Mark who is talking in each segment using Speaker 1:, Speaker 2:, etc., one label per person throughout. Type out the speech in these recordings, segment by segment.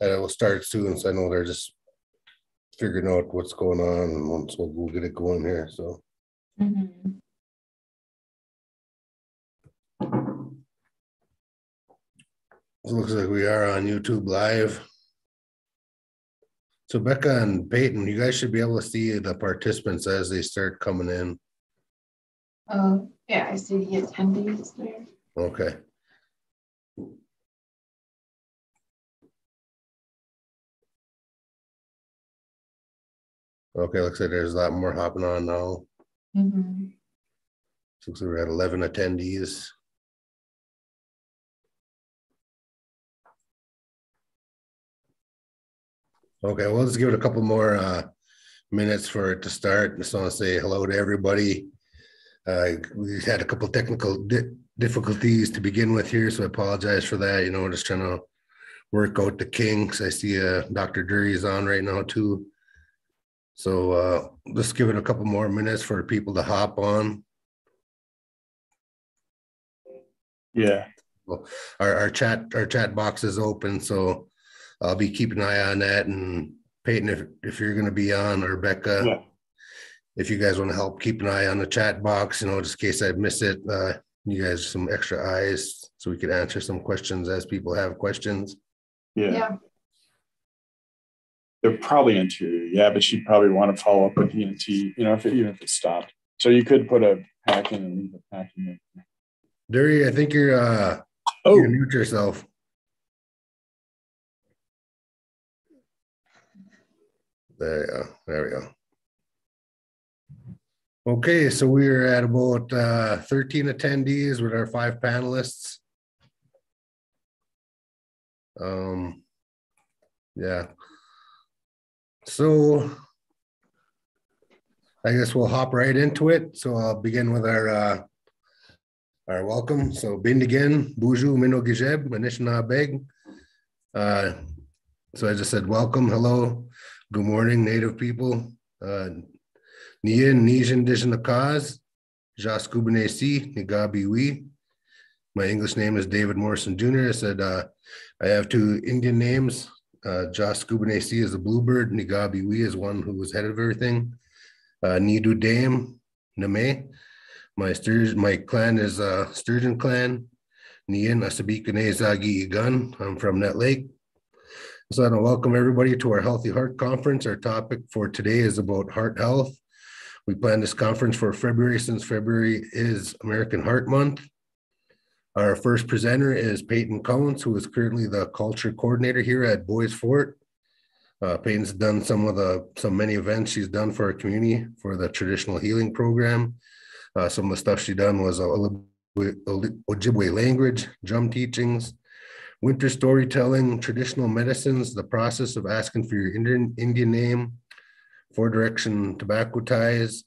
Speaker 1: and it will start soon, so I know they're just figuring out what's going on, and once we'll, we'll get it going here, so.
Speaker 2: Mhm.
Speaker 1: It looks like we are on YouTube live. So Becca and Peyton, you guys should be able to see the participants as they start coming in.
Speaker 2: Oh, yeah, I see the attendees there.
Speaker 1: Okay. Okay, looks like there's a lot more hopping on now.
Speaker 2: Mhm.
Speaker 1: Looks like we're at eleven attendees. Okay, well, let's give it a couple more uh minutes for it to start. Just want to say hello to everybody. Uh, we had a couple technical di- difficulties to begin with here, so I apologize for that. You know, we're just trying to work out the kinks. I see uh Dr. Dury is on right now too. So uh let's give it a couple more minutes for people to hop on.
Speaker 3: Yeah, Well,
Speaker 1: our, our chat, our chat box is open, so I'll be keeping an eye on that and Peyton, if, if you're gonna be on or Becca.
Speaker 3: Yeah.
Speaker 1: If you guys want to help, keep an eye on the chat box, you know, just in case I miss it, uh, you guys some extra eyes so we could answer some questions as people have questions.
Speaker 3: yeah,
Speaker 2: Yeah,
Speaker 3: They're probably into, yeah, but she'd probably want to follow up with ENT, you know, if it, even if it stopped. So you could put a pack in and leave a pack in. There.
Speaker 1: Dury, I think you're, uh,
Speaker 3: Oh,
Speaker 1: you mute yourself. There you go. There we go. Okay, so we are at about uh, 13 attendees with our five panelists. Um, yeah. So I guess we'll hop right into it. So I'll begin with our uh, our welcome. So Bindigen, Buju, Minogijeb, Anishinabeg. Uh, so I just said welcome, hello, good morning, Native people. Uh, Nien, Nijin, Dishinakaz, Jas Kubanesi, Nigabiwi. My English name is David Morrison Jr. I said uh, I have two Indian names. Uh, Jas Kubanesi is a bluebird, Nigabi Nigabiwi is one who was head of everything. Uh, Nidu Dame, Name. My sturgeon, my clan is uh Sturgeon Clan. Nian Asabikane Zagi Igun. I'm from Nett Lake. So I want to welcome everybody to our Healthy Heart Conference. Our topic for today is about heart health. We planned this conference for February since February is American Heart Month. Our first presenter is Peyton Collins, who is currently the culture coordinator here at Bois Forte. Uh, Peyton's done some of the, some many events she's done for our community for the traditional healing program. Uh, some of the stuff she done was Ojibwe language, drum teachings, winter storytelling, traditional medicines, the process of asking for your Indian, Indian name, four direction tobacco ties.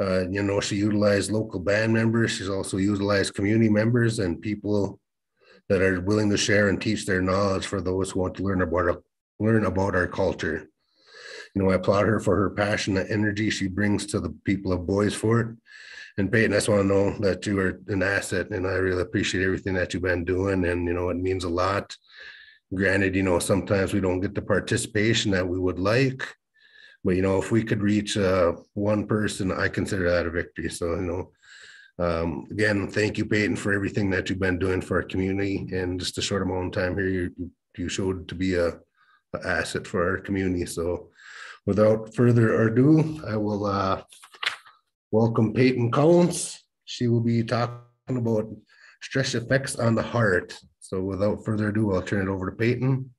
Speaker 1: Uh, you know, she utilized local band members. She's also utilized community members and people that are willing to share and teach their knowledge for those who want to learn about our, learn about our culture. You know, I applaud her for her passion and energy she brings to the people of Bois Forte. And Peyton, I just want to know that you are an asset and I really appreciate everything that you've been doing. And, you know, it means a lot. Granted, you know, sometimes we don't get the participation that we would like. But, you know, if we could reach uh, one person, I consider that a victory. So, you know, um, again, thank you, Peyton, for everything that you've been doing for our community. And just a short amount of time here, you, you showed to be a, a asset for our community. So, without further ado, I will uh, welcome Peyton Collins. She will be talking about stress effects on the heart. So without further ado, I'll turn it over to Peyton.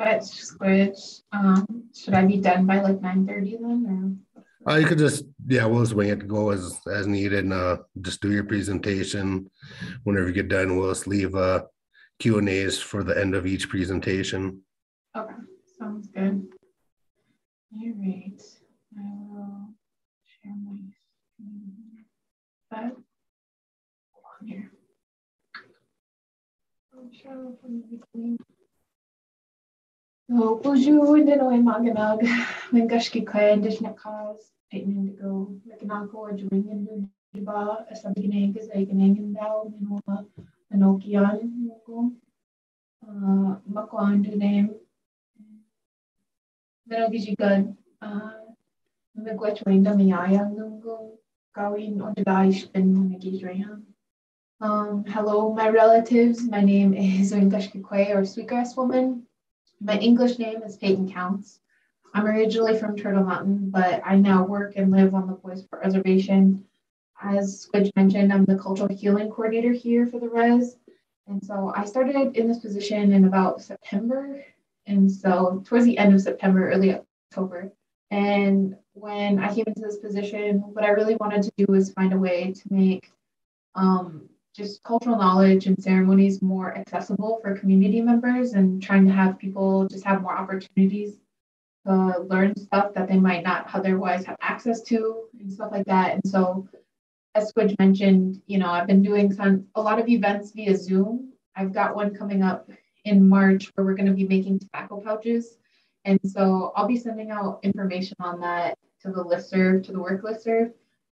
Speaker 2: Let's switch. Um, should I be done by like nine thirty then
Speaker 1: Uh, you could just, yeah, we'll just wing it to go as, as needed and uh, just do your presentation. Whenever you get done, we'll just leave uh, Q and A's for the end of each presentation.
Speaker 2: Okay, sounds good. All right, I will share my screen. But here. I'll show from the beginning. Indinoy Maganag, Peyton Indigo, Anokian, Moko. Uh, makuandu name. Meron gijigad migwetwain da miyayang nunggung gawin o dagaish Um, hello, my relatives. My name is Winkashkikwe or Sweetgrass Woman. My English name is Peyton Counts. I'm originally from Turtle Mountain, but I now work and live on the Bois Forte Reservation. As Squidge mentioned, I'm the cultural healing coordinator here for the res. And so I started in this position in about September. And so towards the end of September, early October. And when I came into this position, what I really wanted to do was find a way to make um, just cultural knowledge and ceremonies more accessible for community members and trying to have people just have more opportunities to learn stuff that they might not otherwise have access to and stuff like that. And so as Squidge mentioned, you know, I've been doing some a lot of events via Zoom. I've got one coming up in March where we're going to be making tobacco pouches. And so I'll be sending out information on that to the listserv, to the work listserv.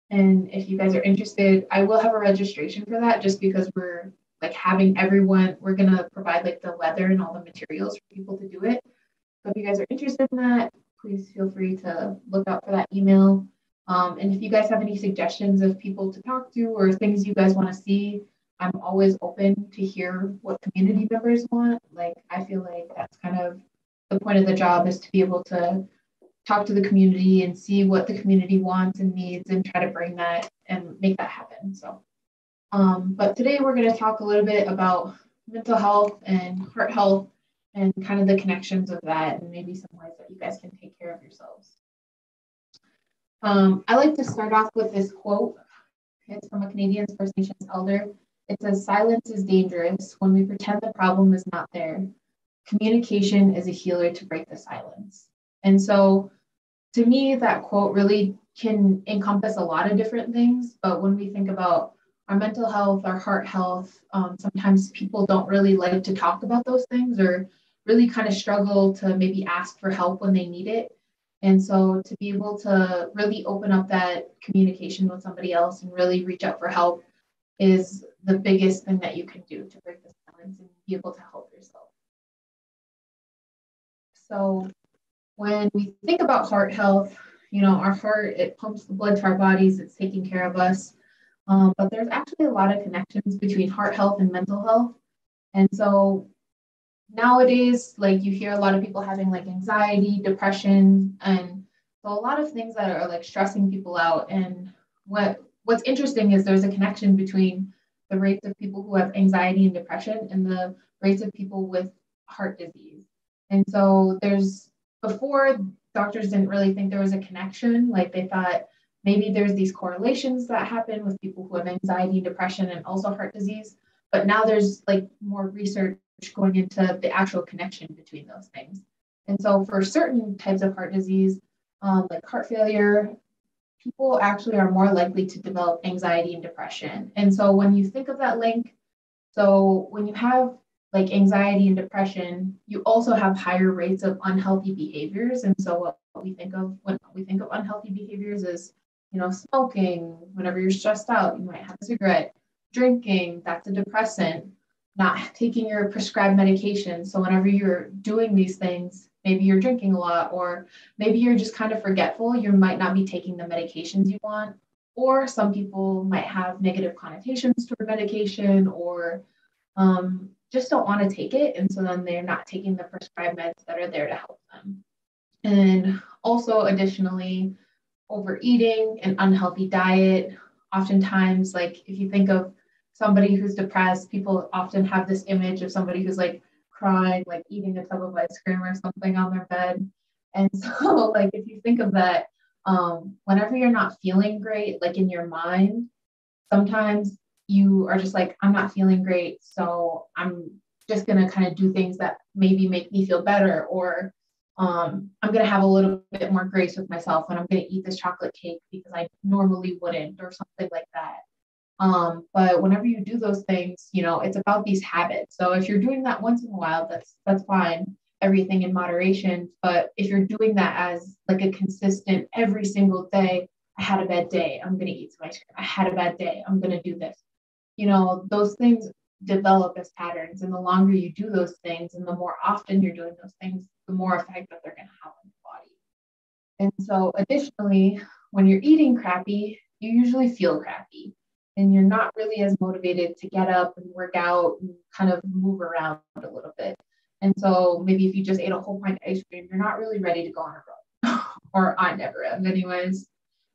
Speaker 2: And if you guys are interested, I will have a registration for that just because we're like having everyone, we're going to provide like the leather and all the materials for people to do it. So if you guys are interested in that, please feel free to look out for that email. Um, and if you guys have any suggestions of people to talk to or things you guys want to see, I'm always open to hear what community members want. Like, I feel like that's kind of the point of the job is to be able to talk to the community and see what the community wants and needs and try to bring that and make that happen. So, um, but today we're going to talk a little bit about mental health and heart health and kind of the connections of that and maybe some ways that you guys can take care of yourselves. Um, I like to start off with this quote. It's from a Canadian First Nations elder. It says, Silence is dangerous when we pretend the problem is not there. Communication is a healer to break the silence. And so to me, that quote really can encompass a lot of different things. But when we think about our mental health, our heart health, um, sometimes people don't really like to talk about those things or really kind of struggle to maybe ask for help when they need it. And so to be able to really open up that communication with somebody else and really reach out for help is the biggest thing that you can do to break the silence and be able to help yourself. So when we think about heart health, you know, our heart, it pumps the blood to our bodies, it's taking care of us. Um, but there's actually a lot of connections between heart health and mental health. And so nowadays, like you hear a lot of people having like anxiety, depression, and so a lot of things that are like stressing people out. And what what's interesting is there's a connection between the rates of people who have anxiety and depression and the rates of people with heart disease. And so there's before doctors didn't really think there was a connection, like they thought maybe there's these correlations that happen with people who have anxiety, depression, and also heart disease. But now there's like more research going into the actual connection between those things. And so for certain types of heart disease, um, like heart failure, people actually are more likely to develop anxiety and depression. And so when you think of that link, so when you have like anxiety and depression, you also have higher rates of unhealthy behaviors. And so what we think of when we think of unhealthy behaviors is, you know, smoking, whenever you're stressed out, you might have a cigarette, drinking, that's a depressant not taking your prescribed medication. So whenever you're doing these things, maybe you're drinking a lot, or maybe you're just kind of forgetful, you might not be taking the medications you want. Or some people might have negative connotations toward medication or um, just don't want to take it. And so then they're not taking the prescribed meds that are there to help them. And also, additionally, overeating, an unhealthy diet. Oftentimes, like if you think of somebody who's depressed, people often have this image of somebody who's like crying, like eating a tub of ice cream or something on their bed. And so, like, if you think of that, um, whenever you're not feeling great, like in your mind, sometimes you are just like, I'm not feeling great. So I'm just going to kind of do things that maybe make me feel better. Or um, I'm going to have a little bit more grace with myself when I'm going to eat this chocolate cake because I normally wouldn't, or something like that. Um, but whenever you do those things, you know, it's about these habits. So if you're doing that once in a while, that's that's fine. Everything in moderation. But if you're doing that as like a consistent every single day, I had a bad day, I'm gonna eat some ice cream. I had a bad day, I'm gonna do this. You know, those things develop as patterns. And the longer you do those things and the more often you're doing those things, the more effect that they're going to have on your body. And so, additionally, when you're eating crappy, you usually feel crappy and you're not really as motivated to get up and work out and kind of move around a little bit. And so, maybe if you just ate a whole pint of ice cream, you're not really ready to go on a run, or I never am, anyways.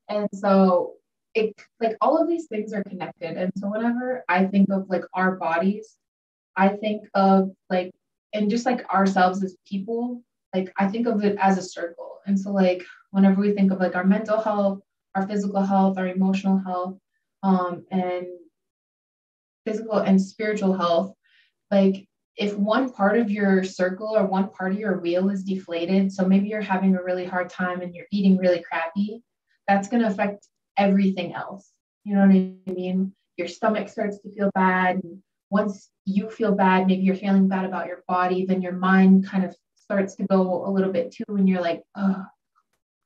Speaker 2: And so, it like all of these things are connected. And so whenever I think of like our bodies, I think of like and just like ourselves as people, like I think of it as a circle. And so like whenever we think of like our mental health, our physical health, our emotional health, um, and physical and spiritual health, like if one part of your circle or one part of your wheel is deflated, so maybe you're having a really hard time and you're eating really crappy, that's going to affect everything else. You know what I mean? Your stomach starts to feel bad. And once you feel bad, maybe you're feeling bad about your body, then your mind kind of starts to go a little bit too. And you're like, oh,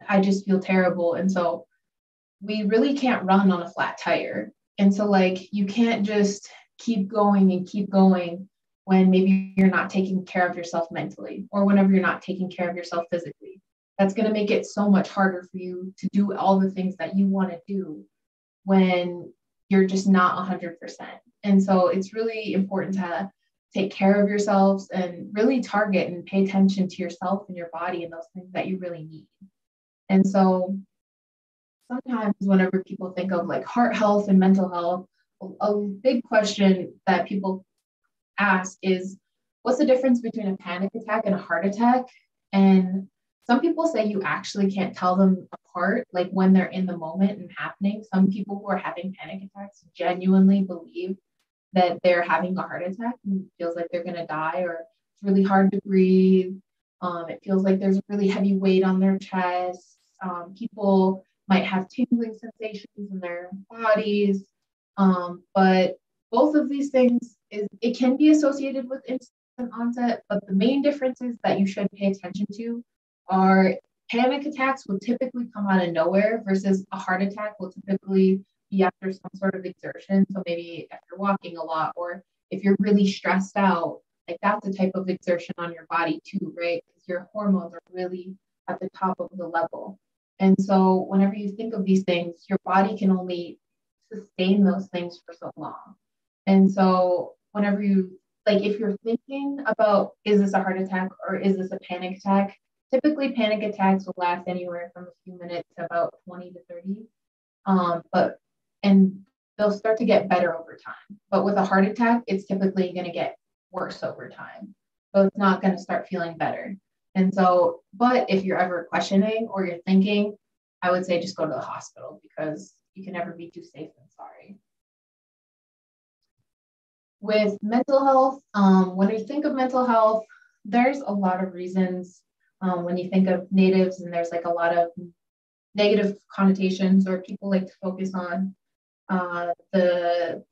Speaker 2: I just feel terrible. And so we really can't run on a flat tire. And so, like, you can't just keep going and keep going when maybe you're not taking care of yourself mentally or whenever you're not taking care of yourself physically that's going to make it so much harder for you to do all the things that you want to do when you're just not 100%. And so it's really important to take care of yourselves and really target and pay attention to yourself and your body and those things that you really need. And so sometimes whenever people think of like heart health and mental health, a big question that people ask is what's the difference between a panic attack and a heart attack? And some people say you actually can't tell them apart, like when they're in the moment and happening. Some people who are having panic attacks genuinely believe that they're having a heart attack and feels like they're going to die, or it's really hard to breathe. Um, it feels like there's a really heavy weight on their chest. Um, people might have tingling sensations in their bodies. Um, but both of these things is it can be associated with instant onset, but the main difference is that you should pay attention to are panic attacks will typically come out of nowhere versus a heart attack will typically be after some sort of exertion. So maybe after walking a lot, or if you're really stressed out, like that's a type of exertion on your body too, right? Because your hormones are really at the top of the level. And so whenever you think of these things, your body can only sustain those things for so long. And so whenever you like if you're thinking about is this a heart attack or is this a panic attack, Typically, panic attacks will last anywhere from a few minutes to about 20 to 30. Um, but and they'll start to get better over time. But with a heart attack, it's typically going to get worse over time. So it's not going to start feeling better. And so, but if you're ever questioning or you're thinking, I would say just go to the hospital because you can never be too safe and sorry. With mental health, um, when you think of mental health, there's a lot of reasons um, when you think of natives and there's like a lot of negative connotations or people like to focus on uh, the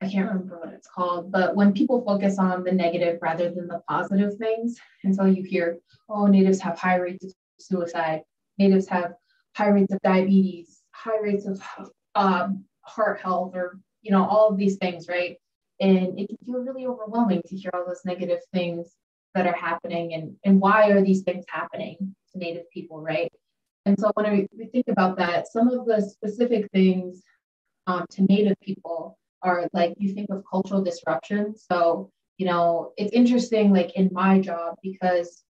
Speaker 2: I can't remember what it's called, but when people focus on the negative rather than the positive things, and so you hear, oh, natives have high rates of suicide, natives have high rates of diabetes, high rates of um, heart health, or you know, all of these things, right? And it can feel really overwhelming to hear all those negative things that are happening and, and why are these things happening to Native people, right? And so when we think about that, some of the specific things um, to Native people are like you think of cultural disruption. So, you know, it's interesting, like in my job, because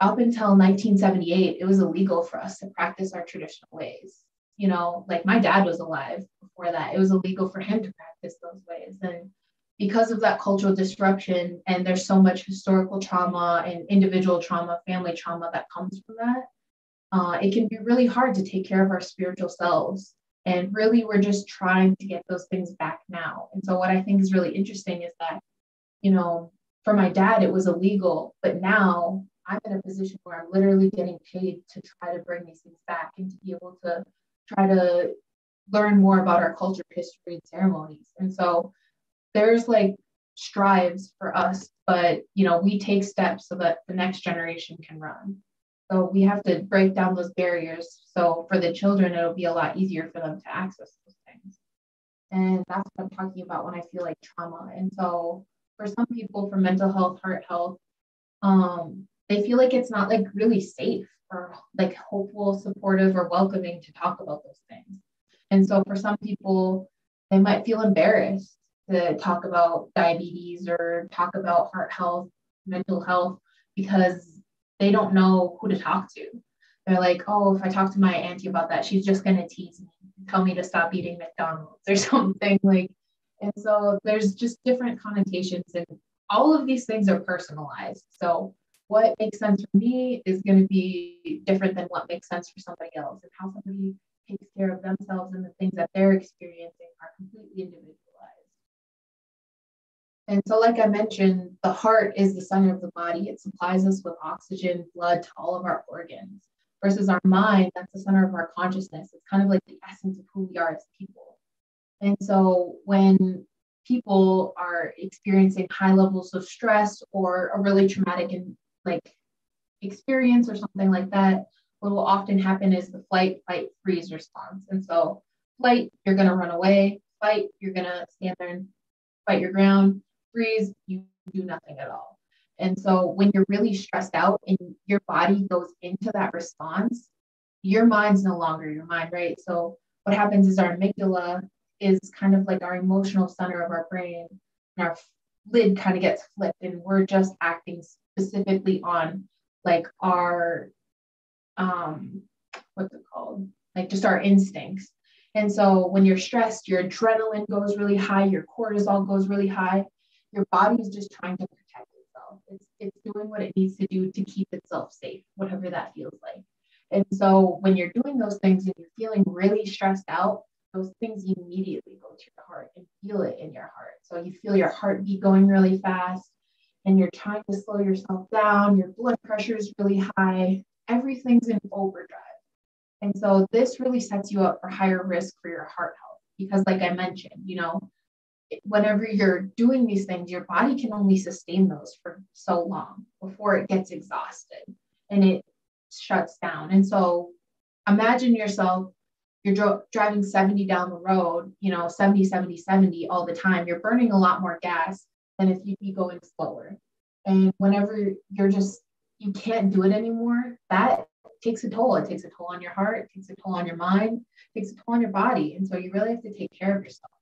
Speaker 2: up until 1978, it was illegal for us to practice our traditional ways. You know, like my dad was alive before that. It was illegal for him to practice those ways. And because of that cultural disruption and there's so much historical trauma and individual trauma family trauma that comes from that uh, it can be really hard to take care of our spiritual selves. And really we're just trying to get those things back now. And so what i think is really interesting is that you know for my dad it was illegal but now i'm in a position where i'm literally getting paid to try to bring these things back and to be able to try to learn more about our culture history and ceremonies. And so there's like strives for us, but you know, we take steps so that the next generation can run. So we have to break down those barriers. So for the children, it'll be a lot easier for them to access those things. And that's what I'm talking about when I feel like trauma. And so for some people, for mental health, heart health, um, they feel like it's not like really safe or like hopeful, supportive, or welcoming to talk about those things. And so for some people, they might feel embarrassed to talk about diabetes or talk about heart health, mental health, because they don't know who to talk to. They're like, oh, if I talk to my auntie about that, she's just going to tease me, tell me to stop eating McDonald's or something like. And so there's just different connotations, and all of these things are personalized. So what makes sense for me is going to be different than what makes sense for somebody else, and how somebody takes care of themselves and the things that they're experiencing are completely individualized. And so, like I mentioned, the heart is the center of the body. It supplies us with oxygen, blood to all of our organs, versus our mind, that's the center of our consciousness. It's kind of like the essence of who we are as people. And so, when people are experiencing high levels of stress or a really traumatic and like experience or something like that, what will often happen is the flight, fight, freeze response. And so, flight, you're going to run away. Fight, you're going to stand there and fight your ground. Freeze, you do nothing at all. And so, when you're really stressed out and your body goes into that response, your mind's no longer your mind, right? So, what happens is our amygdala is kind of like our emotional center of our brain, and our lid kind of gets flipped, and we're just acting specifically on like our um what's it called like just our instincts and so when you're stressed your adrenaline goes really high your cortisol goes really high your body is just trying to protect itself. It's, it's doing what it needs to do to keep itself safe whatever that feels like. And so when you're doing those things and you're feeling really stressed out those things immediately go to your heart and feel it in your heart. So you feel your heartbeat going really fast and you're trying to slow yourself down, your blood pressure is really high, everything's in overdrive. And so this really sets you up for higher risk for your heart health because, like I mentioned, you know, whenever you're doing these things, your body can only sustain those for so long before it gets exhausted and it shuts down. And so imagine yourself, you're dro- driving 70 down the road, you know, 70, 70, 70 all the time. You're burning a lot more gas than if you'd be going slower. And whenever you're just, you can't do it anymore, that takes a toll. It takes a toll on your heart, it takes a toll on your mind, it takes a toll on your body. And so you really have to take care of yourself.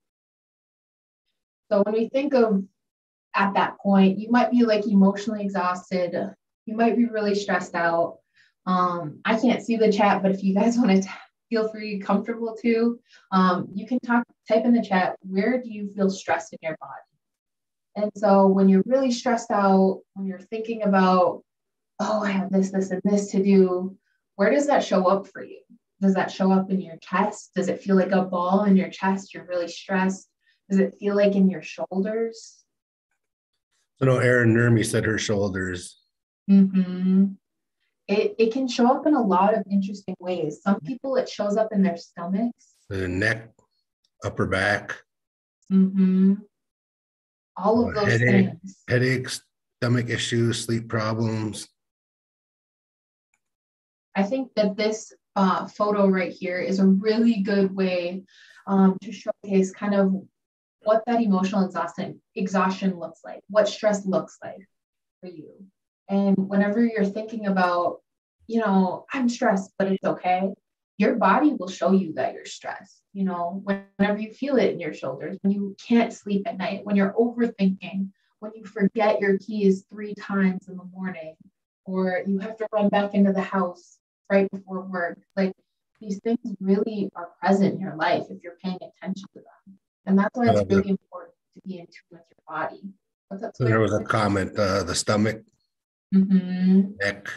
Speaker 2: So when we think of at that point, you might be like emotionally exhausted, you might be really stressed out. Um, I can't see the chat, but if you guys want to feel free, comfortable to, um, you can talk, type in the chat, where do you feel stressed in your body? And so when you're really stressed out, when you're thinking about, oh, I have this, this, and this to do, where does that show up for you? Does that show up in your chest? Does it feel like a ball in your chest? You're really stressed. Does it feel like in your shoulders?
Speaker 1: I know Erin Nurmi said her shoulders.
Speaker 2: Mm-hmm. It, it can show up in a lot of interesting ways. Some people, it shows up in their stomachs.
Speaker 1: The neck, upper back.
Speaker 2: Mm-hmm all of those
Speaker 1: headache,
Speaker 2: things.
Speaker 1: Headaches, stomach issues, sleep problems.
Speaker 2: I think that this uh, photo right here is a really good way um, to showcase kind of what that emotional exhaustion exhaustion looks like, what stress looks like for you. And whenever you're thinking about, you know, I'm stressed, but it's okay, your body will show you that you're stressed. You know, whenever you feel it in your shoulders, when you can't sleep at night, when you're overthinking, when you forget your keys three times in the morning, or you have to run back into the house right before work. Like these things really are present in your life if you're paying attention to them. And that's why it's really important to be in tune with your body.
Speaker 1: There was a comment, uh, the stomach,
Speaker 2: mm-hmm.
Speaker 1: neck,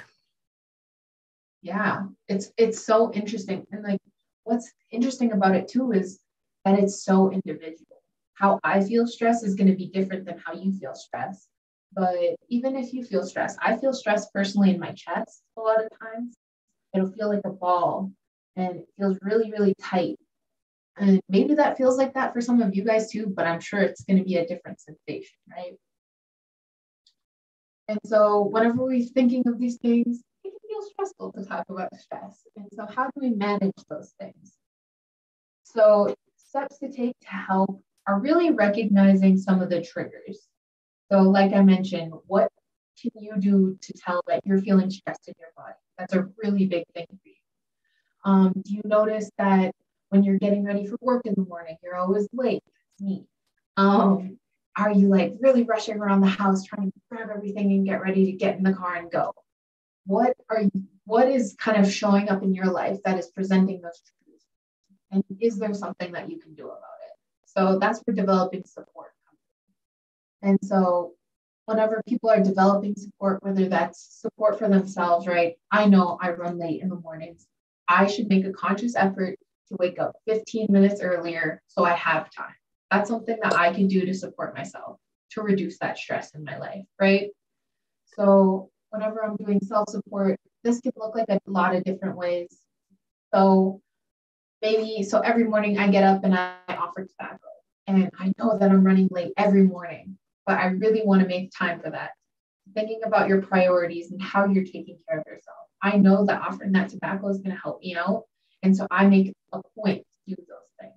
Speaker 2: yeah. It's it's so interesting. And like what's interesting about it too is that it's so individual. How i feel stress is going to be different than how you feel stress. But even if you feel stress i feel stress personally in my chest a lot of times. It'll feel like a ball and it feels really really tight and maybe that feels like that for some of you guys too but i'm sure it's going to be a different sensation right and so whenever we're thinking of these things it can feel stressful to talk about stress. And so, how do we manage those things? So, steps to take to help are really recognizing some of the triggers. So, like I mentioned, what can you do to tell that you're feeling stressed in your body? That's a really big thing for you. Um, do you notice that when you're getting ready for work in the morning, you're always late? It's me. Um, are you like really rushing around the house trying to grab everything and get ready to get in the car and go? What are you, what is kind of showing up in your life that is presenting those truths? And is there something that you can do about it? So that's where developing support And so whenever people are developing support, whether that's support for themselves, right? I know I run late in the mornings. I should make a conscious effort to wake up 15 minutes earlier so I have time. That's something that I can do to support myself to reduce that stress in my life, right? So, whenever I'm doing self support, this can look like a lot of different ways. So, maybe, so every morning I get up and I offer tobacco. And I know that I'm running late every morning, but I really want to make time for that. Thinking about your priorities and how you're taking care of yourself. I know that offering that tobacco is going to help me out. And so I make a point to do those things.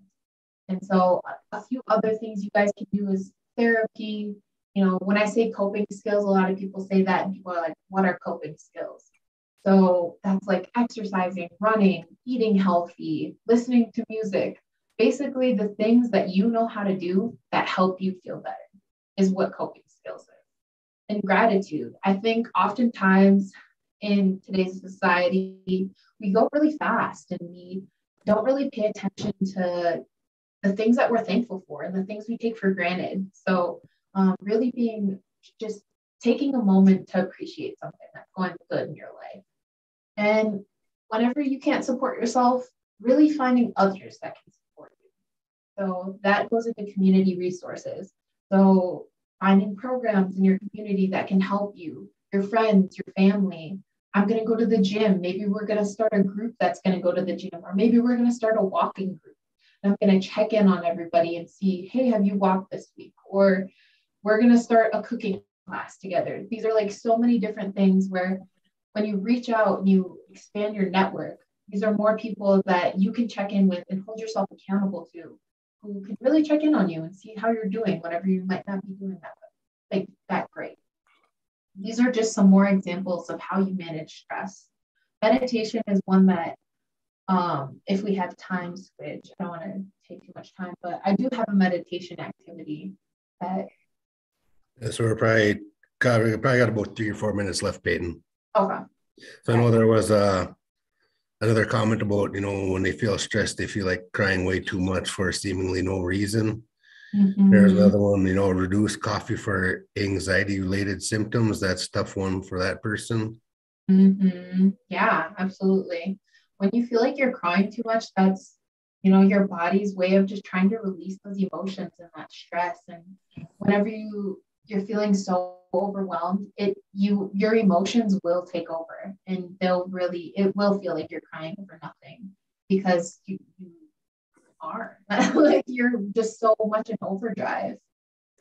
Speaker 2: And so a few other things you guys can do is therapy. You know, when I say coping skills, a lot of people say that and people are like, what are coping skills? So that's like exercising, running, eating healthy, listening to music. Basically, the things that you know how to do that help you feel better is what coping skills is. And gratitude. I think oftentimes in today's society, we go really fast and we don't really pay attention to the things that we're thankful for and the things we take for granted. So, um, really being just taking a moment to appreciate something that's going good in your life. And whenever you can't support yourself, really finding others that can support you. So, that goes into community resources. So, finding programs in your community that can help you, your friends, your family. I'm going to go to the gym. Maybe we're going to start a group that's going to go to the gym, or maybe we're going to start a walking group And I'm going to check in on everybody and see, hey, have you walked this week? Or we're going to start a cooking class together. These are like so many different things where when you reach out and you expand your network, these are more people that you can check in with and hold yourself accountable to who can really check in on you and see how you're doing whenever you might not be doing that like that great. These are just some more examples of how you manage stress. Meditation is one that um, if we have time switch, I don't want to take too much time, but I do have a meditation activity that.
Speaker 1: Yeah, so we're probably got we probably got about three or four minutes left, Peyton.
Speaker 2: Okay.
Speaker 1: So I know there was a uh, another comment about you know when they feel stressed, they feel like crying way too much for seemingly no reason. Mm-hmm. There's another one, you know, reduce coffee for anxiety related symptoms. That's tough one for that person.
Speaker 2: Mm-hmm. Yeah, absolutely when you feel like you're crying too much, that's you know your body's way of just trying to release those emotions and that stress. And whenever you you're feeling so overwhelmed, it you your emotions will take over and they'll really it will feel like you're crying over nothing because you, you are like you're just so much in overdrive.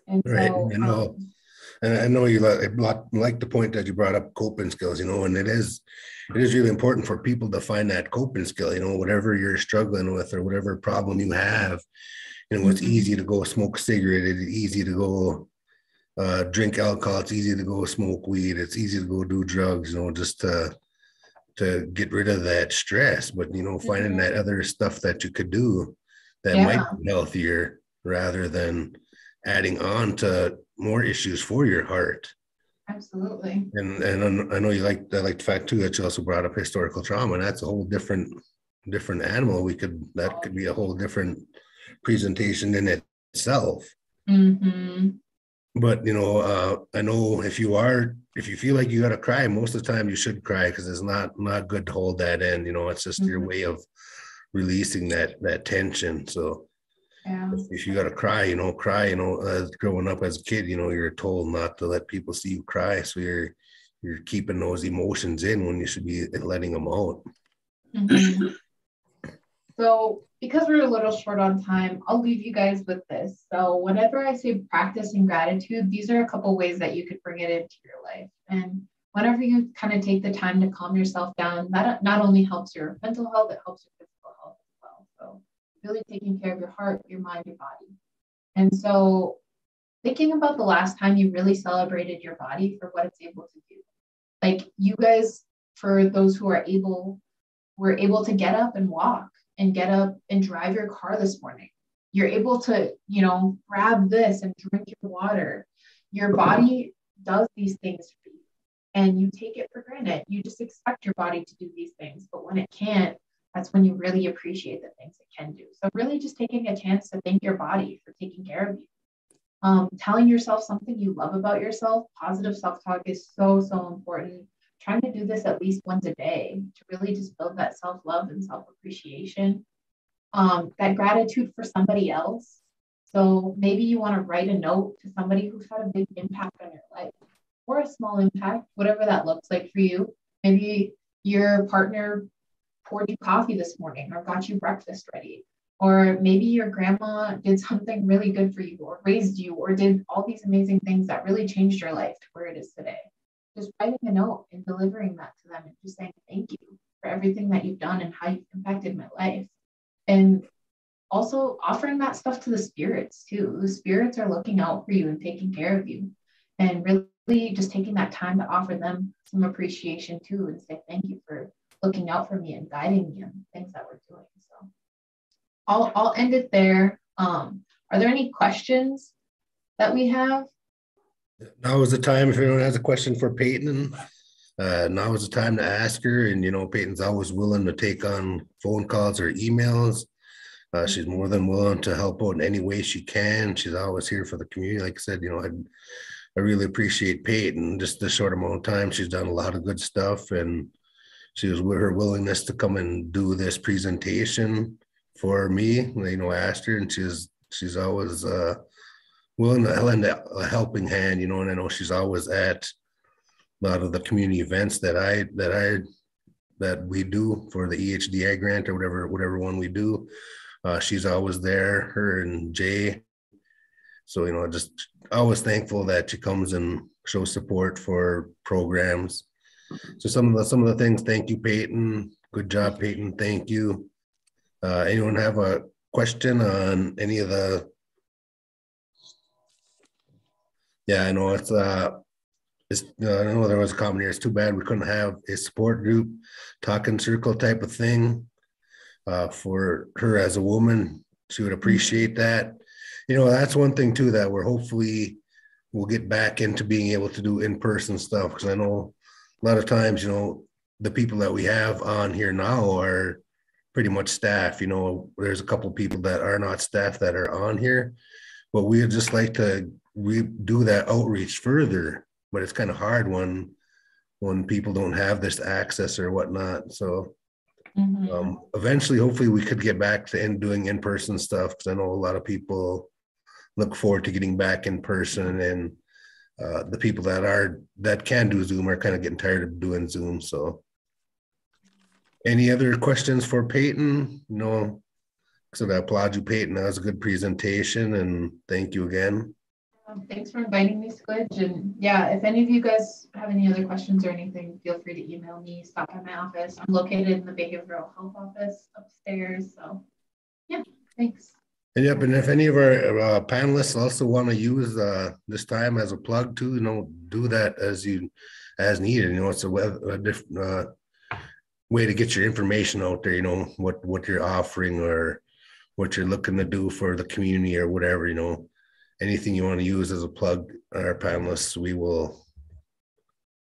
Speaker 2: And right. so you know, um,
Speaker 1: and I know you like, like the point that you brought up coping skills, you know, and it is it is really important for people to find that coping skill, you know, whatever you're struggling with or whatever problem you have. You know, it's mm-hmm. easy to go smoke a cigarette, it's easy to go uh, drink alcohol, it's easy to go smoke weed, it's easy to go do drugs, you know, just to to get rid of that stress. But you know, finding mm-hmm. that other stuff that you could do that yeah. might be healthier rather than adding on to more issues for your heart.
Speaker 2: Absolutely.
Speaker 1: And and I know you like I like the fact too that you also brought up historical trauma, and that's a whole different different animal. We could that could be a whole different presentation in itself. Mm-hmm. But you know, uh, I know if you are if you feel like you gotta cry, most of the time you should cry because it's not not good to hold that in. You know, it's just mm-hmm. your way of releasing that that tension. So
Speaker 2: yeah.
Speaker 1: If you got to cry, you know, cry, you know, as growing up as a kid, you know, you're told not to let people see you cry. So you're, you're keeping those emotions in when you should be letting them out.
Speaker 2: Mm-hmm. So, because we're a little short on time, I'll leave you guys with this. So, whenever I say practicing gratitude, these are a couple ways that you could bring it into your life. And whenever you kind of take the time to calm yourself down, that not only helps your mental health, it helps your physical health as well. So, really taking care of your heart, your mind, your body. And so thinking about the last time you really celebrated your body for what it's able to do. Like you guys, for those who are able, were able to get up and walk and get up and drive your car this morning. You're able to, you know, grab this and drink your water. Your body does these things for you and you take it for granted. You just expect your body to do these things. But when it can't, that's when you really appreciate the things it can do. So, really, just taking a chance to thank your body for taking care of you. Um, telling yourself something you love about yourself, positive self talk is so, so important. Trying to do this at least once a day to really just build that self love and self appreciation. Um, that gratitude for somebody else. So maybe you want to write a note to somebody who's had a big impact on your life or a small impact, whatever that looks like for you. Maybe your partner poured you coffee this morning or got you breakfast ready. Or maybe your grandma did something really good for you or raised you or did all these amazing things that really changed your life to where it is today. Just writing a note and delivering that to them and just saying thank you for everything that you've done and how you've impacted my life. And also offering that stuff to the spirits too. The spirits are looking out for you and taking care of you. And really just taking that time to offer them some appreciation too and say thank you for looking out for me and guiding me on things that we're doing. So I'll, I'll end it there. Um, are there any questions that we have?
Speaker 1: Now is the time if anyone has a question for Peyton. Uh, now is the time to ask her. And, you know, Peyton's always willing to take on phone calls or emails. Uh, she's more than willing to help out in any way she can. She's always here for the community. Like I said, you know, I, I really appreciate Peyton. Just the short amount of time, she's done a lot of good stuff. And, she was with her willingness to come and do this presentation for me. You know, I asked her, and she's she's always uh, willing to lend a helping hand. You know, and I know she's always at a lot of the community events that I that I that we do for the EHDI grant or whatever whatever one we do. Uh, she's always there. Her and Jay. So you know, just always thankful that she comes and shows support for programs so some of the some of the things. Thank you, Peyton. Good job, Peyton. Thank you. Uh, anyone have a question on any of the? Yeah, I know it's uh, it's uh, I know there was a comment here. It's too bad we couldn't have a support group, talking circle type of thing, uh, for her as a woman. She would appreciate that. You know, that's one thing too that we're hopefully we'll get back into being able to do in person stuff because I know a lot of times, you know, the people that we have on here now are pretty much staff. You know, there's a couple people that are not staff that are on here, but we'd just like to we do that outreach further. But it's kind of hard when when people don't have this access or whatnot. So mm-hmm. um, eventually, hopefully, we could get back to in doing in person stuff because I know a lot of people look forward to getting back in person and uh, the people that are that can do Zoom are kind of getting tired of doing Zoom. So, any other questions for Peyton? No. So I applaud you, Peyton. That was a good presentation, and thank you again.
Speaker 2: Um, thanks for inviting me, Squidge. And yeah, if any of you guys have any other questions or anything, feel free to email me. Stop by my office. I'm located in the behavioral health office upstairs. So, yeah, thanks.
Speaker 1: And yep, and if any of our uh, panelists also want to use uh, this time as a plug too, you know, do that as you as needed. You know, it's a, web, a different uh, way to get your information out there. You know, what what you're offering or what you're looking to do for the community or whatever. You know, anything you want to use as a plug. Our panelists, we will.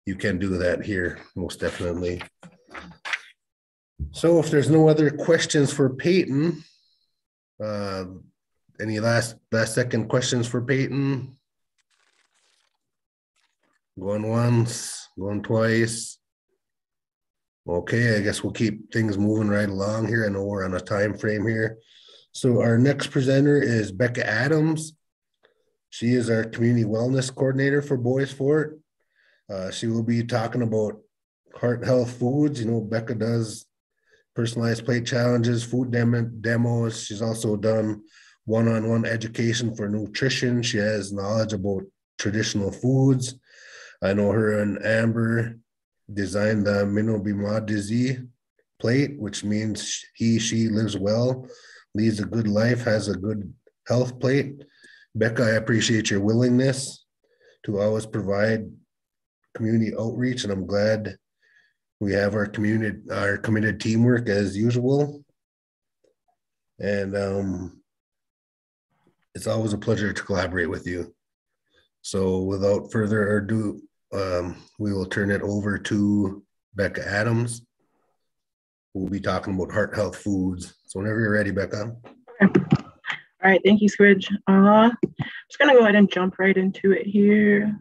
Speaker 1: You can do that here, most definitely. So, if there's no other questions for Peyton. Uh, any last last second questions for Peyton? Going once, going twice. Okay, I guess we'll keep things moving right along here. I know we're on a time frame here. So our next presenter is Becca Adams. She is our community wellness coordinator for Bois Forte. Uh, she will be talking about heart health foods. You know, Becca does personalized plate challenges, food dem- demos. She's also done one on one education for nutrition. She has knowledge about traditional foods. I know her and Amber designed the Minobimadizi plate, which means he, she lives well leads a good life, has a good health plate. Becca, I appreciate your willingness to always provide community outreach, and I'm glad we have our community, our committed teamwork as usual. And um, it's always a pleasure to collaborate with you. So without further ado, um, we will turn it over to Becca Adams. We'll be talking about heart health foods. So whenever you're ready, Becca.
Speaker 4: All right, thank you, Squidge. Uh, I'm just gonna go ahead and jump right into it here.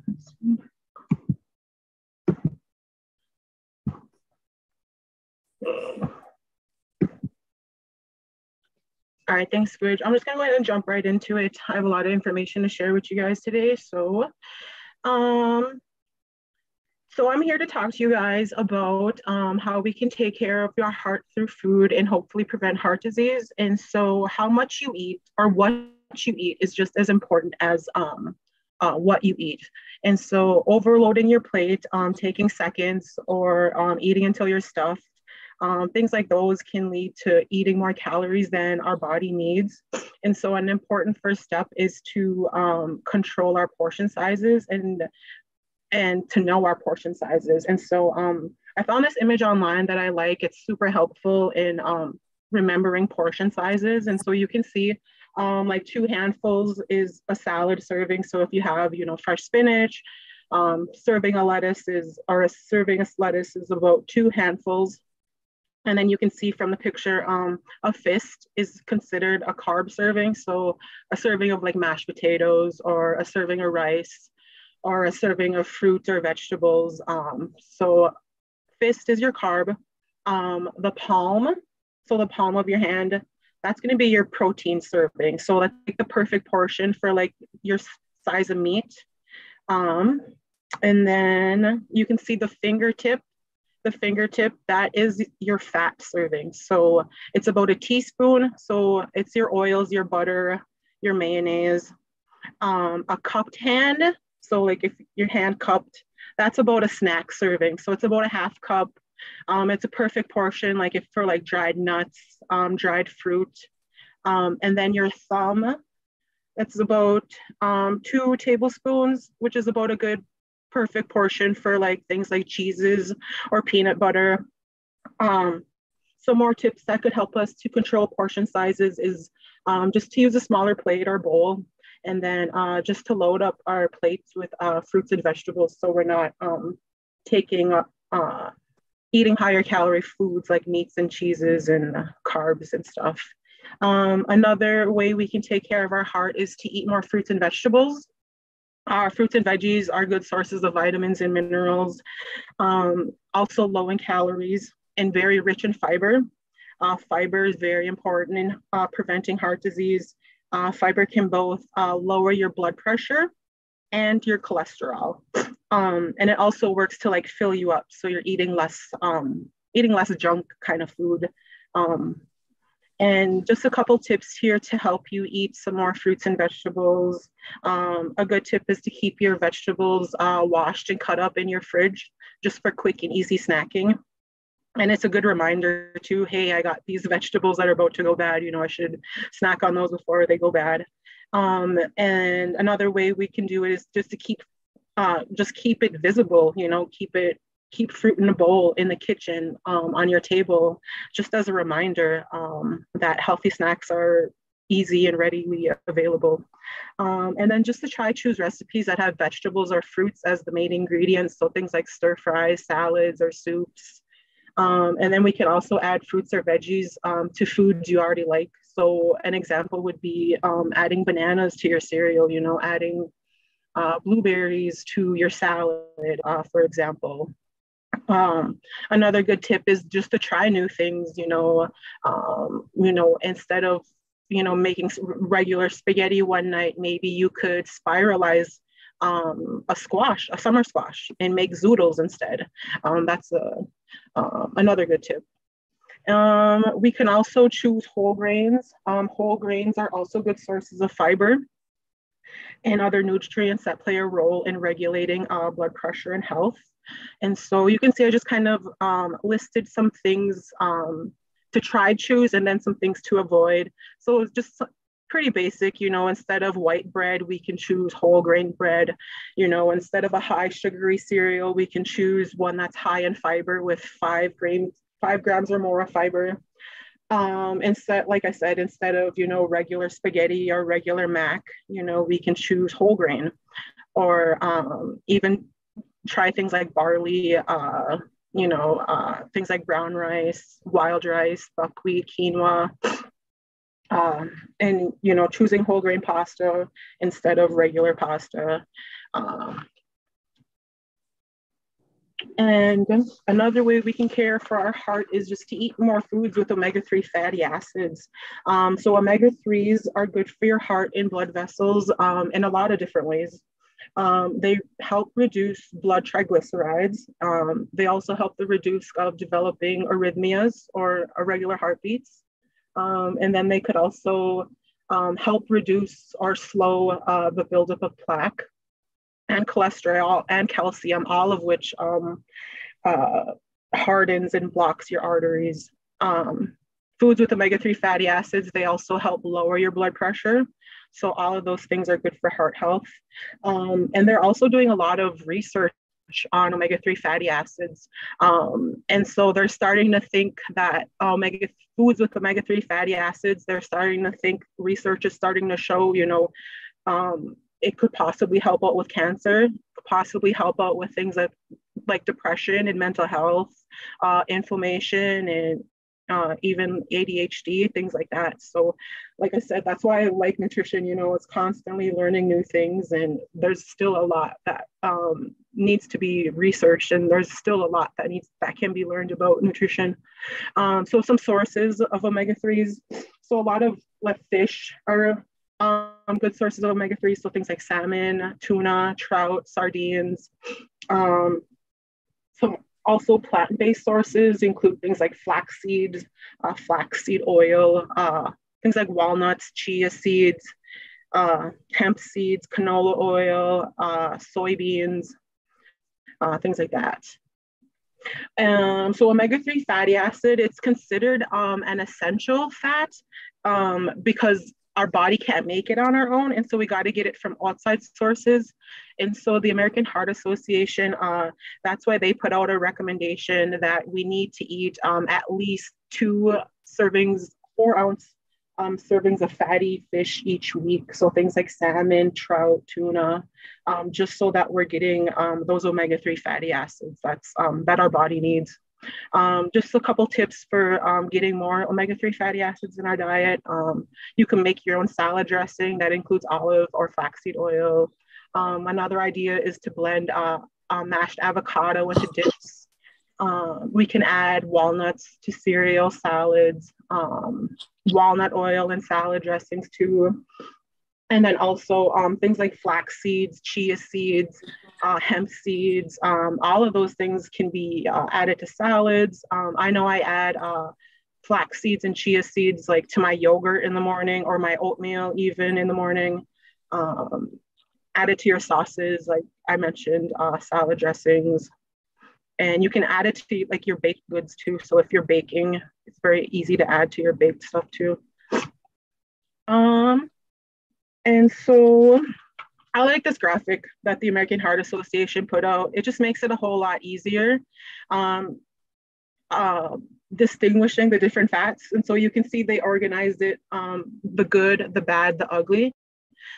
Speaker 4: All right, thanks, Squidge. I'm just gonna go ahead and jump right into it. I have a lot of information to share with you guys today. So, um, so I'm here to talk to you guys about um, how we can take care of your heart through food and hopefully prevent heart disease. And so how much you eat or what you eat is just as important as um, uh, what you eat. And so overloading your plate, um, taking seconds or um, eating until you're stuffed um, things like those can lead to eating more calories than our body needs. And so, an important first step is to um, control our portion sizes and and to know our portion sizes. And so, um, I found this image online that I like. It's super helpful in um, remembering portion sizes. And so, you can see um, like two handfuls is a salad serving. So, if you have, you know, fresh spinach, um, serving a lettuce is, or a serving of lettuce is about two handfuls and then you can see from the picture, um, a fist is considered a carb serving. So a serving of like mashed potatoes or a serving of rice or a serving of fruit or vegetables. Um, so fist is your carb. Um, the palm, so the palm of your hand, that's gonna be your protein serving. So that's like the perfect portion for like your size of meat. Um, and then you can see the fingertip the fingertip, that is your fat serving. So it's about a teaspoon. So it's your oils, your butter, your mayonnaise, um, a cupped hand. So like if your hand cupped, that's about a snack serving. So it's about a half cup. Um, it's a perfect portion, like if for like dried nuts, um, dried fruit. Um, and then your thumb, it's about um, two tablespoons, which is about a good perfect portion for like things like cheeses or peanut butter. Um, some more tips that could help us to control portion sizes is um, just to use a smaller plate or bowl and then uh, just to load up our plates with uh, fruits and vegetables so we're not um, taking uh, eating higher calorie foods like meats and cheeses and carbs and stuff. Um, another way we can take care of our heart is to eat more fruits and vegetables. Our fruits and veggies are good sources of vitamins and minerals, um, also low in calories and very rich in fiber. Uh, fiber is very important in uh, preventing heart disease. Uh, fiber can both uh, lower your blood pressure and your cholesterol. Um, and it also works to like fill you up. So you're eating less, um, eating less junk kind of food. Um, and just a couple tips here to help you eat some more fruits and vegetables. Um, a good tip is to keep your vegetables uh, washed and cut up in your fridge just for quick and easy snacking. And it's a good reminder too, hey, I got these vegetables that are about to go bad. You know, I should snack on those before they go bad. Um, and another way we can do it is just to keep uh, just keep it visible, you know, keep it keep fruit in a bowl in the kitchen um, on your table, just as a reminder um, that healthy snacks are easy and readily available. Um, and then just to try choose recipes that have vegetables or fruits as the main ingredients. So things like stir fries, salads, or soups. Um, and then we can also add fruits or veggies um, to foods you already like. So an example would be um, adding bananas to your cereal, you know, adding uh, blueberries to your salad, uh, for example. Um, another good tip is just to try new things, you know, um, you know, instead of, you know, making regular spaghetti one night, maybe you could spiralize um, a squash, a summer squash, and make zoodles instead. Um, that's a, uh, another good tip. Um, we can also choose whole grains. Um, whole grains are also good sources of fiber and other nutrients that play a role in regulating uh, blood pressure and health. And so you can see I just kind of um, listed some things um, to try choose and then some things to avoid. So it's just pretty basic, you know, instead of white bread, we can choose whole grain bread. You know, instead of a high sugary cereal, we can choose one that's high in fiber with five grams, five grams or more of fiber. Um, instead, like I said, instead of, you know, regular spaghetti or regular mac, you know, we can choose whole grain or um, even try things like barley, uh, you know, uh, things like brown rice, wild rice, buckwheat, quinoa, um, and you know, choosing whole grain pasta instead of regular pasta. Um, and another way we can care for our heart is just to eat more foods with omega-3 fatty acids. Um, so omega-3s are good for your heart and blood vessels um, in a lot of different ways. Um, they help reduce blood triglycerides. Um, they also help the reduce of developing arrhythmias or irregular heartbeats. Um, and then they could also um, help reduce or slow uh, the buildup of plaque and cholesterol and calcium, all of which um, uh, hardens and blocks your arteries. Um, foods with omega-3 fatty acids, they also help lower your blood pressure. So all of those things are good for heart health. Um, and they're also doing a lot of research on omega-3 fatty acids. Um, and so they're starting to think that omega foods with omega-3 fatty acids, they're starting to think research is starting to show, you know, um, it could possibly help out with cancer, possibly help out with things like like depression and mental health, uh, inflammation and uh, even ADHD, things like that. So, like I said, that's why I like nutrition. You know, it's constantly learning new things, and there's still a lot that um, needs to be researched, and there's still a lot that needs that can be learned about nutrition. Um, so, some sources of omega threes. So, a lot of like fish are um, good sources of omega threes. So, things like salmon, tuna, trout, sardines. Um, some also, plant-based sources include things like flaxseed, uh, flaxseed oil, uh, things like walnuts, chia seeds, uh, hemp seeds, canola oil, uh, soybeans, uh, things like that. Um, so omega-3 fatty acid, it's considered um, an essential fat um, because our body can't make it on our own. And so we got to get it from outside sources. And so the American Heart Association, uh, that's why they put out a recommendation that we need to eat um, at least two servings, four ounce um, servings of fatty fish each week. So things like salmon, trout, tuna, um, just so that we're getting um, those omega-3 fatty acids that's um, that our body needs. Um, just a couple tips for um, getting more omega-3 fatty acids in our diet. Um, you can make your own salad dressing that includes olive or flaxseed oil. Um, another idea is to blend uh, uh, mashed avocado into dips. Um, we can add walnuts to cereal salads, um, walnut oil and salad dressings too. And then also things like flax seeds, chia seeds, uh, hemp seeds, um, all of those things can be uh, added to salads. Um, I know I add uh, flax seeds and chia seeds like to my yogurt in the morning or my oatmeal even in the morning. Um, add it to your sauces, like I mentioned, uh, salad dressings. And you can add it to like your baked goods too. So if you're baking, it's very easy to add to your baked stuff too. Um, and so I like this graphic that the American Heart Association put out. It just makes it a whole lot easier um, uh, distinguishing the different fats. And so you can see they organized it um, the good, the bad, the ugly.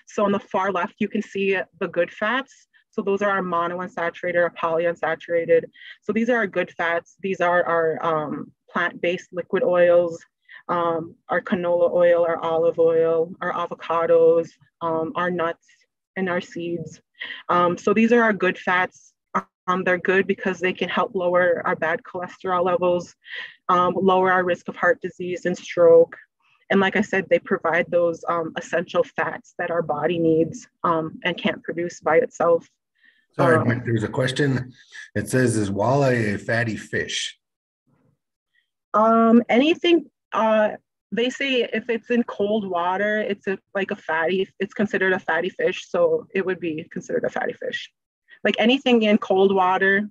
Speaker 4: So on the far left, you can see the good fats. So those are our monounsaturated or polyunsaturated. So these are our good fats. These are our um, plant-based liquid oils, um, our canola oil, our olive oil, our avocados, um, our nuts, and our seeds. Um, so these are our good fats. Um, they're good because they can help lower our bad cholesterol levels, um, lower our risk of heart disease and stroke. And like I said, they provide those um, essential fats that our body needs um, and can't produce by itself.
Speaker 1: Sorry, there's a question. It says, is walleye a fatty fish?
Speaker 4: Um, anything uh, they say if it's in cold water, it's a, like a fatty, it's considered a fatty fish. So it would be considered a fatty fish. Like anything in cold water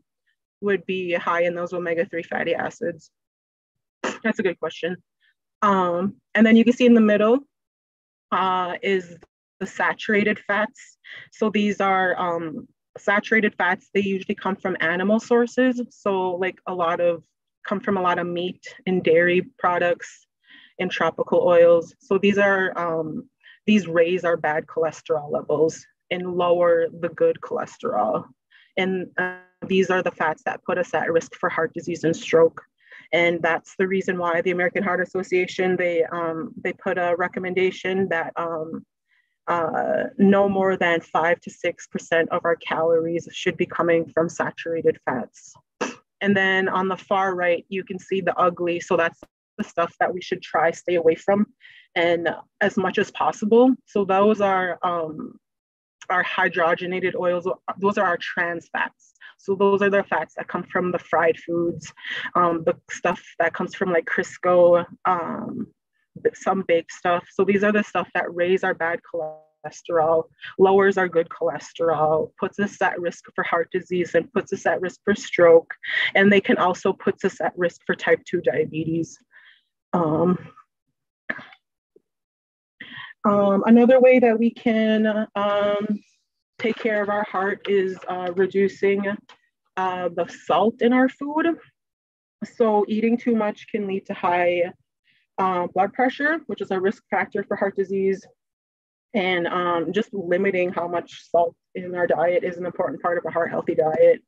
Speaker 4: would be high in those omega 3 fatty acids. That's a good question. Um, and then you can see in the middle uh, is the saturated fats. So these are um, saturated fats. They usually come from animal sources. So like a lot of come from a lot of meat and dairy products and tropical oils. So these are um, these raise our bad cholesterol levels and lower the good cholesterol. And uh, these are the fats that put us at risk for heart disease and stroke. And that's the reason why the American Heart Association, they, um, they put a recommendation that um, uh, no more than five to 6% of our calories should be coming from saturated fats. And then on the far right, you can see the ugly. So that's the stuff that we should try stay away from and as much as possible. So those are um, our hydrogenated oils. Those are our trans fats. So those are the fats that come from the fried foods, um, the stuff that comes from like Crisco, um, some baked stuff. So these are the stuff that raise our bad cholesterol, lowers our good cholesterol, puts us at risk for heart disease and puts us at risk for stroke. And they can also puts us at risk for type 2 diabetes. Um, um, another way that we can um, take care of our heart is uh, reducing uh, the salt in our food. So eating too much can lead to high uh, blood pressure, which is a risk factor for heart disease. And um, just limiting how much salt in our diet is an important part of a heart healthy diet.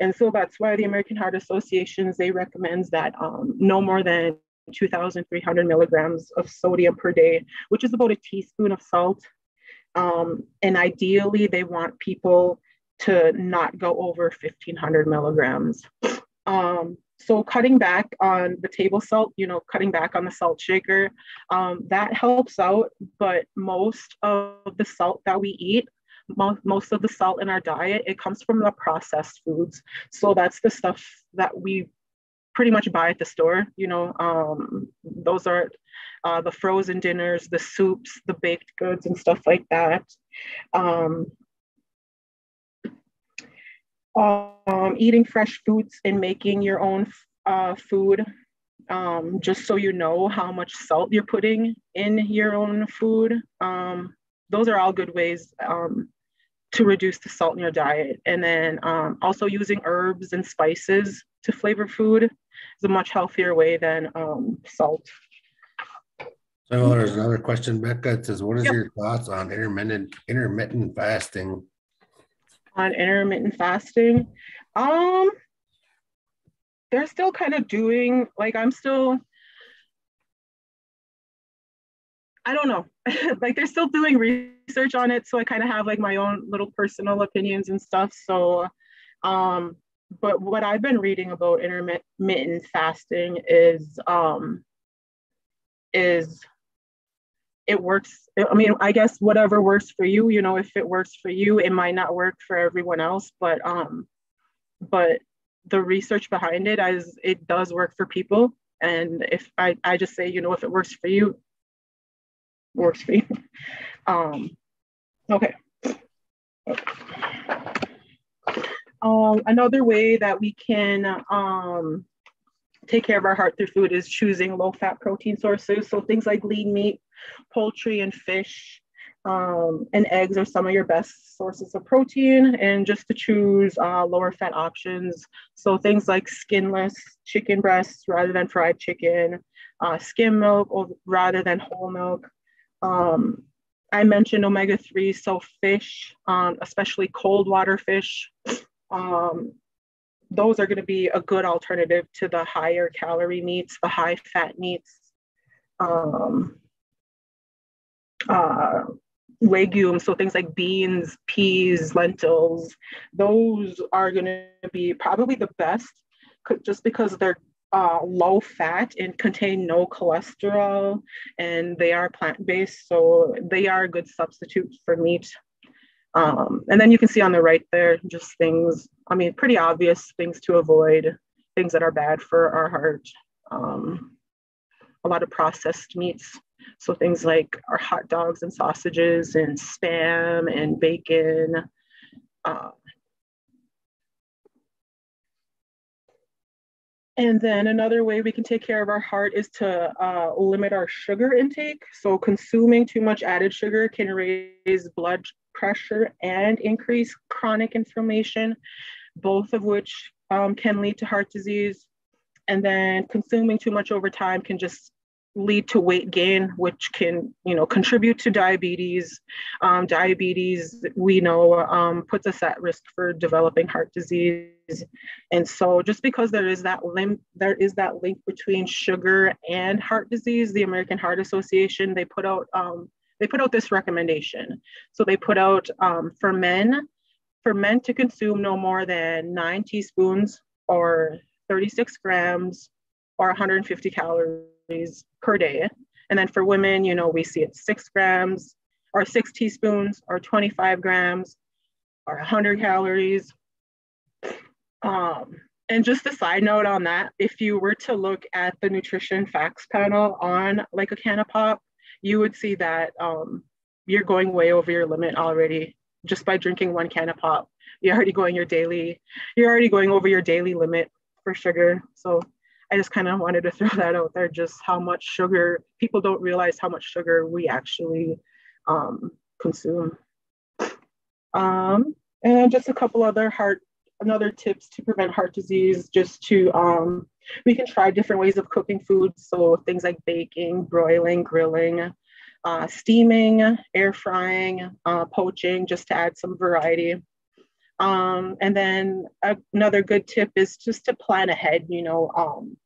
Speaker 4: And so that's why the American Heart Association, they recommends that um, no more than 2,300 milligrams of sodium per day, which is about a teaspoon of salt. Um, and ideally, they want people to not go over 1,500 milligrams. Um, so cutting back on the table salt, you know, cutting back on the salt shaker, um, that helps out. But most of the salt that we eat, mo- most of the salt in our diet, it comes from the processed foods. So that's the stuff that we pretty much buy at the store. You know, um, those are uh, the frozen dinners, the soups, the baked goods, and stuff like that. Um, um, eating fresh foods and making your own uh, food, um, just so you know how much salt you're putting in your own food. Um, those are all good ways um, to reduce the salt in your diet. And then um, also using herbs and spices to flavor food is a much healthier way than um, salt.
Speaker 1: So there's another question, Becca. It says, what is yep. your thoughts on intermittent intermittent fasting?
Speaker 4: On intermittent fasting? Um, they're still kind of doing like I'm still I don't know. like they're still doing research on it. So I kind of have like my own little personal opinions and stuff. So um but what I've been reading about intermittent fasting is um, is it works. I mean, I guess whatever works for you, you know, if it works for you, it might not work for everyone else, but um, but the research behind it as it does work for people. And if I, I just say, you know, if it works for you, works for you. Um, okay. Um, another way that we can um, take care of our heart through food is choosing low fat protein sources. So things like lean meat, poultry, and fish. Um, and eggs are some of your best sources of protein, and just to choose uh, lower fat options. So things like skinless chicken breasts rather than fried chicken, uh, skim milk or rather than whole milk. Um, I mentioned omega 3, so fish, um, especially cold water fish, um, those are going to be a good alternative to the higher calorie meats, the high fat meats. Um, uh, legumes, so things like beans, peas, lentils, those are going to be probably the best just because they're uh, low fat and contain no cholesterol and they are plant based. So they are a good substitute for meat. Um, and then you can see on the right there, just things, I mean, pretty obvious things to avoid, things that are bad for our heart. Um, a lot of processed meats. So things like our hot dogs and sausages and spam and bacon. Uh, And then another way we can take care of our heart is to uh, limit our sugar intake. So consuming too much added sugar can raise blood pressure and increase chronic inflammation, both of which um, can lead to heart disease. And then consuming too much over time can just lead to weight gain, which can, you know, contribute to diabetes. Um, diabetes, we know, um, puts us at risk for developing heart disease. And so, just because there is that link, there is that link between sugar and heart disease. The American Heart Association they put out um, they put out this recommendation. So they put out um, for men, for men to consume no more than nine teaspoons or 36 grams or 150 calories per day. And then for women, you know, we see it six grams or six teaspoons or 25 grams or 100 calories. Um, and just a side note on that, if you were to look at the nutrition facts panel on like a can of pop, you would see that um, you're going way over your limit already just by drinking one can of pop. You're already going your daily, you're already going over your daily limit for sugar. So I just kind of wanted to throw that out there, just how much sugar, people don't realize how much sugar we actually um, consume. Um, and just a couple other heart, another tips to prevent heart disease, just to, um, we can try different ways of cooking foods. So things like baking, broiling, grilling, uh, steaming, air frying, uh, poaching, just to add some variety. Um, and then another good tip is just to plan ahead, you know, um,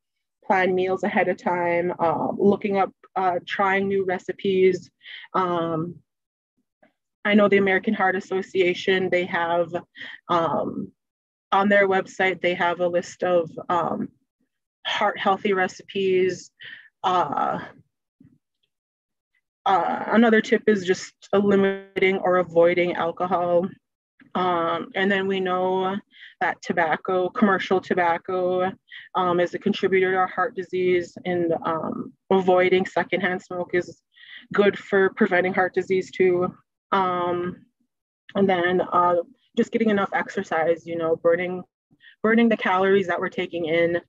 Speaker 4: plan meals ahead of time, uh, looking up, uh, trying new recipes. Um, I know the American Heart Association, they have um, on their website, they have a list of um, heart healthy recipes. Uh, uh, another tip is just eliminating or avoiding alcohol. Um, and then we know that tobacco, commercial tobacco, um, is a contributor to heart disease, and um, avoiding secondhand smoke is good for preventing heart disease too. Um, and then uh, just getting enough exercise, you know, burning burning the calories that we're taking in,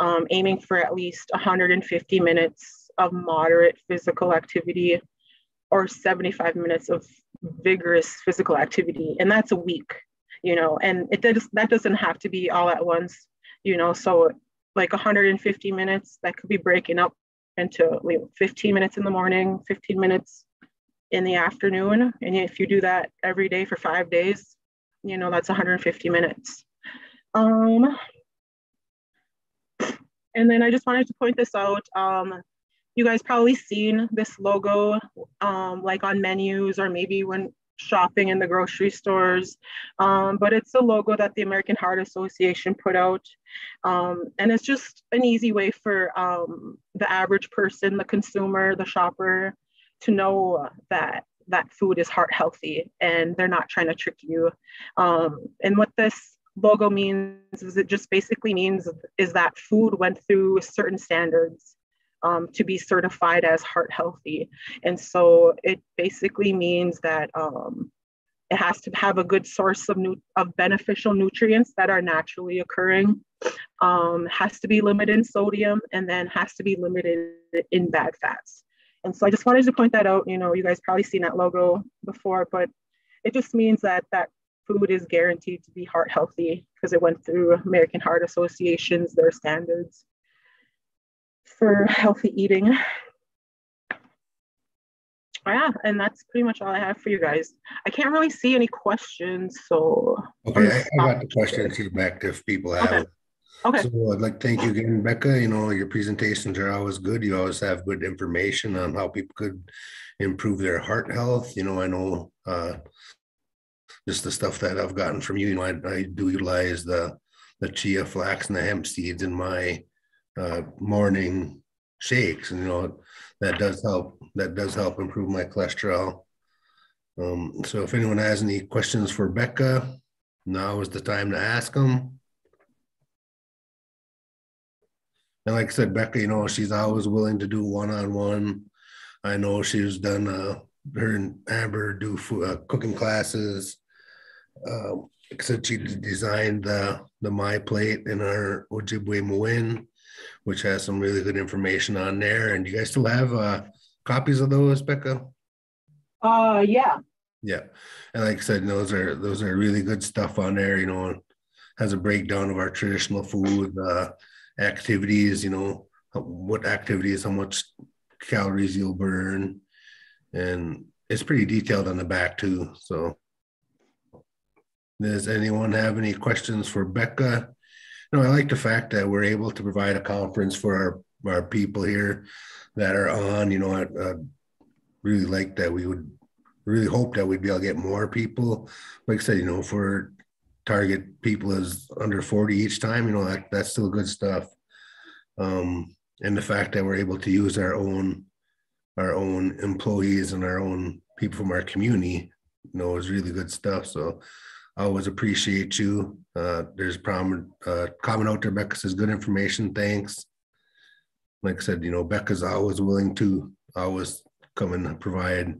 Speaker 4: um, aiming for at least 150 minutes of moderate physical activity or 75 minutes of vigorous physical activity. And that's a week you know and it does that doesn't have to be all at once you know so like 150 minutes that could be breaking up into 15 minutes in the morning 15 minutes in the afternoon. And if you do that every day for five days you know that's 150 minutes um and then i just wanted to point this out um you guys probably seen this logo um, like on menus or maybe when shopping in the grocery stores. Um, but it's a logo that the American Heart Association put out. Um, and it's just an easy way for um, the average person, the consumer, the shopper to know that that food is heart healthy and they're not trying to trick you. Um, and what this logo means is it just basically means is that food went through certain standards um, to be certified as heart healthy. And so it basically means that um, it has to have a good source of, nu- of beneficial nutrients that are naturally occurring, um, has to be limited in sodium, and then has to be limited in bad fats. And so I just wanted to point that out. You know, you guys probably seen that logo before, but it just means that that food is guaranteed to be heart healthy because it went through American Heart Association's their standards for healthy eating. Yeah, and that's pretty much all I have for you guys. I can't really see any questions, so.
Speaker 1: Okay, I got the questions here back if people have.
Speaker 4: Okay. Okay.
Speaker 1: So I'd like to thank you again, Becca. You know, your presentations are always good. You always have good information on how people could improve their heart health. You know, I know uh, just the stuff that I've gotten from you. You know, I, I do utilize the the chia flax and the hemp seeds in my uh, morning shakes, and you know that does help. That does help improve my cholesterol. Um, so if anyone has any questions for Becca, now is the time to ask them. And like I said, Becca, you know, she's always willing to do one-on-one. I know she's done uh, her and Amber do food, uh, cooking classes. I said, she designed the the My Plate in our Ojibwemowin, which has some really good information on there. And you guys still have uh, copies of those, Becca?
Speaker 4: Uh, yeah.
Speaker 1: Yeah, and like I said, those are those are really good stuff on there. You know, has a breakdown of our traditional food uh, activities. You know, what activities, how much calories you'll burn, and it's pretty detailed on the back too. So, does anyone have any questions for Becca? No, I like the fact that we're able to provide a conference for our, our people here that are on. You know, I, I really like that we would really hope that we'd be able to get more people. Like I said, you know, for target people is under 40 each time, you know, that, that's still good stuff. Um, and the fact that we're able to use our own our own employees and our own people from our community, you know, is really good stuff. So I always appreciate you. Uh, there's problem uh, comment out there. Becca says good information. Thanks. Like I said, you know, Becca's always willing to always come and provide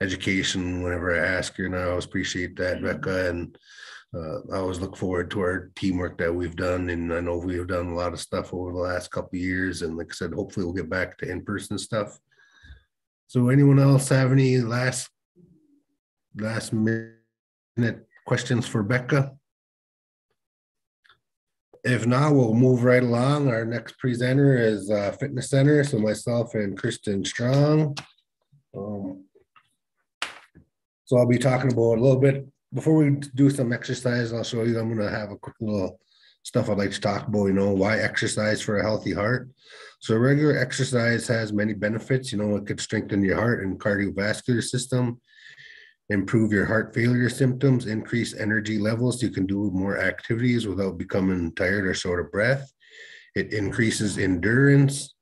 Speaker 1: education whenever I ask her, and I always appreciate that, Becca. And uh, I always look forward to our teamwork that we've done, and I know we've done a lot of stuff over the last couple years. And like I said, hopefully we'll get back to in-person stuff. So, anyone else have any last last minute questions for Becca? If not, we'll move right along. Our next presenter is uh, Fitness Center. So myself and Kristen Strong. Um, so I'll be talking about a little bit before we do some exercise. I'll show you. I'm going to have a quick little stuff I'd like to talk about. You know, why exercise for a healthy heart. So regular exercise has many benefits. You know, it could strengthen your heart and cardiovascular system, improve your heart failure symptoms, increase energy levels. You can do more activities without becoming tired or short of breath. It increases endurance,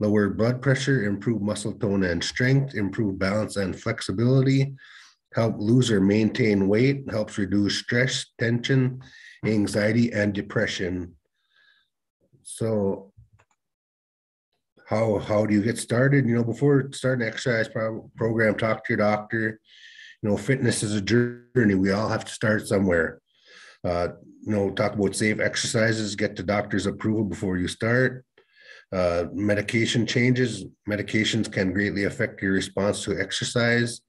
Speaker 1: lower blood pressure, improve muscle tone and strength, improve balance and flexibility, help lose or maintain weight, helps reduce stress, tension, anxiety, and depression. So how how do you get started? You know, before starting exercise pro- program, talk to your doctor. You know, fitness is a journey. We all have to start somewhere. Uh, you know, talk about safe exercises, get the doctor's approval before you start. Uh, medication changes. Medications can greatly affect your response to exercise.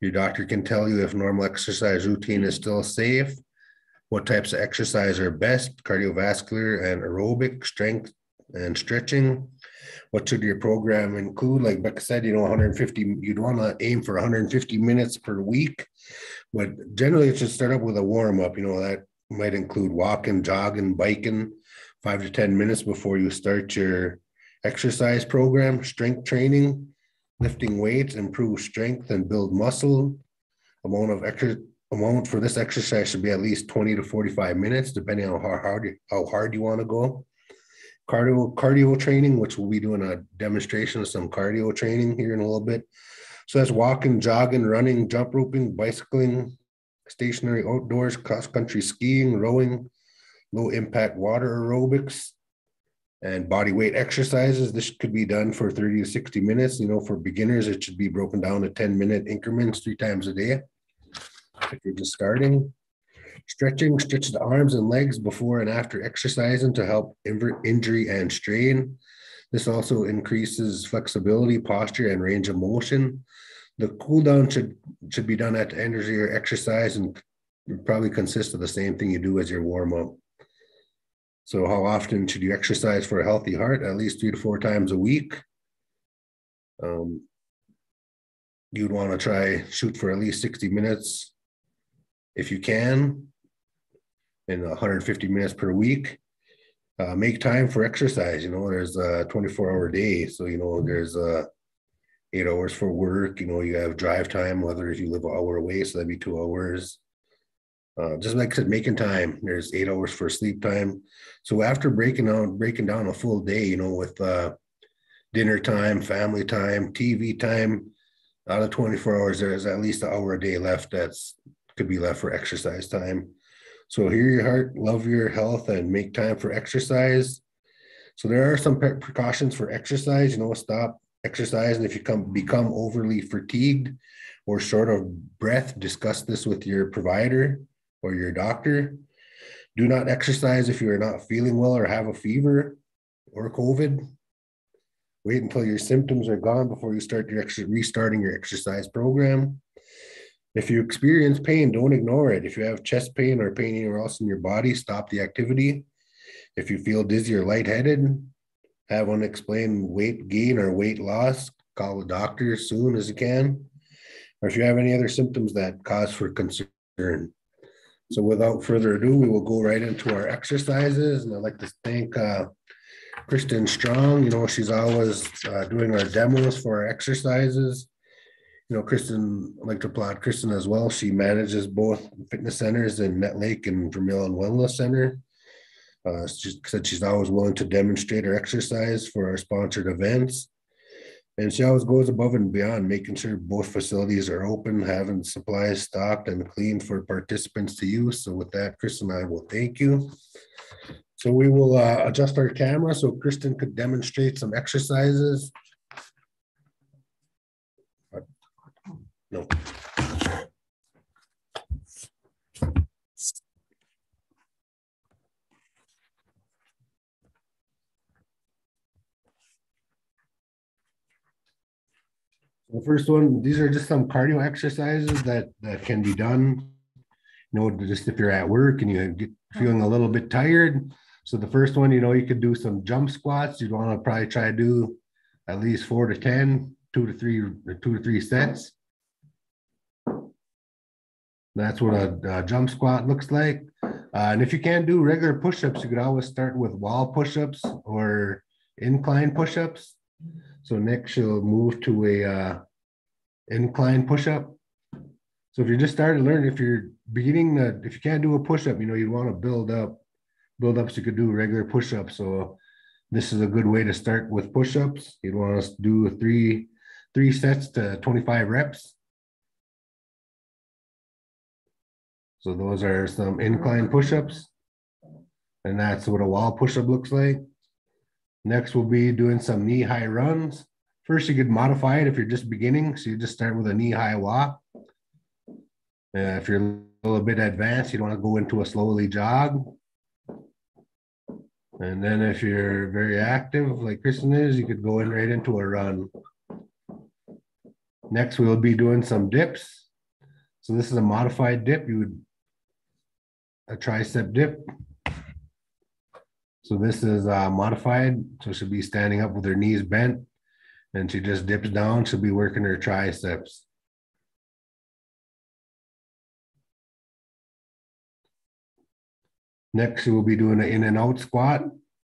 Speaker 1: Your doctor can tell you if normal exercise routine is still safe, what types of exercise are best, cardiovascular and aerobic, strength and stretching. What should your program include? Like Becca said, you know, 150, you'd want to aim for 150 minutes per week. But generally, it should start up with a warm up. You know, that might include walking, jogging, biking, five to 10 minutes before you start your exercise program, strength training, lifting weights, improve strength and build muscle. Amount of extra amount for this exercise should be at least 20 to 45 minutes, depending on how hard how hard you want to go. Cardio cardio training, which we'll be doing a demonstration of some cardio training here in a little bit. So that's walking, jogging, running, jump roping, bicycling, stationary outdoors, cross country skiing, rowing, low impact water aerobics, and body weight exercises. This could be done for 30 to 60 minutes. You know, for beginners, it should be broken down to 10 minute increments three times a day. If you're just starting, stretching, stretch the arms and legs before and after exercising to help injury and strain. This also increases flexibility, posture, and range of motion. The cool down should should be done at the end of your exercise and probably consist of the same thing you do as your warm up. So, how often should you exercise for a healthy heart? At least three to four times a week. Um, you'd want to try shoot for at least 60 minutes if you can, in 150 minutes per week. Uh, make time for exercise. You know, there's a 24 hour day. So, you know, there's uh, eight hours for work. You know, you have drive time, whether if you live an hour away, so that'd be two hours. Uh, just like I said, making time. There's eight hours for sleep time. So after breaking down breaking down a full day, you know, with uh, dinner time, family time, TV time, out of 24 hours, there's at least an hour a day left that's could be left for exercise time. So hear your heart, love your health, and make time for exercise. So there are some precautions for exercise. You know, stop exercising if you come become overly fatigued or short of breath. Discuss this with your provider or your doctor. Do not exercise if you are not feeling well or have a fever or COVID. Wait until your symptoms are gone before you start your ex- restarting your exercise program. If you experience pain, don't ignore it. If you have chest pain or pain anywhere else in your body, stop the activity. If you feel dizzy or lightheaded, have unexplained weight gain or weight loss, call a doctor as soon as you can. Or if you have any other symptoms that cause for concern. So without further ado, we will go right into our exercises. And I'd like to thank uh, Kristen Strong. You know, she's always uh, doing our demos for our exercises. You know, Kristen, I'd like to applaud Kristen as well. She manages both fitness centers in Nett Lake and Vermilion Wellness Center. Uh, she said she's always willing to demonstrate her exercise for our sponsored events. And she always goes above and beyond, making sure both facilities are open, having supplies stocked and clean for participants to use. So with that, Kristen, and I will thank you. So we will uh, adjust our camera so Kristen could demonstrate some exercises. No. The first one, these are just some cardio exercises that, that can be done. You know, just if you're at work and you get feeling a little bit tired. So the first one, you know, you could do some jump squats. You'd want to probably try to do at least four to ten, two to three, two to three sets. That's what a, a jump squat looks like. Uh, and if you can't do regular push-ups, you could always start with wall push-ups or incline push-ups. So next you'll move to a uh, incline push-up. So if you're just starting to learn, if you're beginning to, if you can't do a push-up, you know, you'd want to build up, build up so you could do regular push-ups. So this is a good way to start with push-ups. You'd want to do three, three sets to 25 reps. So those are some incline push-ups. And that's what a wall push-up looks like. Next, we'll be doing some knee-high runs. First, you could modify it if you're just beginning. So you just start with a knee-high walk. Uh, if you're a little bit advanced, you don't want to go into a slowly jog. And then if you're very active, like Kristen is, you could go in right into a run. Next, we'll be doing some dips. So this is a modified dip. You would a tricep dip. So this is uh, modified. So she'll be standing up with her knees bent and she just dips down. She'll be working her triceps. Next, we'll be doing an in and out squat.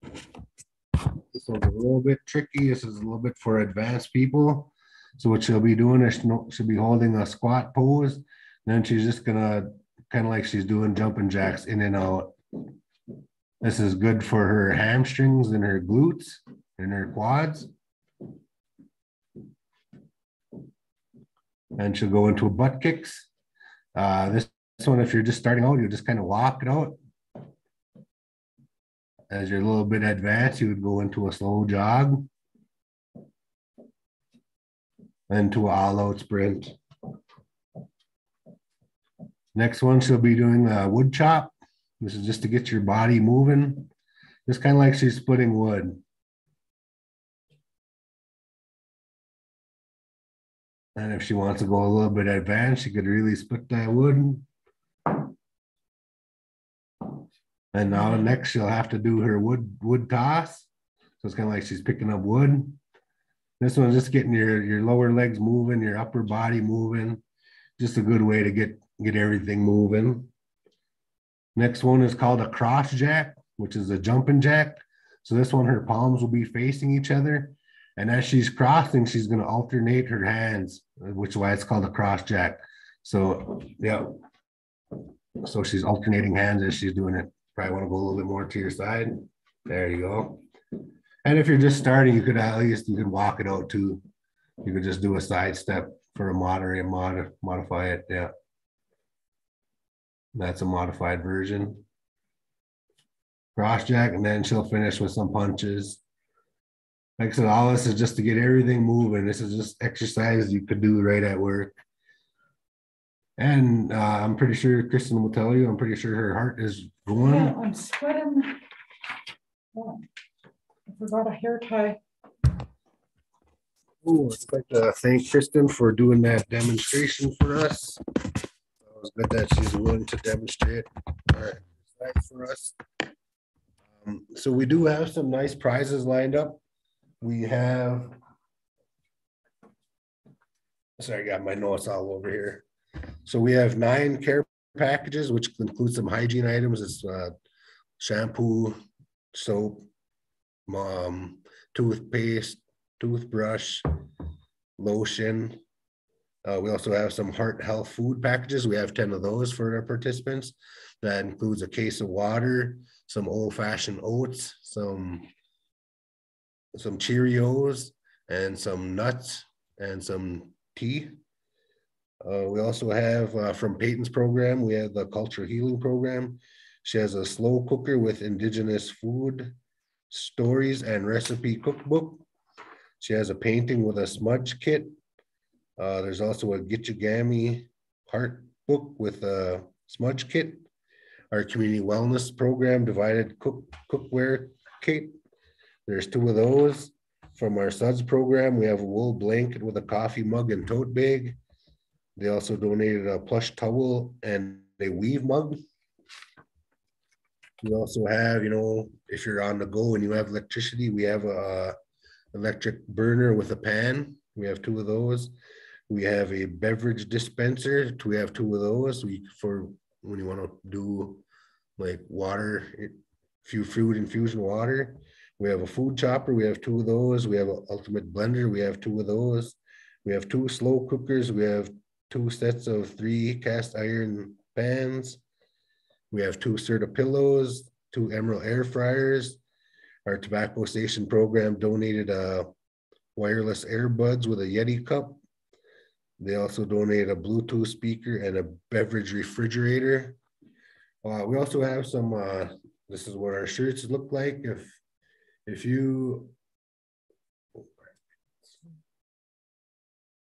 Speaker 1: This one's a little bit tricky. This is a little bit for advanced people. So what she'll be doing is she'll be holding a squat pose. Then she's just gonna kind of like she's doing jumping jacks in and out. This is good for her hamstrings and her glutes and her quads. And she'll go into butt kicks. Uh, this, this one, if you're just starting out, you'll just kind of walk it out. As you're a little bit advanced, you would go into a slow jog. Into an all out sprint. Next one, she'll be doing a wood chop. This is just to get your body moving. Just kind of like she's splitting wood. And if she wants to go a little bit advanced, she could really split that wood. And now next she'll have to do her wood wood toss. So it's kind of like she's picking up wood. This one's just getting your, your lower legs moving, your upper body moving. Just a good way to get get everything moving. Next one is called a cross jack, which is a jumping jack. So this one, her palms will be facing each other. And as she's crossing, she's going to alternate her hands, which is why it's called a cross jack. So, yeah. So she's alternating hands as she's doing it. Probably want to go a little bit more to your side. There you go. And if you're just starting, you could at least, you could walk it out too. You could just do a side step for a moderate, mod, modify it. Yeah. That's a modified version. Cross jack, and then she'll finish with some punches. Like I said, all this is just to get everything moving. This is just exercise you could do right at work. And uh, I'm pretty sure Kristen will tell you, I'm pretty sure her heart is going. Yeah.
Speaker 5: I'm sweating. Oh, I forgot a hair tie.
Speaker 1: Ooh, I'd like to thank Kristen for doing that demonstration for us. Was good that she's willing to demonstrate site for us. Um, So we do have some nice prizes lined up. We have. Sorry, I got my notes all over here. So we have nine care packages, which include some hygiene items. It's uh, shampoo, soap, um, toothpaste, toothbrush, lotion. Uh, we also have some heart health food packages. We have ten of those for our participants. That includes a case of water, some old fashioned oats, some some Cheerios, and some nuts and some tea. Uh, we also have uh, from Peyton's program, we have the culture healing program. She has a slow cooker with indigenous food stories and recipe cookbook. She has a painting with a smudge kit. Uh, there's also a Gitchagami heart book with a smudge kit. Our community wellness program divided cook cookware kit. There's two of those. From our SUDS program, we have a wool blanket with a coffee mug and tote bag. They also donated a plush towel and a weave mug. We also have, you know, if you're on the go and you have electricity, we have a electric burner with a pan. We have two of those. We have a beverage dispenser. We have two of those. We for when you want to do like water, few fruit infusion water. We have a food chopper. We have two of those. We have an ultimate blender. We have two of those. We have two slow cookers. We have two sets of three cast iron pans. We have two Serta pillows, two Emerald air fryers. Our tobacco station program donated a wireless earbuds with a Yeti cup. They also donated a Bluetooth speaker and a beverage refrigerator. Uh, we also have some, uh, this is what our shirts look like. If, if you,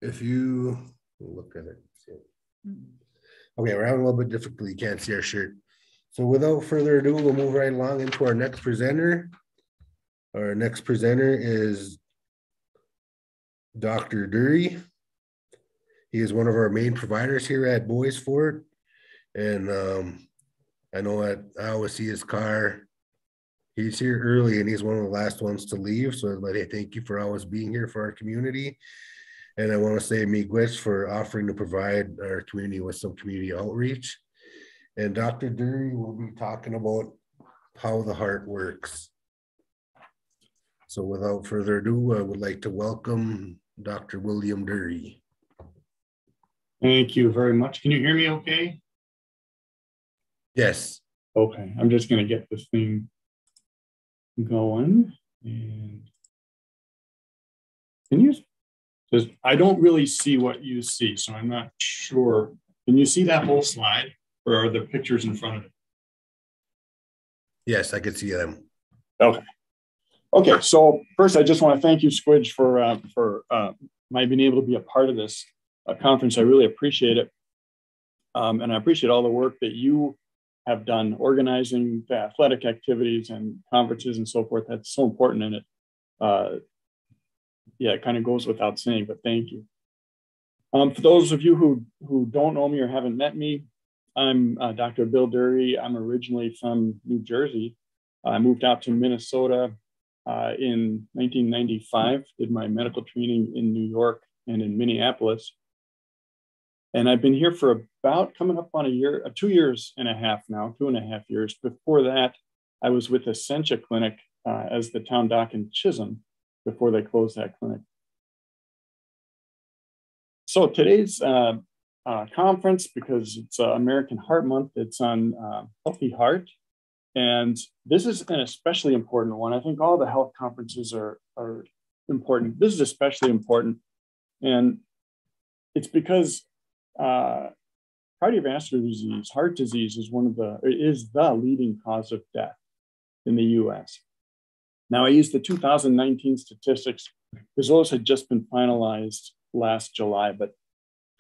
Speaker 1: if you look at it. Okay, we're having a little bit difficulty. You can't see our shirt. So without further ado, we'll move right along into our next presenter. Our next presenter is Dr. Dury. He is one of our main providers here at Bois Forte. And um, I know that I always see his car. He's here early and he's one of the last ones to leave. So to thank you for always being here for our community. And I want to say Miigwech for offering to provide our community with some community outreach. And Dr. Dury will be talking about how the heart works. So without further ado, I would like to welcome Dr. William Dury.
Speaker 3: Thank you very much. Can you hear me okay?
Speaker 1: Yes.
Speaker 3: Okay, I'm just gonna get this thing going and can you just, I don't really see what you see, so I'm not sure. Can you see that whole slide or are the pictures in front of it?
Speaker 1: Yes, I could see them.
Speaker 3: Okay. Okay, so first I just want to thank you, Squidge, for uh, for uh, my being able to be a part of this uh, conference. I really appreciate it, um, and I appreciate all the work that you have done organizing the athletic activities and conferences and so forth. That's so important in it. Uh, yeah, it kind of goes without saying, but thank you. Um, for those of you who who don't know me or haven't met me, I'm uh, Dr. Bill Dury. I'm originally from New Jersey. I moved out to Minnesota uh, in 1995, did my medical training in New York and in Minneapolis. And I've been here for about coming up on a year, uh, two years and a half now, two and a half years. Before that, I was with Essentia Clinic uh, as the town doc in Chisholm before they closed that clinic. So today's uh, uh, conference, because it's uh, American Heart Month, it's on uh, healthy heart. And this is an especially important one. I think all the health conferences are, are important. This is especially important. And it's because uh, cardiovascular disease, heart disease is one of the, is the leading cause of death in the US. Now I used the 2019 statistics because those had just been finalized last July, but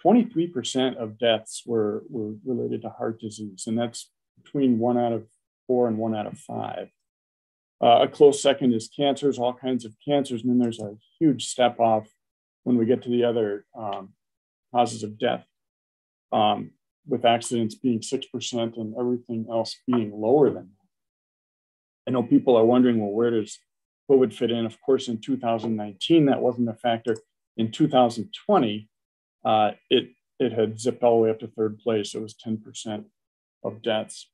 Speaker 3: 23% of deaths were, were related to heart disease, and that's between one out of four and one out of five. Uh, a close second is cancers, all kinds of cancers, and then there's a huge step off when we get to the other um, causes of death, um, with accidents being 6% and everything else being lower than that. I know people are wondering, well, where does COVID fit in? Of course, in 2019, that wasn't a factor. In 2020, uh, it, it had zipped all the way up to third place. It was 10% of deaths.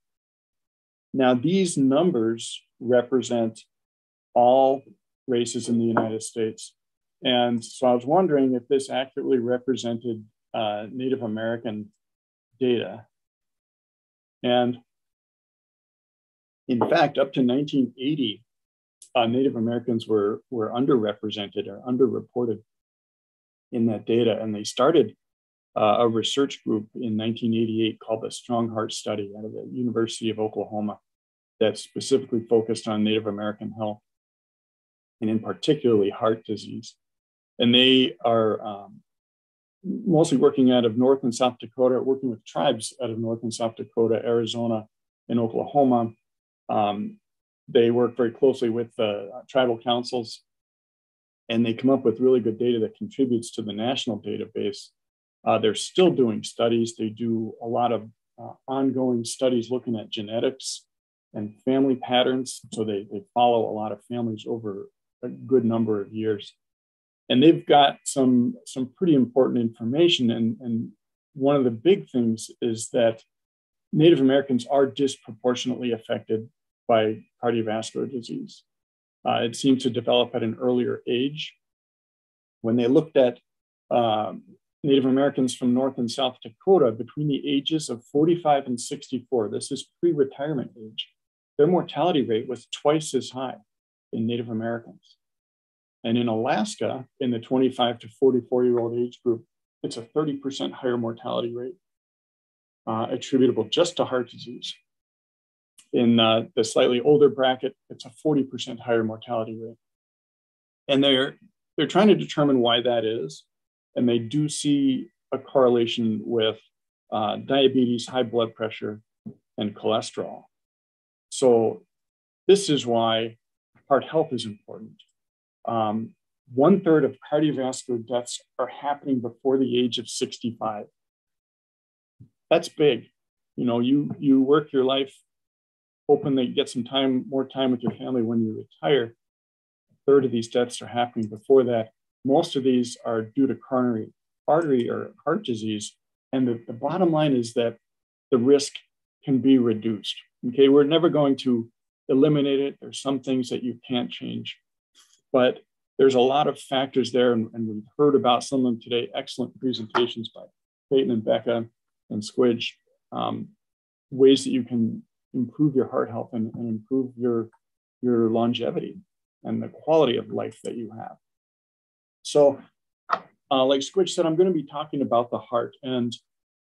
Speaker 3: Now, these numbers represent all races in the United States. And so I was wondering if this accurately represented uh, Native American data. And in fact, up to 1980, uh, Native Americans were, were underrepresented or underreported in that data. And they started uh, a research group in 1988 called the Strong Heart Study out of the University of Oklahoma that specifically focused on Native American health and in particularly heart disease. And they are um, mostly working out of North and South Dakota, working with tribes out of North and South Dakota, Arizona, and Oklahoma. Um, they work very closely with uh, tribal councils, and they come up with really good data that contributes to the national database. Uh, they're still doing studies. They do a lot of uh, ongoing studies looking at genetics and family patterns. So they, they follow a lot of families over a good number of years and they've got some some pretty important information. And and one of the big things is that native americans are disproportionately affected by cardiovascular disease. Uh, it seemed to develop at an earlier age. When they looked at um, native americans from north and south dakota between the ages of 45 and 64 this is pre-retirement age their mortality rate was twice as high in native americans and in Alaska, in the 25 to 44 year old age group, it's a 30% higher mortality rate uh, attributable just to heart disease. In uh, the slightly older bracket, it's a 40% higher mortality rate. And they're, they're trying to determine why that is. And they do see a correlation with uh, diabetes, high blood pressure, and cholesterol. So, this is why heart health is important. Um, one third of cardiovascular deaths are happening before the age of 65. That's big. You know, you you work your life hoping that you get some time, more time with your family when you retire. A third of these deaths are happening before that. Most of these are due to coronary artery or heart disease. And the, the bottom line is that the risk can be reduced. Okay, we're never going to eliminate it. There's some things that you can't change. But there's a lot of factors there, and, and we've heard about some of them today. Excellent presentations by Peyton and Becca and Squidge. Um, ways that you can improve your heart health and, and improve your, your longevity and the quality of life that you have. So, uh, like Squidge said, I'm going to be talking about the heart. And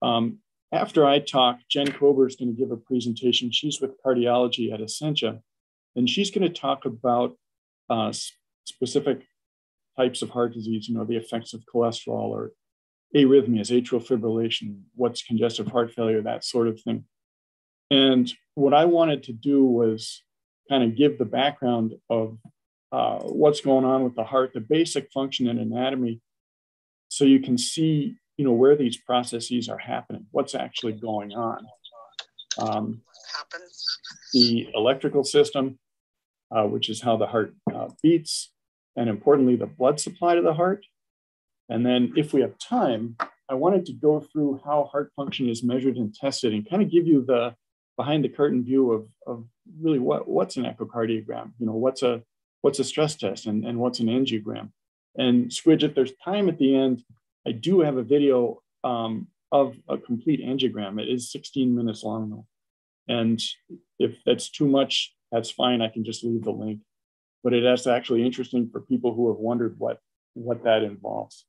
Speaker 3: um, after I talk, Jen Kober is going to give a presentation. She's with cardiology at Essentia, and she's going to talk about uh, specific types of heart disease, you know, the effects of cholesterol or arrhythmias, atrial fibrillation, what's congestive heart failure, that sort of thing. And what I wanted to do was kind of give the background of uh, what's going on with the heart, the basic function and anatomy, so you can see, you know, where these processes are happening, what's actually going on. Um, the electrical system, uh, which is how the heart uh, beats, and importantly, the blood supply to the heart. And then if we have time, I wanted to go through how heart function is measured and tested and kind of give you the behind the curtain view of, of really what, what's an echocardiogram, you know, what's a, what's a stress test and, and what's an angiogram. And Squidge, if there's time at the end, I do have a video um, of a complete angiogram. It is 16 minutes long though. And if that's too much, that's fine. I can just leave the link but it is actually interesting for people who have wondered what what that involves.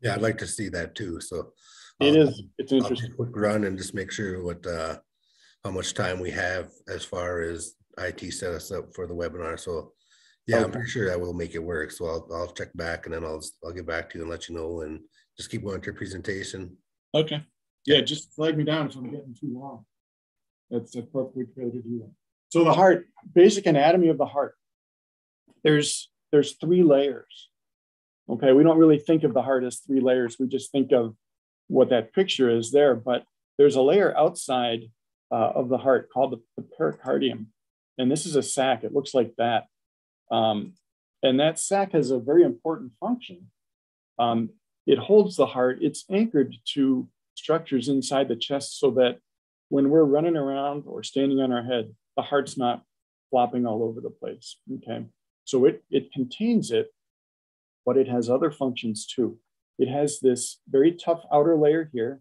Speaker 1: Yeah, I'd like to see that too. So
Speaker 3: it is. It's interesting.
Speaker 1: quick run and just make sure what uh, how much time we have as far as IT set us up for the webinar. So yeah, okay. I'm pretty sure that will make it work. So I'll I'll check back and then I'll I'll get back to you and let you know and just keep going to your presentation.
Speaker 3: Okay. Yeah, just flag me down if I'm getting too long. That's a perfect way to do that. So the heart, basic anatomy of the heart. There's there's three layers. Okay, we don't really think of the heart as three layers. We just think of what that picture is there, but there's a layer outside uh, of the heart called the, the, pericardium. And this is a sac, it looks like that. Um, and that sac has a very important function. Um, it holds the heart, it's anchored to structures inside the chest so that when we're running around or standing on our head, the heart's not flopping all over the place. Okay. So it, it contains it, but it has other functions too. It has this very tough outer layer here,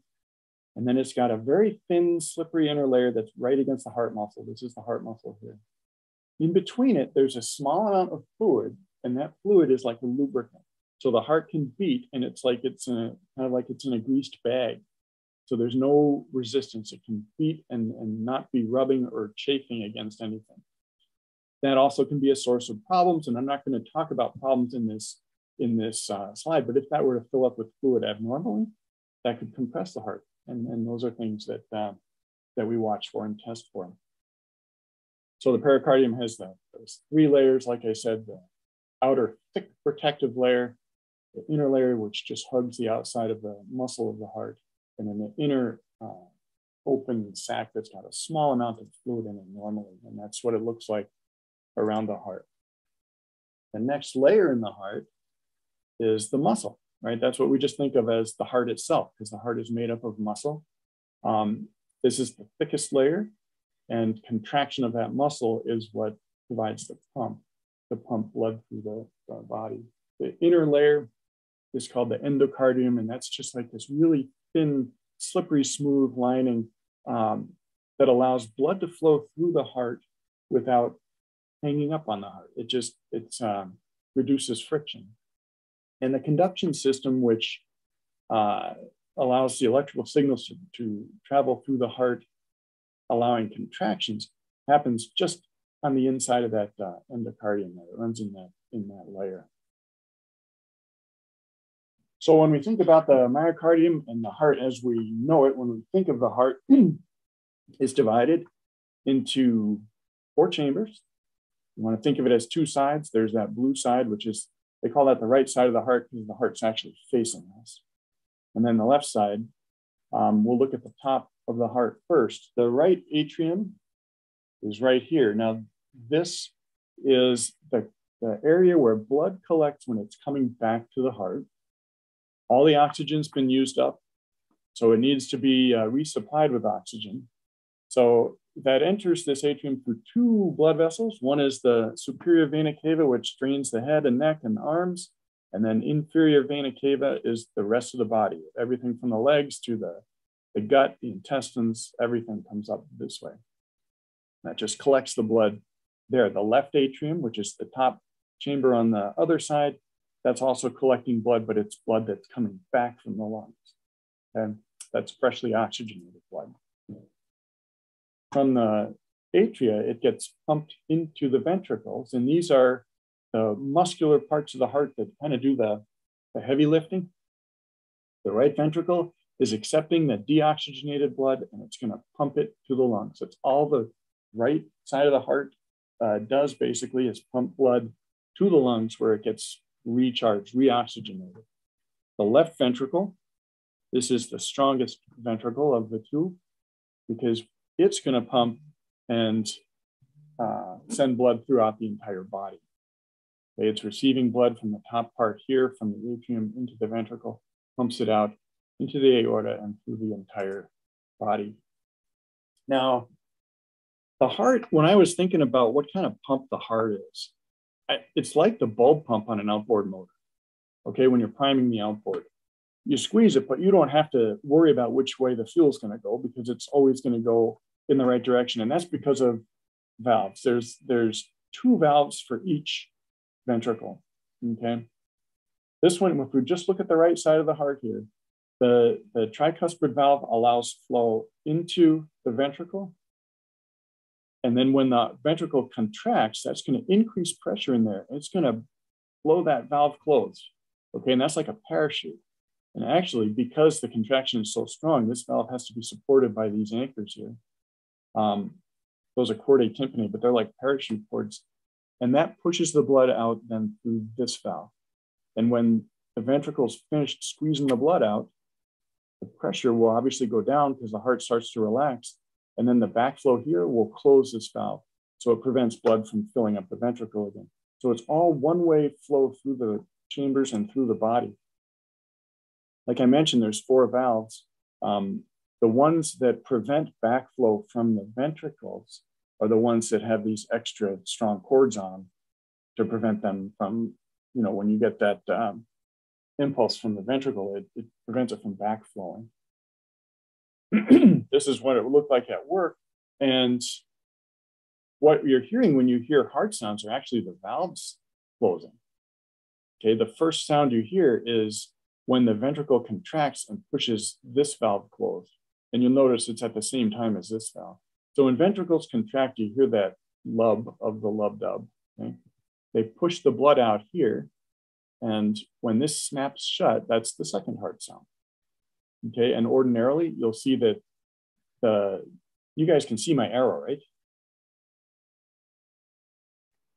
Speaker 3: and then it's got a very thin, slippery inner layer that's right against the heart muscle. This is the heart muscle here. In between it, there's a small amount of fluid, and that fluid is like a lubricant. So the heart can beat, and it's like it's in a kind of like it's in a greased bag. So there's no resistance. It can beat and, and not be rubbing or chafing against anything. That also can be a source of problems. And I'm not going to talk about problems in this, in this uh, slide, but if that were to fill up with fluid abnormally, that could compress the heart. And, and those are things that, uh, that we watch for and test for. So the pericardium has the, those three layers, like I said, the outer thick protective layer, the inner layer, which just hugs the outside of the muscle of the heart, and then the inner uh, open sac that's got a small amount of fluid in it normally. And that's what it looks like around the heart. The next layer in the heart is the muscle, right? That's what we just think of as the heart itself, because the heart is made up of muscle. Um, this is the thickest layer, and contraction of that muscle is what provides the pump, to pump blood through the, the body. The inner layer is called the endocardium, and that's just like this really thin, slippery, smooth lining um, that allows blood to flow through the heart without hanging up on the heart. It just it um, reduces friction. And the conduction system, which uh, allows the electrical signals to, to, travel through the heart, allowing contractions, happens just on the inside of that uh, endocardium that runs in that in that layer. So when we think about the myocardium and the heart as we know it, when we think of the heart, is divided into four chambers. You want to think of it as two sides. There's that blue side, which is, they call that the right side of the heart because the heart's actually facing us. And then the left side, um, we'll look at the top of the heart first. The right atrium is right here. Now, this is the, the area where blood collects when it's coming back to the heart. All the oxygen's been used up, so it needs to be uh, resupplied with oxygen. So that enters this atrium through two blood vessels. One is the superior vena cava, which drains the head and neck and arms. And then inferior vena cava is the rest of the body, everything from the legs to the, the gut, the intestines, everything comes up this way. That just collects the blood there. The left atrium, which is the top chamber on the other side, that's also collecting blood, but it's blood that's coming back from the lungs. And that's freshly oxygenated blood from the atria, it gets pumped into the ventricles. And these are the muscular parts of the heart that kind of do the, the heavy lifting. The right ventricle is accepting the deoxygenated blood and it's going to pump it to the lungs. It's all the right side of the heart uh, does basically is pump blood to the lungs where it gets recharged, reoxygenated. The left ventricle, this is the strongest ventricle of the two because it's going to pump and uh, send blood throughout the entire body. Okay, it's receiving blood from the top part here, from the atrium into the ventricle, pumps it out into the aorta and through the entire body. Now, the heart, when I was thinking about what kind of pump the heart is, it's like the bulb pump on an outboard motor. Okay, when you're priming the outboard, you squeeze it, but you don't have to worry about which way the fuel is going to go because it's always going to go in the right direction. And that's because of valves. There's, there's two valves for each ventricle, okay? This one, if we just look at the right side of the heart here, the, the tricuspid valve allows flow into the ventricle. And then when the ventricle contracts, that's going to increase pressure in there. It's going to blow that valve closed. Okay, and that's like a parachute. And actually, because the contraction is so strong, this valve has to be supported by these anchors here. Um, those are chordae tympani, but they're like parachute cords. And that pushes the blood out then through this valve. And when the ventricle's finished squeezing the blood out, the pressure will obviously go down because the heart starts to relax. And then the backflow here will close this valve. So it prevents blood from filling up the ventricle again. So it's all one way flow through the chambers and through the body. Like I mentioned, there's four valves. Um, the ones that prevent backflow from the ventricles are the ones that have these extra strong cords on to prevent them from, you know, when you get that um, impulse from the ventricle, it, it prevents it from backflowing. this is what it would look like at work. And what you're hearing when you hear heart sounds are actually the valves closing. Okay, the first sound you hear is when the ventricle contracts and pushes this valve closed. And you'll notice it's at the same time as this valve. So when ventricles contract, you hear that lub of the lub dub. Okay? They push the blood out here. And when this snaps shut, that's the second heart sound. Okay, and ordinarily you'll see that the, you guys can see my arrow, right?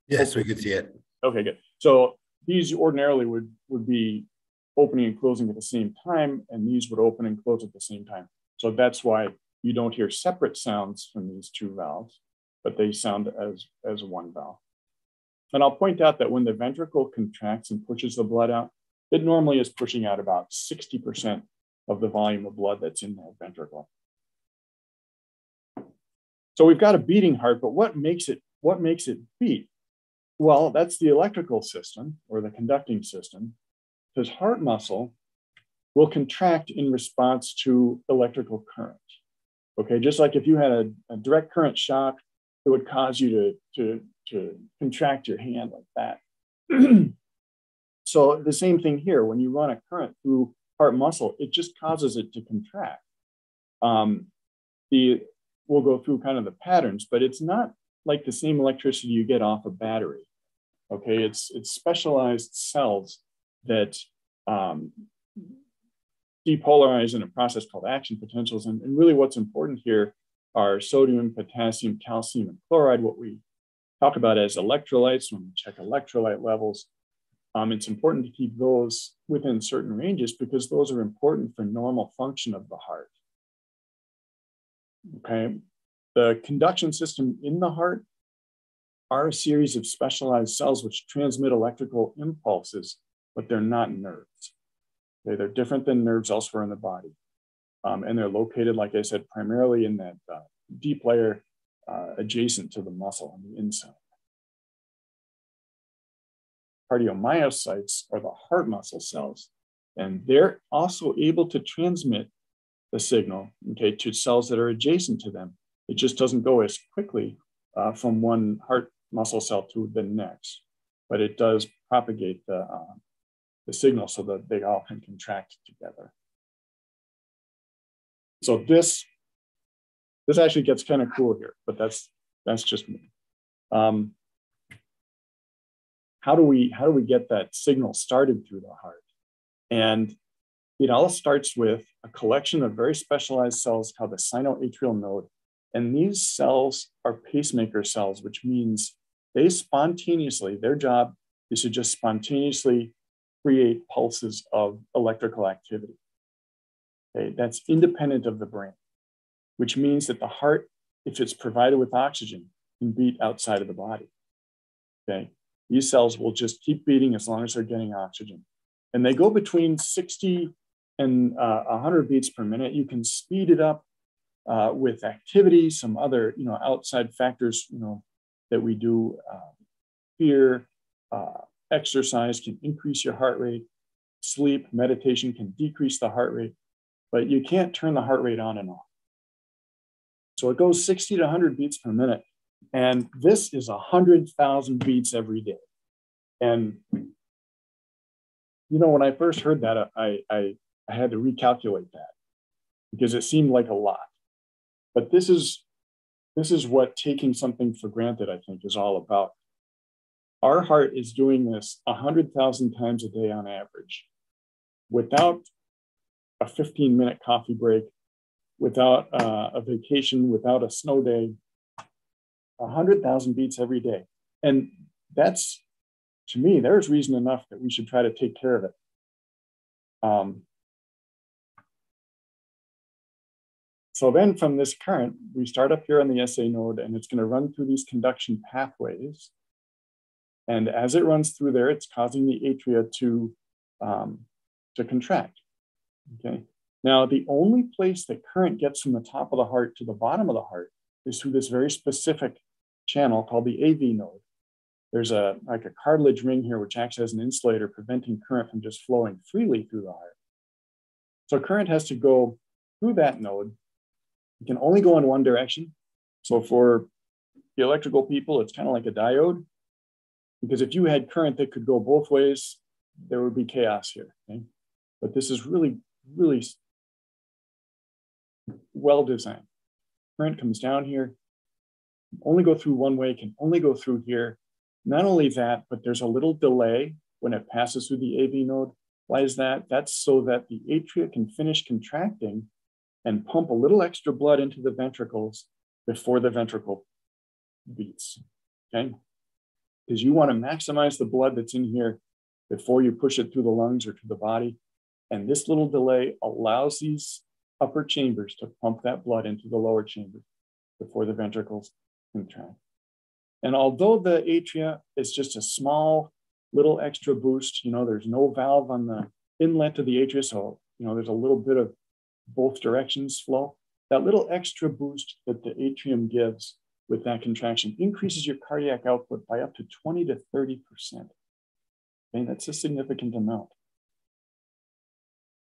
Speaker 1: Yes, we can see it.
Speaker 3: Okay, good. So these ordinarily would, would be opening and closing at the same time, and these would open and close at the same time. So that's why you don't hear separate sounds from these two valves, but they sound as, as one valve. And I'll point out that when the ventricle contracts and pushes the blood out, it normally is pushing out about 60% of the volume of blood that's in that ventricle. So we've got a beating heart, but what makes it, what makes it beat? Well, that's the electrical system or the conducting system, because heart muscle will contract in response to electrical current. Okay, just like if you had a, a direct current shock, it would cause you to, to, to contract your hand like that. so the same thing here, when you run a current through heart muscle, it just causes it to contract. Um, the, we'll go through kind of the patterns, but it's not like the same electricity you get off a battery. Okay, it's, it's specialized cells that um, depolarize in a process called action potentials. And, and, really what's important here are sodium, potassium, calcium, and chloride, what we talk about as electrolytes when we check electrolyte levels. Um, it's important to keep those within certain ranges because those are important for normal function of the heart. Okay, the conduction system in the heart are a series of specialized cells which transmit electrical impulses, but they're not nerves. Okay, they're different than nerves elsewhere in the body. Um, and they're located, like I said, primarily in that uh, deep layer uh, adjacent to the muscle on the inside. Cardiomyocytes are the heart muscle cells, and they're also able to transmit the signal okay, to cells that are adjacent to them. It just doesn't go as quickly uh, from one heart muscle cell to the next, but it does propagate the, uh, the signal so that they all can contract together. So this, this actually gets kind of cool here, but that's, that's just me. Um, how do we, how do we get that signal started through the heart? And it all starts with a collection of very specialized cells called the sinoatrial node. And these cells are pacemaker cells, which means they spontaneously, their job is to just spontaneously create pulses of electrical activity. Okay, that's independent of the brain, which means that the heart, if it's provided with oxygen, can beat outside of the body. Okay, these cells will just keep beating as long as they're getting oxygen. And they go between 60 and uh, 100 beats per minute. You can speed it up uh, with activity, some other, you know, outside factors, you know, that we do. Uh, fear, uh, exercise can increase your heart rate. Sleep, meditation can decrease the heart rate, but you can't turn the heart rate on and off. So it goes 60 to 100 beats per minute. And this is 100,000 beats every day. And, you know, when I first heard that, I, I, I had to recalculate that because it seemed like a lot. But this is this is what taking something for granted, I think, is all about. Our heart is doing this 100,000 times a day on average without a 15 minute coffee break, without uh, a vacation, without a snow day, 100,000 beats every day. And that's, to me, there's reason enough that we should try to take care of it. Um, so then from this current, we start up here on the SA node and it's gonna run through these conduction pathways. And as it runs through there, it's causing the atria to, um, to contract, okay? Now, the only place that current gets from the top of the heart to the bottom of the heart is through this very specific channel called the AV node. There's a like a cartilage ring here, which acts as an insulator, preventing current from just flowing freely through the heart. So current has to go through that node. It can only go in one direction. So for the electrical people, it's kind of like a diode. Because if you had current that could go both ways, there would be chaos here. Okay? But this is really, really well designed. Current comes down here, only go through one way, can only go through here. Not only that, but there's a little delay when it passes through the AV node. Why is that? That's so that the atria can finish contracting and pump a little extra blood into the ventricles before the ventricle beats, okay? Because you want to maximize the blood that's in here before you push it through the lungs or to the body. And this little delay allows these upper chambers to pump that blood into the lower chamber before the ventricles contract. And although the atria is just a small little extra boost, you know, there's no valve on the inlet of the atria, so, you know, there's a little bit of both directions flow. That little extra boost that the atrium gives with that contraction increases your cardiac output by up to 20 to 30%. Okay, that's a significant amount.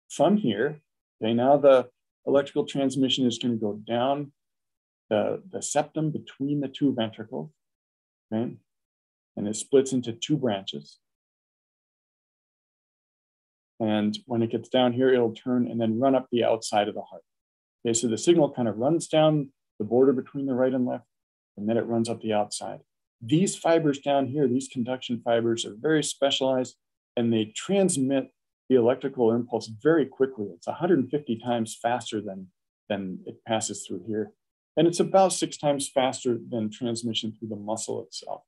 Speaker 3: From here, okay, now the electrical transmission is going to go down the, the septum between the two ventricles, okay? And it splits into two branches. And when it gets down here, it'll turn and then run up the outside of the heart. Okay, so the signal kind of runs down the border between the right and left, and then it runs up the outside. These fibers down here, these conduction fibers are very specialized and they transmit the electrical impulse very quickly. It's 150 times faster than, than it passes through here. And it's about six times faster than transmission through the muscle itself.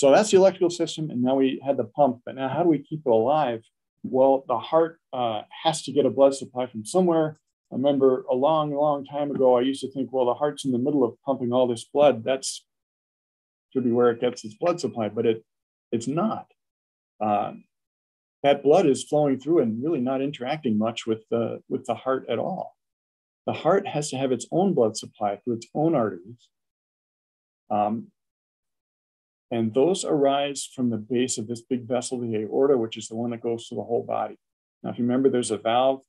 Speaker 3: So that's the electrical system. And now we had the pump, but now how do we keep it alive? Well, the heart uh, has to get a blood supply from somewhere. I remember a long, long time ago, I used to think, well, the heart's in the middle of pumping all this blood. That's should be where it gets its blood supply, but it it's not. Uh, that blood is flowing through and really not interacting much with the with the heart at all. The heart has to have its own blood supply through its own arteries. Um, and those arise from the base of this big vessel, the aorta, which is the one that goes to the whole body. Now, if you remember, there's a valve.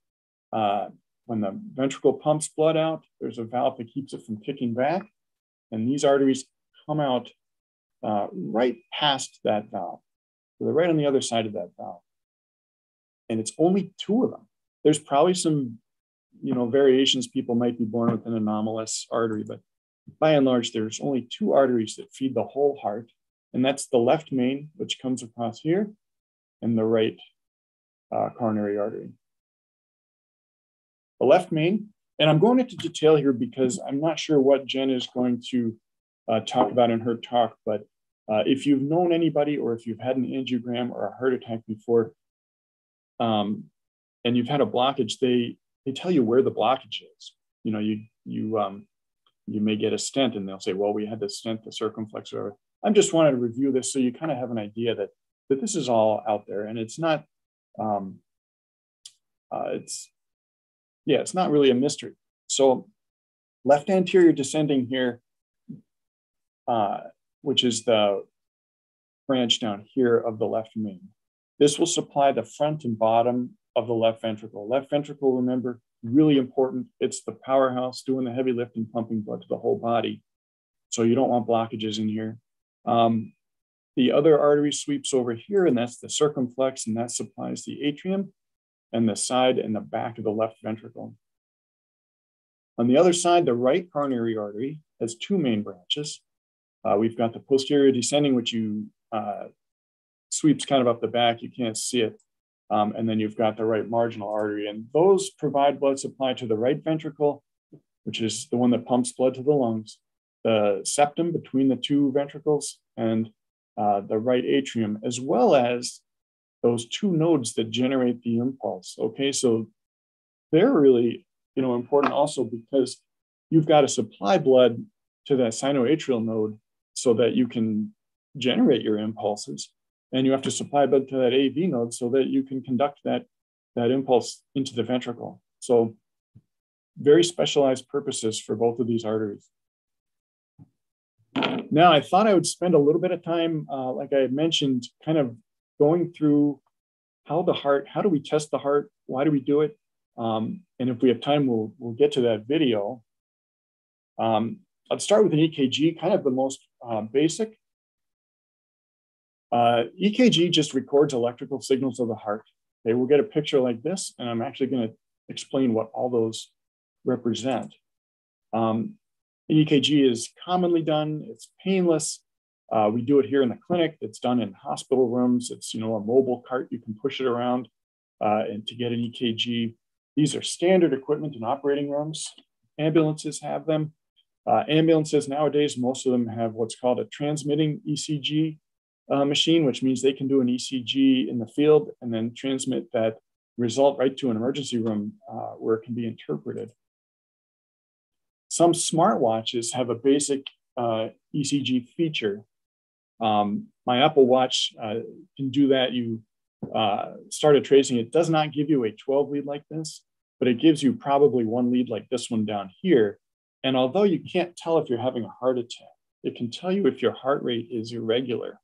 Speaker 3: Uh, when the ventricle pumps blood out, there's a valve that keeps it from kicking back. And these arteries come out uh, right past that valve. So they're right on the other side of that valve. And it's only two of them. There's probably some you know, variations, people might be born with an anomalous artery, but by and large, there's only two arteries that feed the whole heart, and that's the left main, which comes across here, and the right uh, coronary artery. The left main, and I'm going into detail here because I'm not sure what Jen is going to uh, talk about in her talk, but uh, if you've known anybody or if you've had an angiogram or a heart attack before, um, and you've had a blockage, they they tell you where the blockage is. You know, you you um, you may get a stent, and they'll say, "Well, we had the stent, the circumflex, whatever." I'm just wanted to review this so you kind of have an idea that that this is all out there, and it's not. Um, uh, it's yeah, it's not really a mystery. So, left anterior descending here, uh, which is the branch down here of the left main. This will supply the front and bottom of the left ventricle. Left ventricle, remember, really important. It's the powerhouse doing the heavy lifting, pumping blood to the whole body. So you don't want blockages in here. Um, the other artery sweeps over here, and that's the circumflex, and that supplies the atrium and the side and the back of the left ventricle. On the other side, the right coronary artery has two main branches. Uh, we've got the posterior descending, which you uh, sweeps kind of up the back. You can't see it. Um, and then you've got the right marginal artery. And those provide blood supply to the right ventricle, which is the one that pumps blood to the lungs, the septum between the two ventricles, and uh, the right atrium, as well as those two nodes that generate the impulse. Okay, so they're really you know important also because you've got to supply blood to that sinoatrial node so that you can generate your impulses, and you have to supply blood to that AV node so that you can conduct that that impulse into the ventricle. So very specialized purposes for both of these arteries. Now, I thought I would spend a little bit of time, uh, like I had mentioned, kind of going through how the heart, how do we test the heart? Why do we do it? Um, and if we have time, we'll, we'll get to that video. Um, I'd start with an EKG, kind of the most uh, basic. Uh, EKG just records electrical signals of the heart. Okay, we'll get a picture like this, and I'm actually going to explain what all those represent. Um, EKG is commonly done, it's painless. Uh, we do it here in the clinic. It's done in hospital rooms. It's you know a mobile cart you can push it around uh, and to get an EKG. These are standard equipment in operating rooms. Ambulances have them. Uh, ambulances nowadays, most of them have what's called a transmitting ECG uh, machine, which means they can do an ECG in the field and then transmit that result right to an emergency room uh, where it can be interpreted. Some smartwatches have a basic uh, ECG feature. Um, my Apple Watch uh, can do that. You uh, started tracing. It does not give you a 12 lead like this, but it gives you probably one lead like this one down here. And although you can't tell if you're having a heart attack, it can tell you if your heart rate is irregular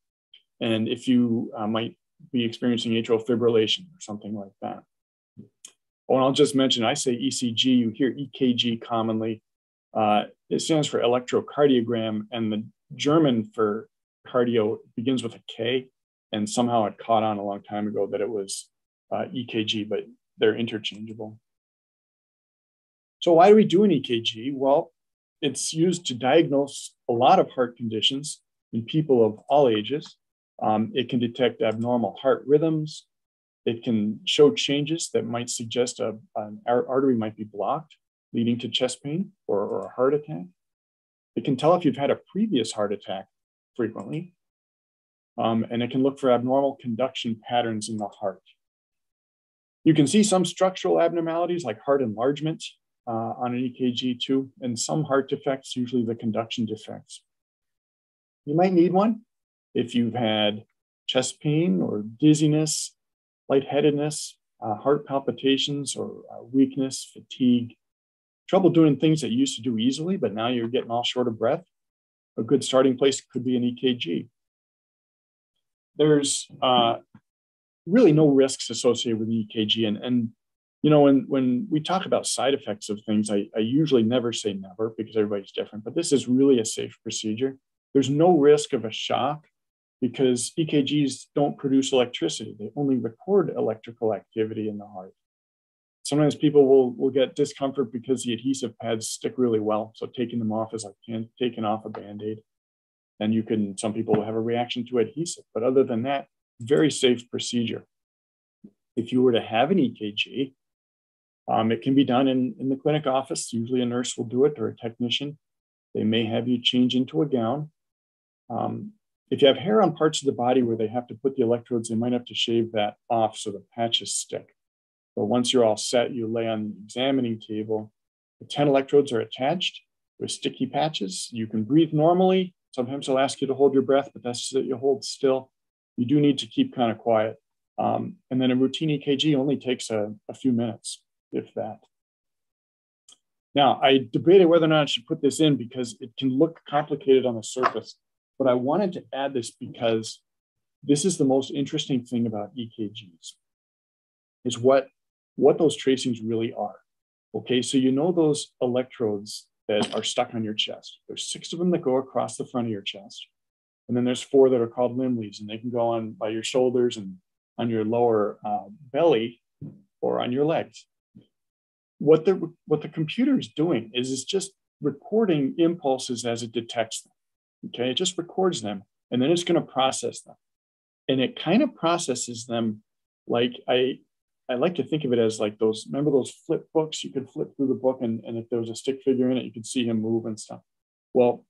Speaker 3: and if you uh, might be experiencing atrial fibrillation or something like that. Oh, and I'll just mention, I say ECG, you hear EKG commonly. Uh, it stands for electrocardiogram, and the German for cardio begins with a K, and somehow it caught on a long time ago that it was uh, EKG, but they're interchangeable. So why do we do an EKG? Well, it's used to diagnose a lot of heart conditions in people of all ages. Um, it can detect abnormal heart rhythms. It can show changes that might suggest a, an artery might be blocked leading to chest pain or, or a heart attack. It can tell if you've had a previous heart attack frequently. Um, and it can look for abnormal conduction patterns in the heart. You can see some structural abnormalities like heart enlargement uh, on an EKG too, and some heart defects, usually the conduction defects. You might need one if you've had chest pain or dizziness, lightheadedness, uh, heart palpitations or uh, weakness, fatigue, trouble doing things that you used to do easily, but now you're getting all short of breath, a good starting place could be an EKG. There's uh, really no risks associated with EKG. And, and you know, when, when we talk about side effects of things, I, I usually never say never because everybody's different, but this is really a safe procedure. There's no risk of a shock because EKGs don't produce electricity. They only record electrical activity in the heart sometimes people will will get discomfort because the adhesive pads stick really well. So taking them off is like taking off a band-aid. And you can, some people will have a reaction to adhesive, but other than that, very safe procedure. If you were to have an EKG, um, it can be done in, in the clinic office. Usually a nurse will do it or a technician. They may have you change into a gown. Um, if you have hair on parts of the body where they have to put the electrodes, they might have to shave that off so the patches stick. But once you're all set, you lay on the examining table. The 10 electrodes are attached with sticky patches. You can breathe normally. Sometimes they'll ask you to hold your breath, but that's so that you hold still. You do need to keep kind of quiet. Um, and then a routine EKG only takes a, a few minutes, if that. Now, I debated whether or not I should put this in because it can look complicated on the surface, but I wanted to add this because this is the most interesting thing about EKGs, is what what those tracings really are. Okay, so you know those electrodes that are stuck on your chest. There's six of them that go across the front of your chest. And then there's four that are called limb leads, and they can go on by your shoulders and on your lower uh, belly or on your legs. What the, what the computer is doing is it's just recording impulses as it detects them. Okay, it just records them and then it's going to process them. And it kind of processes them like I I like to think of it as like those, remember those flip books? You could flip through the book and, and if there was a stick figure in it, you could see him move and stuff. Well,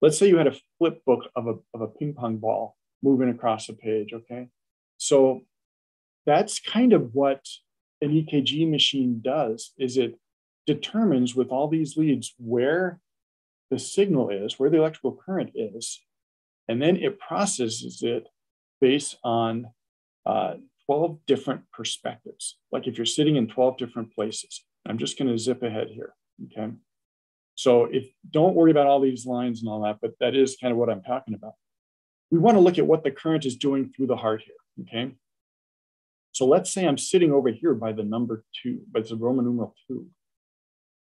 Speaker 3: let's say you had a flip book of a, of a ping pong ball moving across a page, okay? So that's kind of what an EKG machine does is it determines with all these leads where the signal is, where the electrical current is, and then it processes it based on uh, 12 different perspectives. Like if you're sitting in 12 different places, I'm just going to zip ahead here. Okay. So if don't worry about all these lines and all that, but that is kind of what I'm talking about. We want to look at what the current is doing through the heart here. Okay. So let's say I'm sitting over here by the number two, it's a Roman numeral two.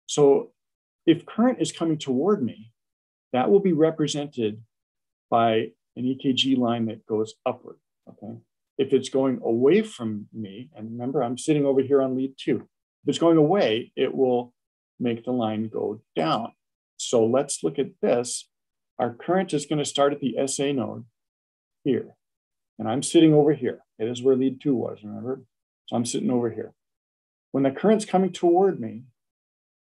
Speaker 3: So if current is coming toward me, that will be represented by an EKG line that goes upward. Okay. If it's going away from me, and remember, I'm sitting over here on lead two. If it's going away, it will make the line go down. So let's look at this. Our current is going to start at the SA node here. And I'm sitting over here. It is where lead two was, remember? So I'm sitting over here. When the current's coming toward me,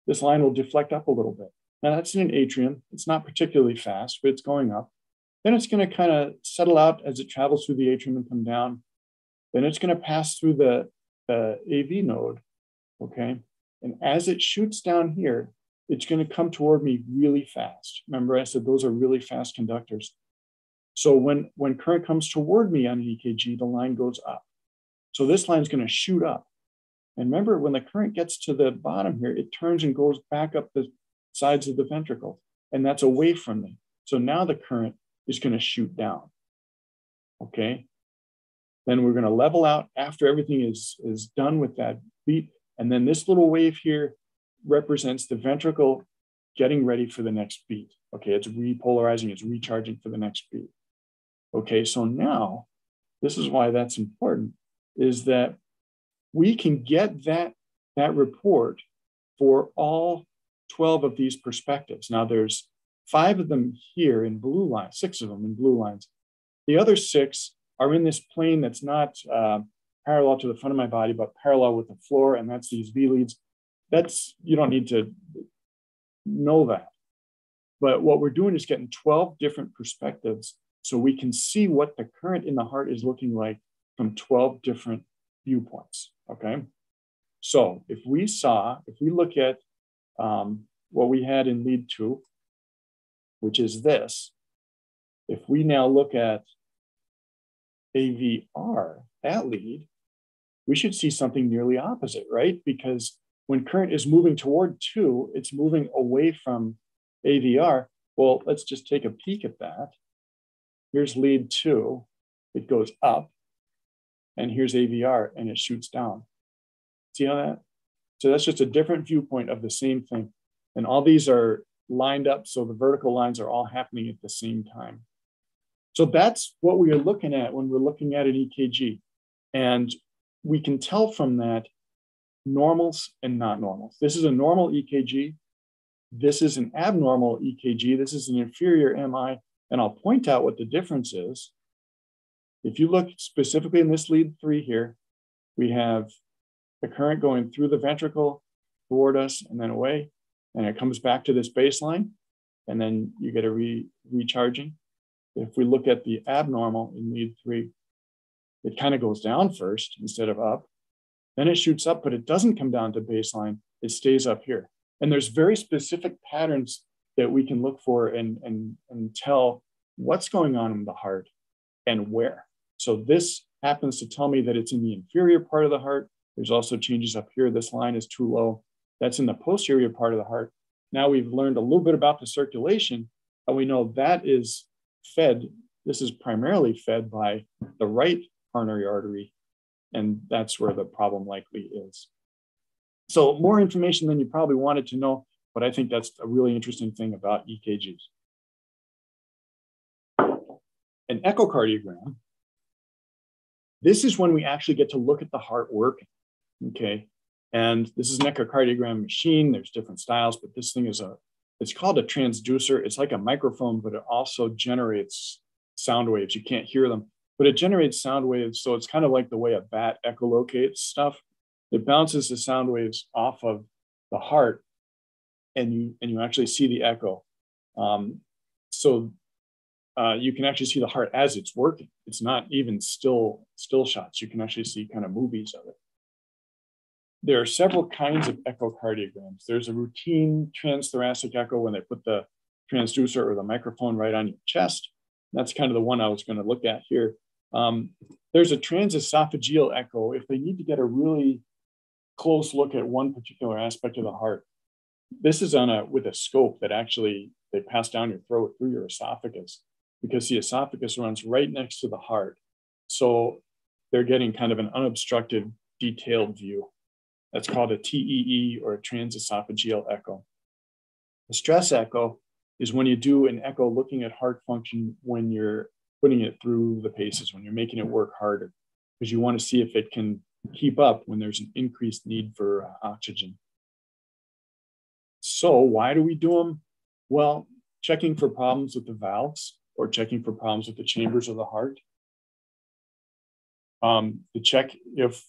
Speaker 3: this line will deflect up a little bit. Now that's in an atrium. It's not particularly fast, but it's going up. Then it's going to kind of settle out as it travels through the atrium and come down. Then it's going to pass through the, the AV node, okay? And as it shoots down here, it's going to come toward me really fast. Remember, I said those are really fast conductors. So when, when current comes toward me on an EKG, the line goes up. So this line is going to shoot up. And remember, when the current gets to the bottom here, it turns and goes back up the sides of the ventricle, and that's away from me. So now the current is going to shoot down. Okay. Then we're going to level out after everything is, is done with that beat. And then this little wave here represents the ventricle getting ready for the next beat. Okay, it's repolarizing, it's recharging for the next beat. Okay, so now this is why that's important, is that we can get that, that report for all 12 of these perspectives. Now there's five of them here in blue lines, six of them in blue lines. The other six are in this plane that's not uh, parallel to the front of my body, but parallel with the floor, and that's these V leads. That's, you don't need to know that. But what we're doing is getting 12 different perspectives so we can see what the current in the heart is looking like from 12 different viewpoints, okay? So if we saw, if we look at um, what we had in lead two, which is this. If we now look at AVR, that lead, we should see something nearly opposite, right? Because when current is moving toward two, it's moving away from AVR. Well, let's just take a peek at that. Here's lead two, it goes up, and here's AVR, and it shoots down. See how that? So that's just a different viewpoint of the same thing. And all these are lined up so the vertical lines are all happening at the same time. So that's what we are looking at when we're looking at an EKG. And we can tell from that normals and not normals. This is a normal EKG. This is an abnormal EKG. This is an inferior MI. And I'll point out what the difference is. If you look specifically in this lead three here, we have the current going through the ventricle toward us and then away and it comes back to this baseline, and then you get a re recharging. If we look at the abnormal in lead three, it kind of goes down first instead of up. Then it shoots up, but it doesn't come down to baseline. It stays up here. And there's very specific patterns that we can look for and, and, and tell what's going on in the heart and where. So this happens to tell me that it's in the inferior part of the heart. There's also changes up here. This line is too low. That's in the posterior part of the heart. Now we've learned a little bit about the circulation, and we know that is fed. This is primarily fed by the right coronary artery, and that's where the problem likely is. So, more information than you probably wanted to know, but I think that's a really interesting thing about EKGs. An echocardiogram. This is when we actually get to look at the heart working. Okay. And this is an echocardiogram machine. There's different styles, but this thing is a, it's called a transducer. It's like a microphone, but it also generates sound waves. You can't hear them. but it generates sound waves. So it's kind of like the way a bat echolocates stuff. It bounces the sound waves off of the heart, and you and you actually see the echo. Um, so uh, you can actually see the heart as it's working. It's not even still still shots. You can actually see kind of movies of it. There are several kinds of echocardiograms. There's a routine transthoracic echo when they put the transducer or the microphone right on your chest. That's kind of the one I was going to look at here. Um, there's a transesophageal echo if they need to get a really close look at one particular aspect of the heart. This is on a with a scope that actually they pass down your throat through your esophagus because the esophagus runs right next to the heart. So they're getting kind of an unobstructed, detailed view. That's called a TEE or a transesophageal echo. A stress echo is when you do an echo looking at heart function when you're putting it through the paces, when you're making it work harder, because you want to see if it can keep up when there's an increased need for uh, oxygen. So, why do we do them? Well, checking for problems with the valves or checking for problems with the chambers of the heart. Um, to check if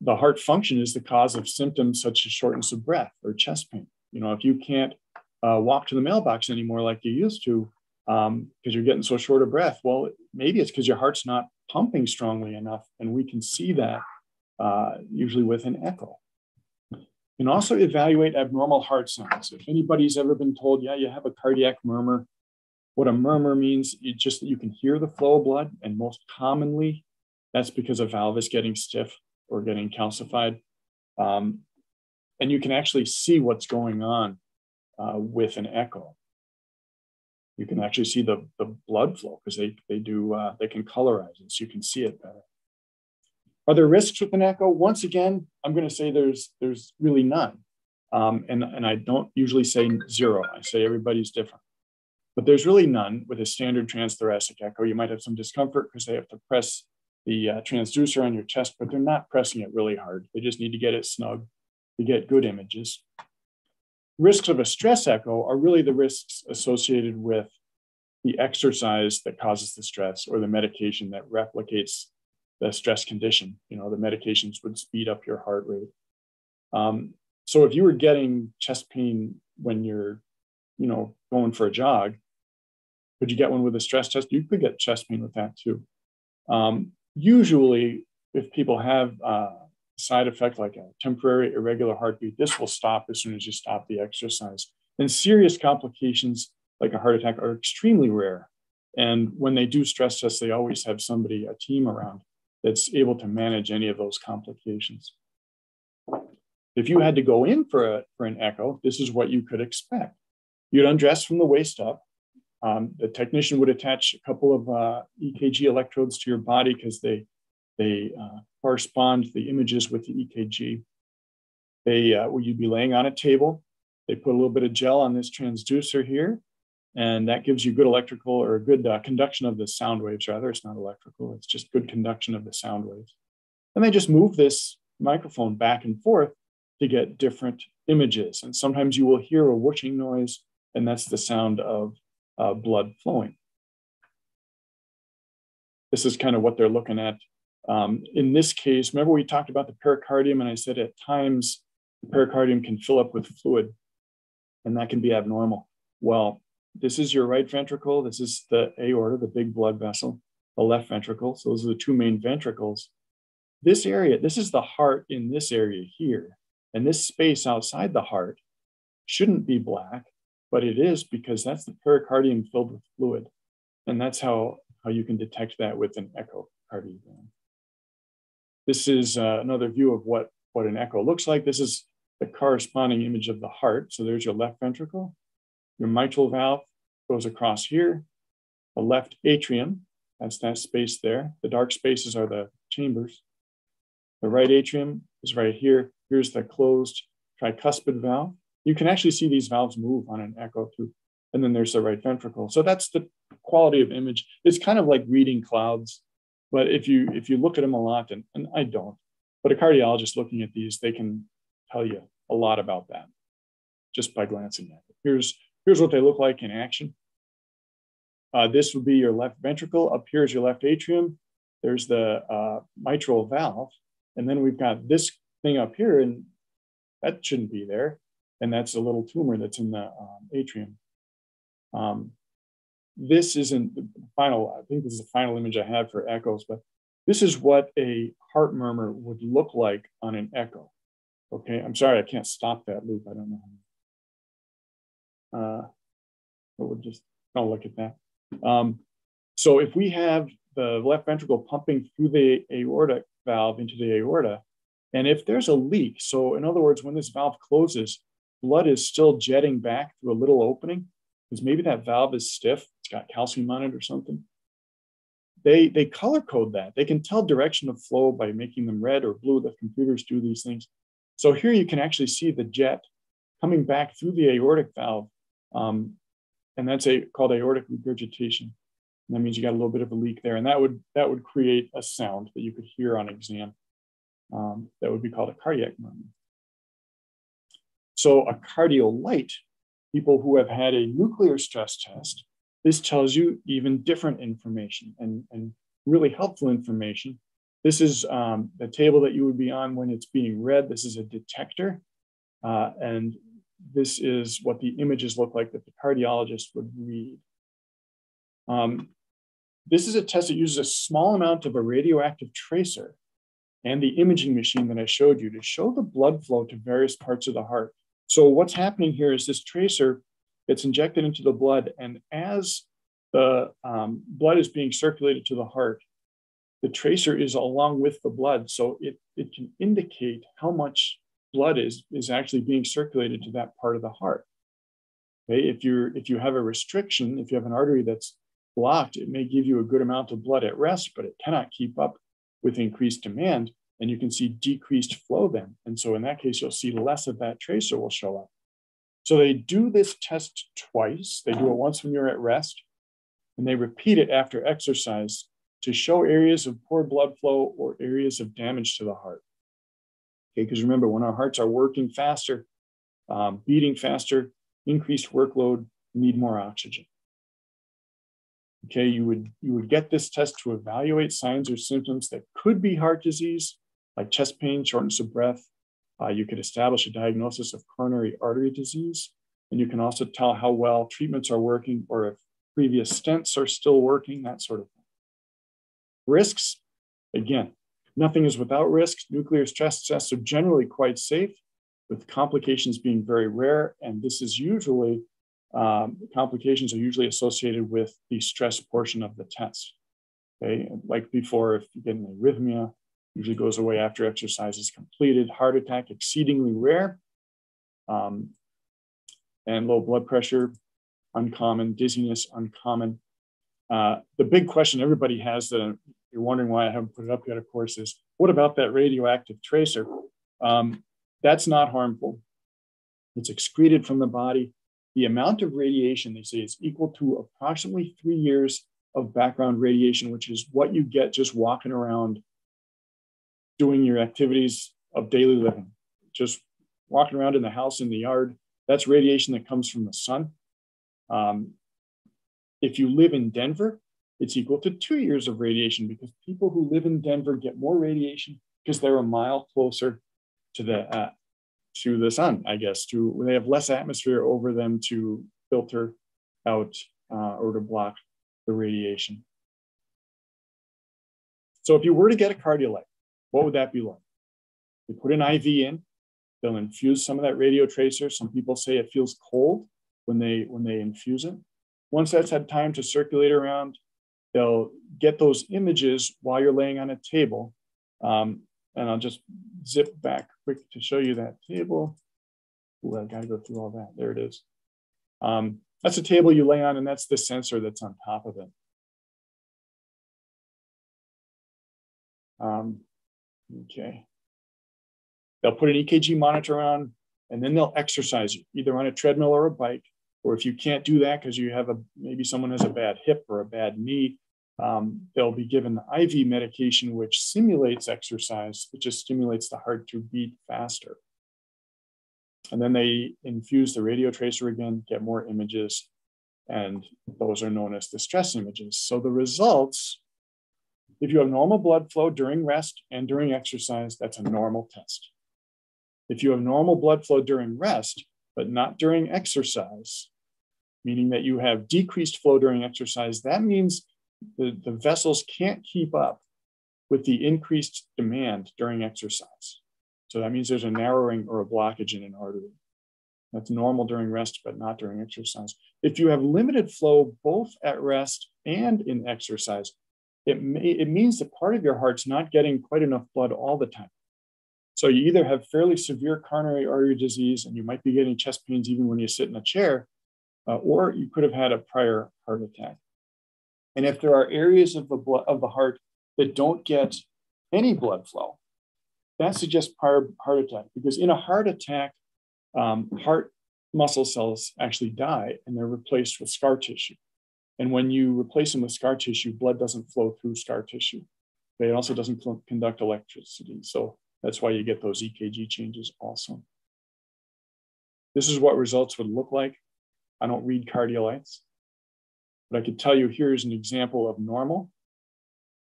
Speaker 3: the heart function is the cause of symptoms such as shortness of breath or chest pain. You know, if you can't uh, walk to the mailbox anymore like you used to because um, you're getting so short of breath, well, maybe it's because your heart's not pumping strongly enough, and we can see that uh, usually with an echo. Can also evaluate abnormal heart sounds. If anybody's ever been told, yeah, you have a cardiac murmur, what a murmur means, it's just that you can hear the flow of blood, and most commonly, that's because a valve is getting stiff or getting calcified. Um, and you can actually see what's going on uh, with an echo. You can actually see the, the blood flow because they, they do, uh, they can colorize it so you can see it better. Are there risks with an echo? Once again, I'm going to say there's, there's really none. Um, and, and I don't usually say zero. I say everybody's different. But there's really none with a standard transthoracic echo. You might have some discomfort because they have to press the uh, transducer on your chest, but they're not pressing it really hard. They just need to get it snug to get good images. Risks of a stress echo are really the risks associated with the exercise that causes the stress or the medication that replicates the stress condition. You know, the medications would speed up your heart rate. Um, so if you were getting chest pain when you're, you know, going for a jog, could you get one with a stress test? You could get chest pain with that too. Um, usually, if people have uh, side effect like a temporary irregular heartbeat, this will stop as soon as you stop the exercise. And serious complications like a heart attack are extremely rare. And when they do stress tests, they always have somebody, a team around that's able to manage any of those complications. If you had to go in for, a, for an echo, this is what you could expect. You'd undress from the waist up. Um, the technician would attach a couple of uh, EKG electrodes to your body because they they uh, correspond the images with the EKG. They, uh, will you be laying on a table? They put a little bit of gel on this transducer here, and that gives you good electrical or good uh, conduction of the sound waves. Rather, it's not electrical; it's just good conduction of the sound waves. And they just move this microphone back and forth to get different images. And sometimes you will hear a whooshing noise, and that's the sound of uh, blood flowing. This is kind of what they're looking at um, in this case, remember we talked about the pericardium, and I said at times the pericardium can fill up with fluid, and that can be abnormal. Well, this is your right ventricle. This is the aorta, the big blood vessel, the left ventricle. So those are the two main ventricles. This area, this is the heart in this area here. And this space outside the heart shouldn't be black, but it is because that's the pericardium filled with fluid. And that's how, how you can detect that with an echocardiogram. This is uh, another view of what, what an echo looks like. This is the corresponding image of the heart. So there's your left ventricle. Your mitral valve goes across here. The left atrium, that's that space there. The dark spaces are the chambers. The right atrium is right here. Here's the closed tricuspid valve. You can actually see these valves move on an echo too. And then there's the right ventricle. So that's the quality of image. It's kind of like reading clouds but if you if you look at them a lot, and, and I don't, but a cardiologist looking at these, they can tell you a lot about that just by glancing at it. Here's here's what they look like in action. uh, this would be your left ventricle. Up here is your left atrium. There's the uh, mitral valve. And then we've got this thing up here, and that shouldn't be there. And that's a little tumor that's in the um, atrium. Um, this isn't the final, I think this is the final image I have for echoes, but this is what a heart murmur would look like on an echo. Okay, I'm sorry, I can't stop that loop. I don't know. Uh, but we'll just, don't look at that. Um, so if we have the left ventricle pumping through the aortic valve into the aorta, and if there's a leak, so in other words, when this valve closes, blood is still jetting back through a little opening, because maybe that valve is stiff, it's got calcium on it or something. They, they color code that. They can tell direction of flow by making them red or blue. The computers do these things. So here you can actually see the jet coming back through the aortic valve. Um, and that's a, called aortic regurgitation. And that means you got a little bit of a leak there. And that would, that would create a sound that you could hear on exam. Um, that would be called a cardiac murmur. So a cardiolite, people who have had a nuclear stress test, this tells you even different information and, and really helpful information this is um, the table that you would be on when it's being read. This is a detector. Uh, and this is what the images look like that the cardiologist would read. Um, this is a test that uses a small amount of a radioactive tracer and the imaging machine that I showed you to show the blood flow to various parts of the heart. So what's happening here is this tracer gets injected into the blood, and as the um, blood is being circulated to the heart, the tracer is along with the blood. So it, it can indicate how much blood is, is actually being circulated to that part of the heart. Okay, if you're if you have a restriction, if you have an artery that's blocked, it may give you a good amount of blood at rest, but it cannot keep up with increased demand. And you can see decreased flow then. And so in that case, you'll see less of that tracer will show up. So they do this test twice. They do it once when you're at rest, and they repeat it after exercise to show areas of poor blood flow or areas of damage to the heart. Okay, because remember, when our hearts are working faster, um, beating faster, increased workload, need more oxygen. Okay, you would you would get this test to evaluate signs or symptoms that could be heart disease, like chest pain, shortness of breath. Uh, you could establish a diagnosis of coronary artery disease, and you can also tell how well treatments are working or if previous stents are still working, that sort of thing. Risks, again, nothing is without risks. Nuclear stress tests are generally quite safe, with complications being very rare. And this is usually, um, complications are usually associated with the stress portion of the test. Okay, like before, if you get an arrhythmia, usually goes away after exercise is completed. Heart attack, exceedingly rare. Um, and low blood pressure, uncommon. Dizziness, uncommon. Uh, the big question everybody has that you're wondering why I haven't put it up yet, of course, is what about that radioactive tracer? Um, that's not harmful. It's excreted from the body. The amount of radiation, they say, is equal to approximately three years of background radiation, which is what you get just walking around doing your activities of daily living. Just walking around in the house, in the yard, that's radiation that comes from the sun. Um, if you live in Denver, it's equal to two years of radiation because people who live in Denver get more radiation because they're a mile closer to the uh, to the sun, I guess. To they have less atmosphere over them to filter out uh, or to block the radiation. So if you were to get a cardiolite, what would that be like? They put an IV in, they'll infuse some of that radio tracer. Some people say it feels cold when they when they infuse it. Once that's had time to circulate around, they'll get those images while you're laying on a table. Um, and I'll just zip back quick to show you that table. Ooh, I gotta go through all that. There it is. Um, that's a table you lay on, and that's the sensor that's on top of it. Um, okay. They'll put an EKG monitor on, and then they'll exercise you, either on a treadmill or a bike. Or if you can't do that because you have a maybe someone has a bad hip or a bad knee, um, they'll be given IV medication, which simulates exercise. It just stimulates the heart to beat faster. And then they infuse the radio tracer again, get more images. And those are known as the stress images. So the results, if you have normal blood flow during rest and during exercise, that's a normal test. If you have normal blood flow during rest, but not during exercise, meaning that you have decreased flow during exercise, that means the, the vessels can't keep up with the increased demand during exercise. So that means there's a narrowing or a blockage in an artery. That's normal during rest, but not during exercise. If you have limited flow both at rest and in exercise, it, may, it means that part of your heart's not getting quite enough blood all the time. So you either have fairly severe coronary artery disease and you might be getting chest pains even when you sit in a chair, uh, or you could have had a prior heart attack. And if there are areas of the, blood, of the heart that don't get any blood flow, that suggests prior heart attack because in a heart attack, um, heart muscle cells actually die and they're replaced with scar tissue. And when you replace them with scar tissue, blood doesn't flow through scar tissue. It also doesn't conduct electricity. So that's why you get those EKG changes also. This is what results would look like. I don't read cardiolites, but I could tell you here is an example of normal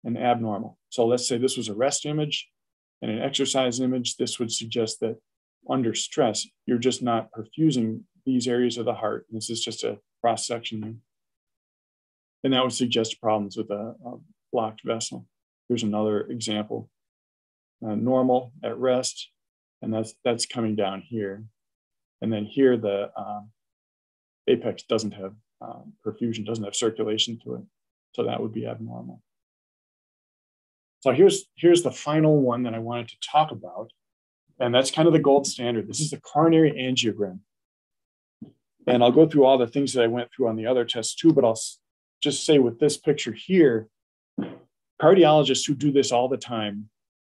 Speaker 3: and abnormal. So let's say this was a rest image and an exercise image. This would suggest that under stress, you're just not perfusing these areas of the heart. This is just a cross section. And that would suggest problems with a, a blocked vessel. Here's another example. Uh, normal at rest, and that's that's coming down here. And then here the uh, apex doesn't have uh, perfusion, doesn't have circulation to it. So that would be abnormal. So here's, here's the final one that I wanted to talk about. And that's kind of the gold standard. This is the coronary angiogram. And I'll go through all the things that I went through on the other tests too, but I'll just say with this picture here, cardiologists who do this all the time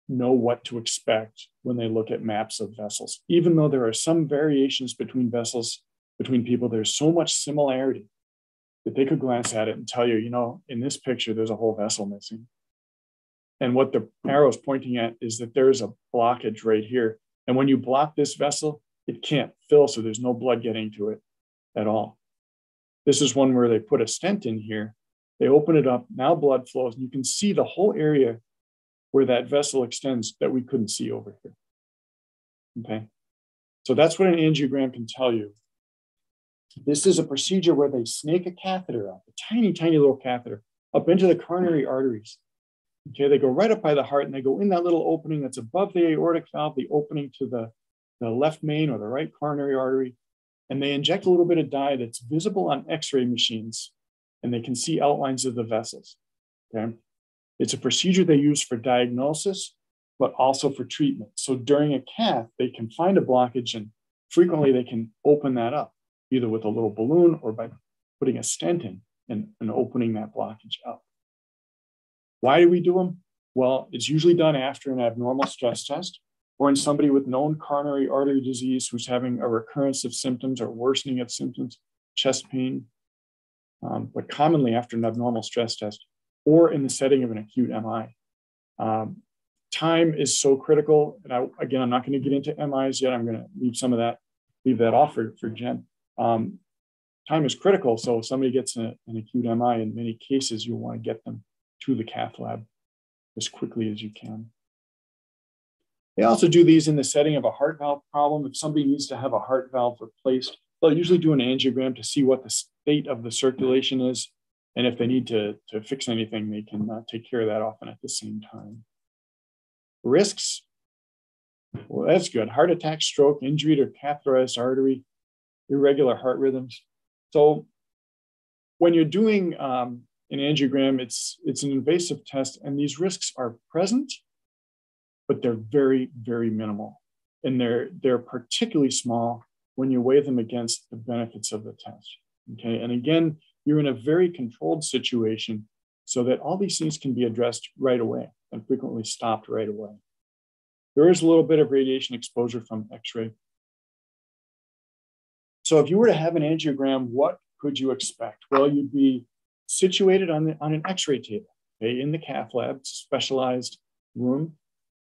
Speaker 3: know what to expect when they look at maps of vessels. Even though there are some variations between vessels, between people, there's so much similarity that they could glance at it and tell you, you know, in this picture, there's a whole vessel missing. And what the arrow is pointing at is that there is a blockage right here. And when you block this vessel, it can't fill, so there's no blood getting to it at all. This is one where they put a stent in here. They open it up, now blood flows, and you can see the whole area where that vessel extends that we couldn't see over here. Okay, so that's what an angiogram can tell you. This is a procedure where they snake a catheter up, a tiny, tiny little catheter, up into the coronary arteries. Okay, they go right up by the heart and they go in that little opening that's above the aortic valve, the opening to the, the left main or the right coronary artery. And they inject a little bit of dye that's visible on x ray machines and they can see outlines of the vessels. Okay, it's a procedure they use for diagnosis, but also for treatment. So during a cath, they can find a blockage and frequently they can open that up, either with a little balloon or by putting a stent in and, and opening that blockage up. Why do we do them? Well, it's usually done after an abnormal stress test or in somebody with known coronary artery disease who's having a recurrence of symptoms or worsening of symptoms, chest pain, um, but commonly after an abnormal stress test or in the setting of an acute MI. Um, time is so critical. And I, again, I'm not going to get into MIs yet. I'm going to leave some of that, leave that off for, for Jen. Um, time is critical. So if somebody gets a, an acute MI, in many cases, you'll want to get them to the cath lab as quickly as you can. They also do these in the setting of a heart valve problem. If somebody needs to have a heart valve replaced, they'll usually do an angiogram to see what the state of the circulation is. And if they need to, to fix anything, they can uh, take care of that often at the same time. Risks, well, that's good. Heart attack, stroke, injury to catheterized artery, irregular heart rhythms. So when you're doing um, an angiogram, it's, it's an invasive test, and these risks are present, but they're very, very minimal. And they're, they're particularly small when you weigh them against the benefits of the test. Okay, and again, you're in a very controlled situation so that all these things can be addressed right away and frequently stopped right away. There is a little bit of radiation exposure from X ray. So, if you were to have an angiogram, what could you expect? Well, you'd be situated on, the, on an x-ray table okay, in the cath lab, specialized room.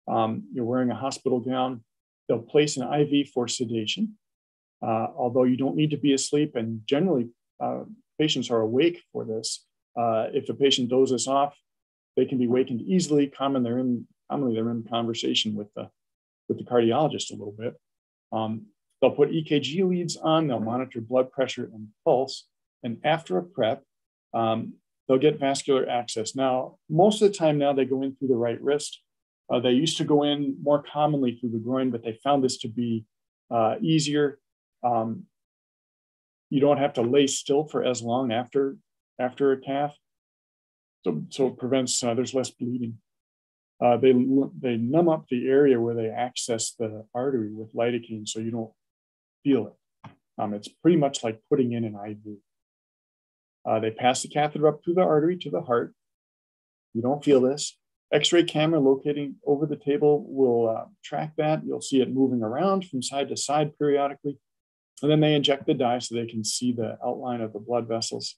Speaker 3: Um, you're wearing a hospital gown. They'll place an IV for sedation, uh, although you don't need to be asleep. And generally, uh, patients are awake for this. Uh, if the patient dozes off, they can be wakened easily. They're in, commonly they're in conversation with the, with the cardiologist a little bit. Um, they'll put EKG leads on, they'll monitor blood pressure and pulse. And after a prep, um, they'll get vascular access. Now, most of the time now they go in through the right wrist. Uh, they used to go in more commonly through the groin, but they found this to be uh, easier. Um, you don't have to lay still for as long after after a cath, so so it prevents uh, there's less bleeding. Uh, they they numb up the area where they access the artery with lidocaine, so you don't feel it. Um, it's pretty much like putting in an IV. Uh, they pass the catheter up through the artery to the heart. You don't feel this. X-ray camera locating over the table will uh, track that. You'll see it moving around from side to side periodically. And then they inject the dye so they can see the outline of the blood vessels.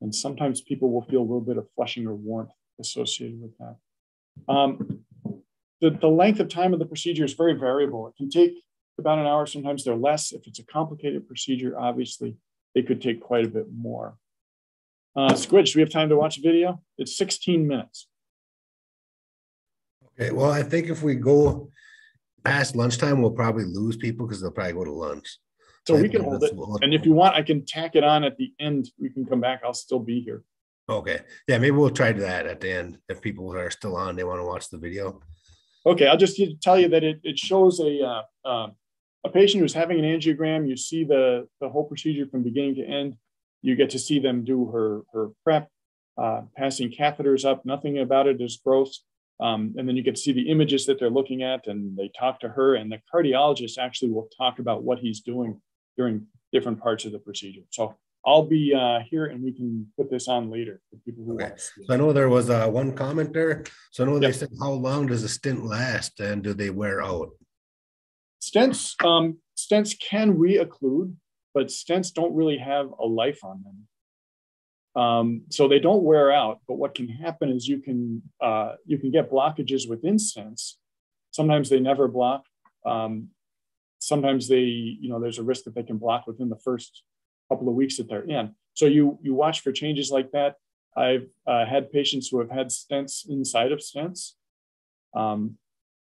Speaker 3: And sometimes people will feel a little bit of flushing or warmth associated with that. Um, the, the length of time of the procedure is very variable. It can take about an hour. Sometimes they're less. If it's a complicated procedure, obviously, it could take quite a bit more. Uh, Squidge, do we have time to watch a video? It's 16 minutes.
Speaker 1: Okay, well, I think if we go past lunchtime, we'll probably lose people because they'll probably go to lunch.
Speaker 3: So we can hold it. And if you want, I can tack it on at the end. We can come back. I'll still be here.
Speaker 1: Okay. Yeah, maybe we'll try that at the end. If people are still on, they want to watch the video.
Speaker 3: Okay, I'll just tell you that it, it shows a uh, uh, a patient who's having an angiogram. You see the the whole procedure from beginning to end. You get to see them do her her prep, uh, passing catheters up. Nothing about it is gross. Um, and then you can see the images that they're looking at, and they talk to her. And the cardiologist actually will talk about what he's doing during different parts of the procedure. So I'll be uh, here and we can put this on later for people who
Speaker 1: okay.
Speaker 3: want to
Speaker 1: see So I know there was uh, one comment there. So I know yep. they said, how long does a stent last and do they wear out?
Speaker 3: Stents, um, stents can re-occlude, but stents don't really have a life on them. Um, so they don't wear out, but what can happen is you can uh, you can get blockages with stents. Sometimes they never block. Um, sometimes they, you know, there's a risk that they can block within the first couple of weeks that they're in. So you you watch for changes like that. I've uh, had patients who have had stents inside of stents, um,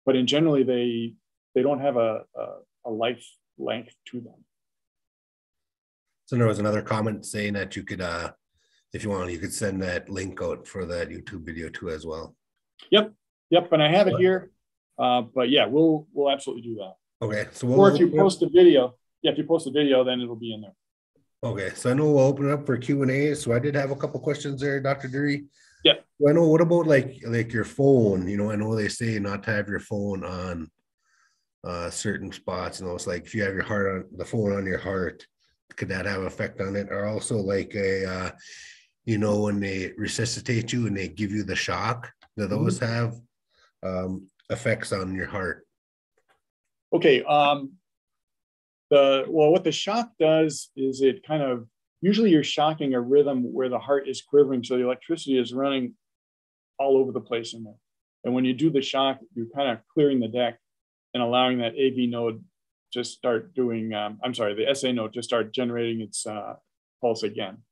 Speaker 3: but in generally they they don't have a, a, a life length to them.
Speaker 1: So there was another comment saying that you could, uh, if you want, you could send that link out for that YouTube video too as well.
Speaker 3: Yep, yep, and I have it here. Uh, but yeah, we'll we'll absolutely do that.
Speaker 1: Okay. So
Speaker 3: we'll or if you post a video, yeah, if you post a video, then it'll be in there.
Speaker 1: Okay. So I know we'll open it up for Q and A. So I did have a couple questions there, Dr. Dury.
Speaker 3: Yeah.
Speaker 1: I know what about like like your phone? You know, I know they say not to have your phone on uh certain spots. You know, it's like if you have your heart on the phone on your heart, could that have effect on it? Or also like a uh, you know, when they resuscitate you and they give you the shock, do those mm-hmm. have um effects on your heart?
Speaker 3: Okay. Um, the well, what the shock does is it kind of usually you're shocking a rhythm where the heart is quivering, so the electricity is running all over the place in there. And when you do the shock, you're kind of clearing the deck and allowing that AV node to start doing. Um, I'm sorry, the SA node to start generating its uh, pulse again.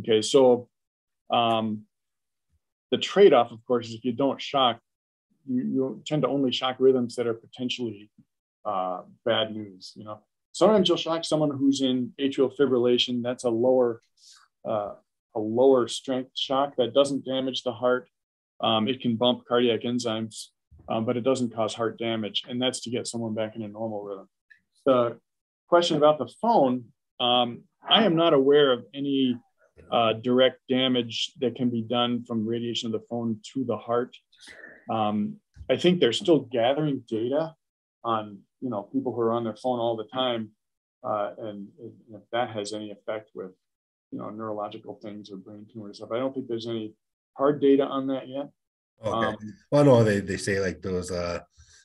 Speaker 3: Okay, so um, the trade-off, of course, is if you don't shock, you, you tend to only shock rhythms that are potentially uh, bad news. You know, sometimes you'll shock someone who's in atrial fibrillation. That's a lower uh, a lower strength shock that doesn't damage the heart. Um, it can bump cardiac enzymes, um, but it doesn't cause heart damage, and that's to get someone back in a normal rhythm. The question about the phone, um, I am not aware of any uh, direct damage that can be done from radiation of the phone to the heart. Um, I think they're still gathering data on you know people who are on their phone all the time, uh, and, and if that has any effect with you know neurological things or brain tumors stuff. I don't think there's any hard data on that yet.
Speaker 1: Okay. Um, well, no, they they say like those uh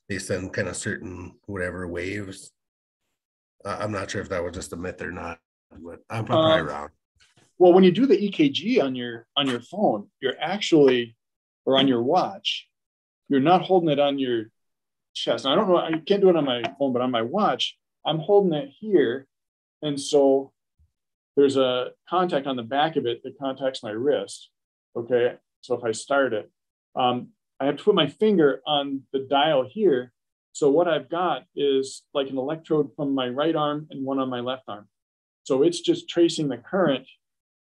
Speaker 1: they send kind of certain whatever waves. Uh, I'm not sure if that was just a myth or not, but I'm probably um, wrong.
Speaker 3: Well, when you do the EKG on your on your phone, you're actually or on your watch, you're not holding it on your chest. And I don't know, I can't do it on my phone, but on my watch, I'm holding it here. And so there's a contact on the back of it that contacts my wrist. Okay, so if I start it, um, I have to put my finger on the dial here. So what I've got is like an electrode from my right arm and one on my left arm. So it's just tracing the current.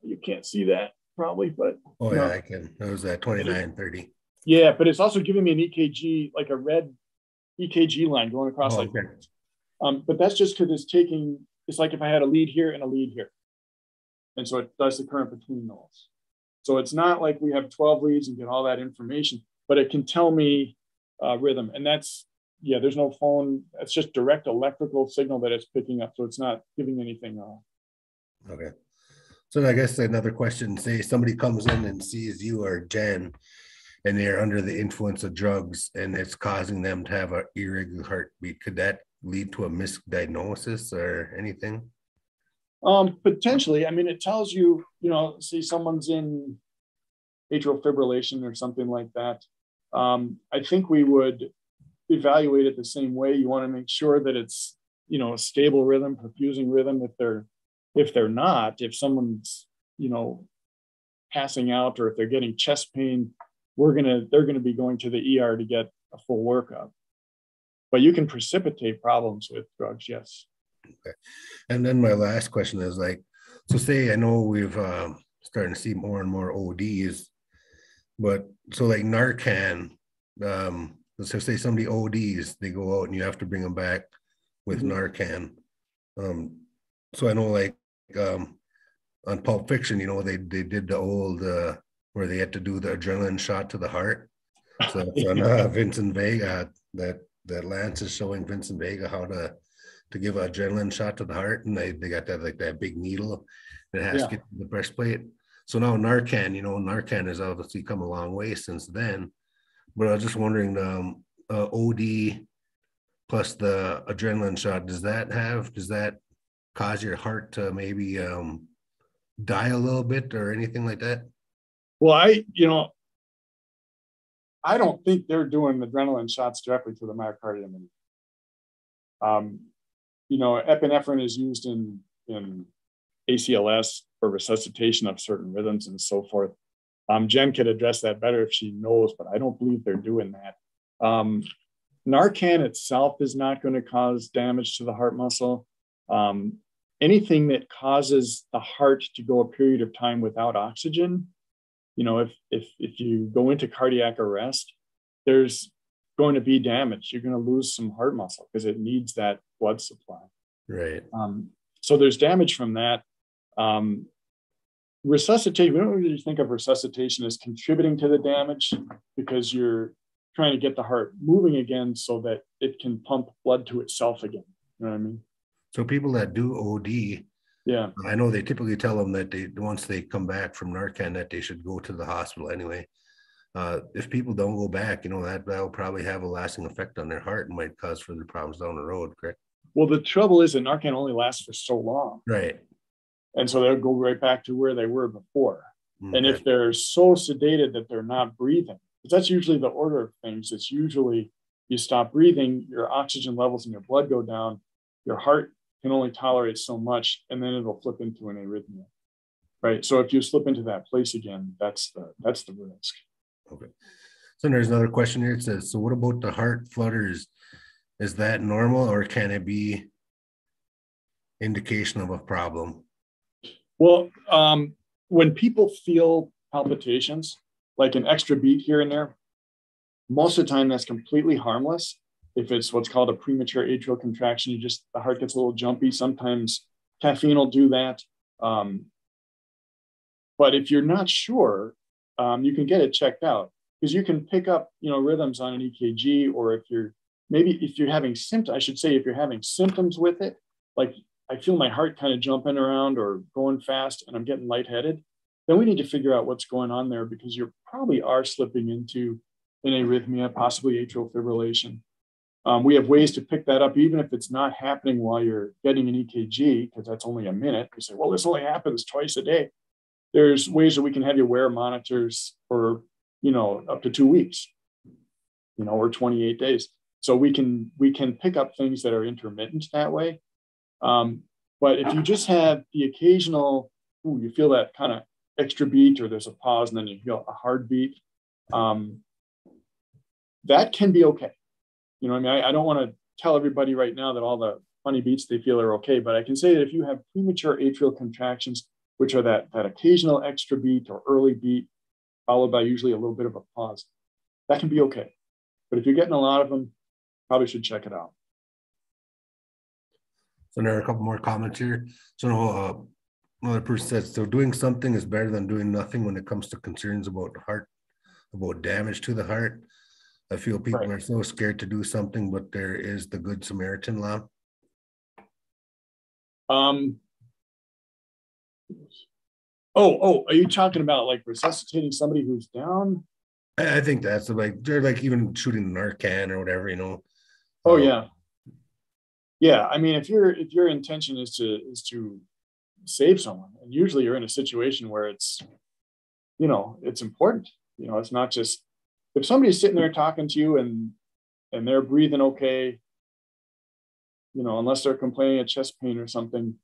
Speaker 3: You can't see that probably, but
Speaker 1: oh yeah. I can. That was at 2930.
Speaker 3: Yeah, but it's also giving me an EKG, like a red EKG line going across oh, like okay. Um, but that's just because it's taking, it's like if I had a lead here and a lead here. And so it does the current between those. So it's not like we have 12 leads and get all that information, but it can tell me uh, rhythm. And that's, yeah, there's no phone. It's just direct electrical signal that it's picking up. So it's not giving anything off.
Speaker 1: Okay. So I guess another question, say somebody comes in and sees you or Jen and they're under the influence of drugs and it's causing them to have an irregular heartbeat. Could that lead to a misdiagnosis or anything?
Speaker 3: Um, potentially. I mean, it tells you, you know, see someone's in atrial fibrillation or something like that. Um, I think we would evaluate it the same way. You want to make sure that it's, you know, a stable rhythm, perfusing rhythm. If they're, if they're not, if someone's, you know, passing out or if they're getting chest pain, we're gonna, they're gonna be going to the ER to get a full workup. But you can precipitate problems with drugs, yes.
Speaker 1: Okay. And then my last question is like, so say I know we've um, starting to see more and more ODs, but so like Narcan, um, let's just say somebody ODs, they go out and you have to bring them back with mm-hmm. Narcan. Um, so I know like um, on Pulp Fiction, you know, they they did the old uh, where they had to do the adrenaline shot to the heart. So on uh, Vincent Vega, that that Lance is showing Vincent Vega how to to give an adrenaline shot to the heart, and they, they got that like that big needle that has yeah. to get to the breastplate. So now Narcan, you know, Narcan has obviously come a long way since then. But I was just wondering, um, uh, OD plus the adrenaline shot, does that have does that cause your heart to maybe um, die a little bit or anything like that?
Speaker 3: Well, I, you know, I don't think they're doing adrenaline shots directly to the myocardium. Um, you know, epinephrine is used in, in ACLS for resuscitation of certain rhythms and so forth. Um, Jen could address that better if she knows, but I don't believe they're doing that. Um, Narcan itself is not going to cause damage to the heart muscle. Um, anything that causes the heart to go a period of time without oxygen, you know, if if if you go into cardiac arrest, there's going to be damage. You're going to lose some heart muscle because it needs that blood supply.
Speaker 1: Right.
Speaker 3: Um, so there's damage from that. Um, resuscitation, we don't really think of resuscitation as contributing to the damage because you're trying to get the heart moving again so that it can pump blood to itself again. You know what I mean?
Speaker 1: So people that do OD,
Speaker 3: yeah,
Speaker 1: I know they typically tell them that they once they come back from Narcan that they should go to the hospital anyway uh, if people don't go back, you know, that that'll probably have a lasting effect on their heart and might cause further problems down the road, correct?
Speaker 3: Well, the trouble is that Narcan only lasts for so long.
Speaker 1: Right.
Speaker 3: And so they'll go right back to where they were before. Okay. And if they're so sedated that they're not breathing, because that's usually the order of things. It's usually you stop breathing, your oxygen levels in your blood go down, your heart can only tolerate so much, and then it'll flip into an arrhythmia. Right. So if you slip into that place again, that's the that's the risk.
Speaker 1: Okay. So there's another question here. It says, so what about the heart flutters? Is that normal or can it be indication of a problem?
Speaker 3: Well, um, when people feel palpitations, like an extra beat here and there, most of the time that's completely harmless. If it's what's called a premature atrial contraction, you just the heart gets a little jumpy. Sometimes caffeine will do that. Um, but if you're not sure, um, you can get it checked out because you can pick up you know rhythms on an EKG or if you're maybe if you're having symptoms I should say if you're having symptoms with it like I feel my heart kind of jumping around or going fast and I'm getting lightheaded then we need to figure out what's going on there because you probably are slipping into an arrhythmia possibly atrial fibrillation um, we have ways to pick that up even if it's not happening while you're getting an EKG because that's only a minute. You say well this only happens twice a day. There's ways that we can have you wear monitors for you know up to two weeks you know or 28 days. So we can we can pick up things that are intermittent that way. Um, But if you just have the occasional, ooh, you feel that kind of extra beat, or there's a pause, and then you feel a hard beat, um, that can be okay. You know, I mean, I, I don't want to tell everybody right now that all the funny beats they feel are okay, but I can say that if you have premature atrial contractions, which are that, that occasional extra beat or early beat, followed by usually a little bit of a pause, that can be okay. But if you're getting a lot of them, probably should check it out.
Speaker 1: So there are a couple more comments here. So uh, another person says, so doing something is better than doing nothing when it comes to concerns about heart, about damage to the heart. I feel people
Speaker 3: Right.
Speaker 1: are so scared to do something, but there is the Good Samaritan law.
Speaker 3: Um, oh, oh, are you talking about like resuscitating somebody who's down?
Speaker 1: I, I think that's like they're like even shooting Narcan or whatever, you know.
Speaker 3: Oh
Speaker 1: Um,
Speaker 3: yeah. Yeah, I mean, if your if your intention is to is to save someone, and usually you're in a situation where it's, you know, it's important. You know, it's not just if somebody's sitting there mm. talking to you and and they're breathing okay. You know, unless they're complaining of chest pain or something,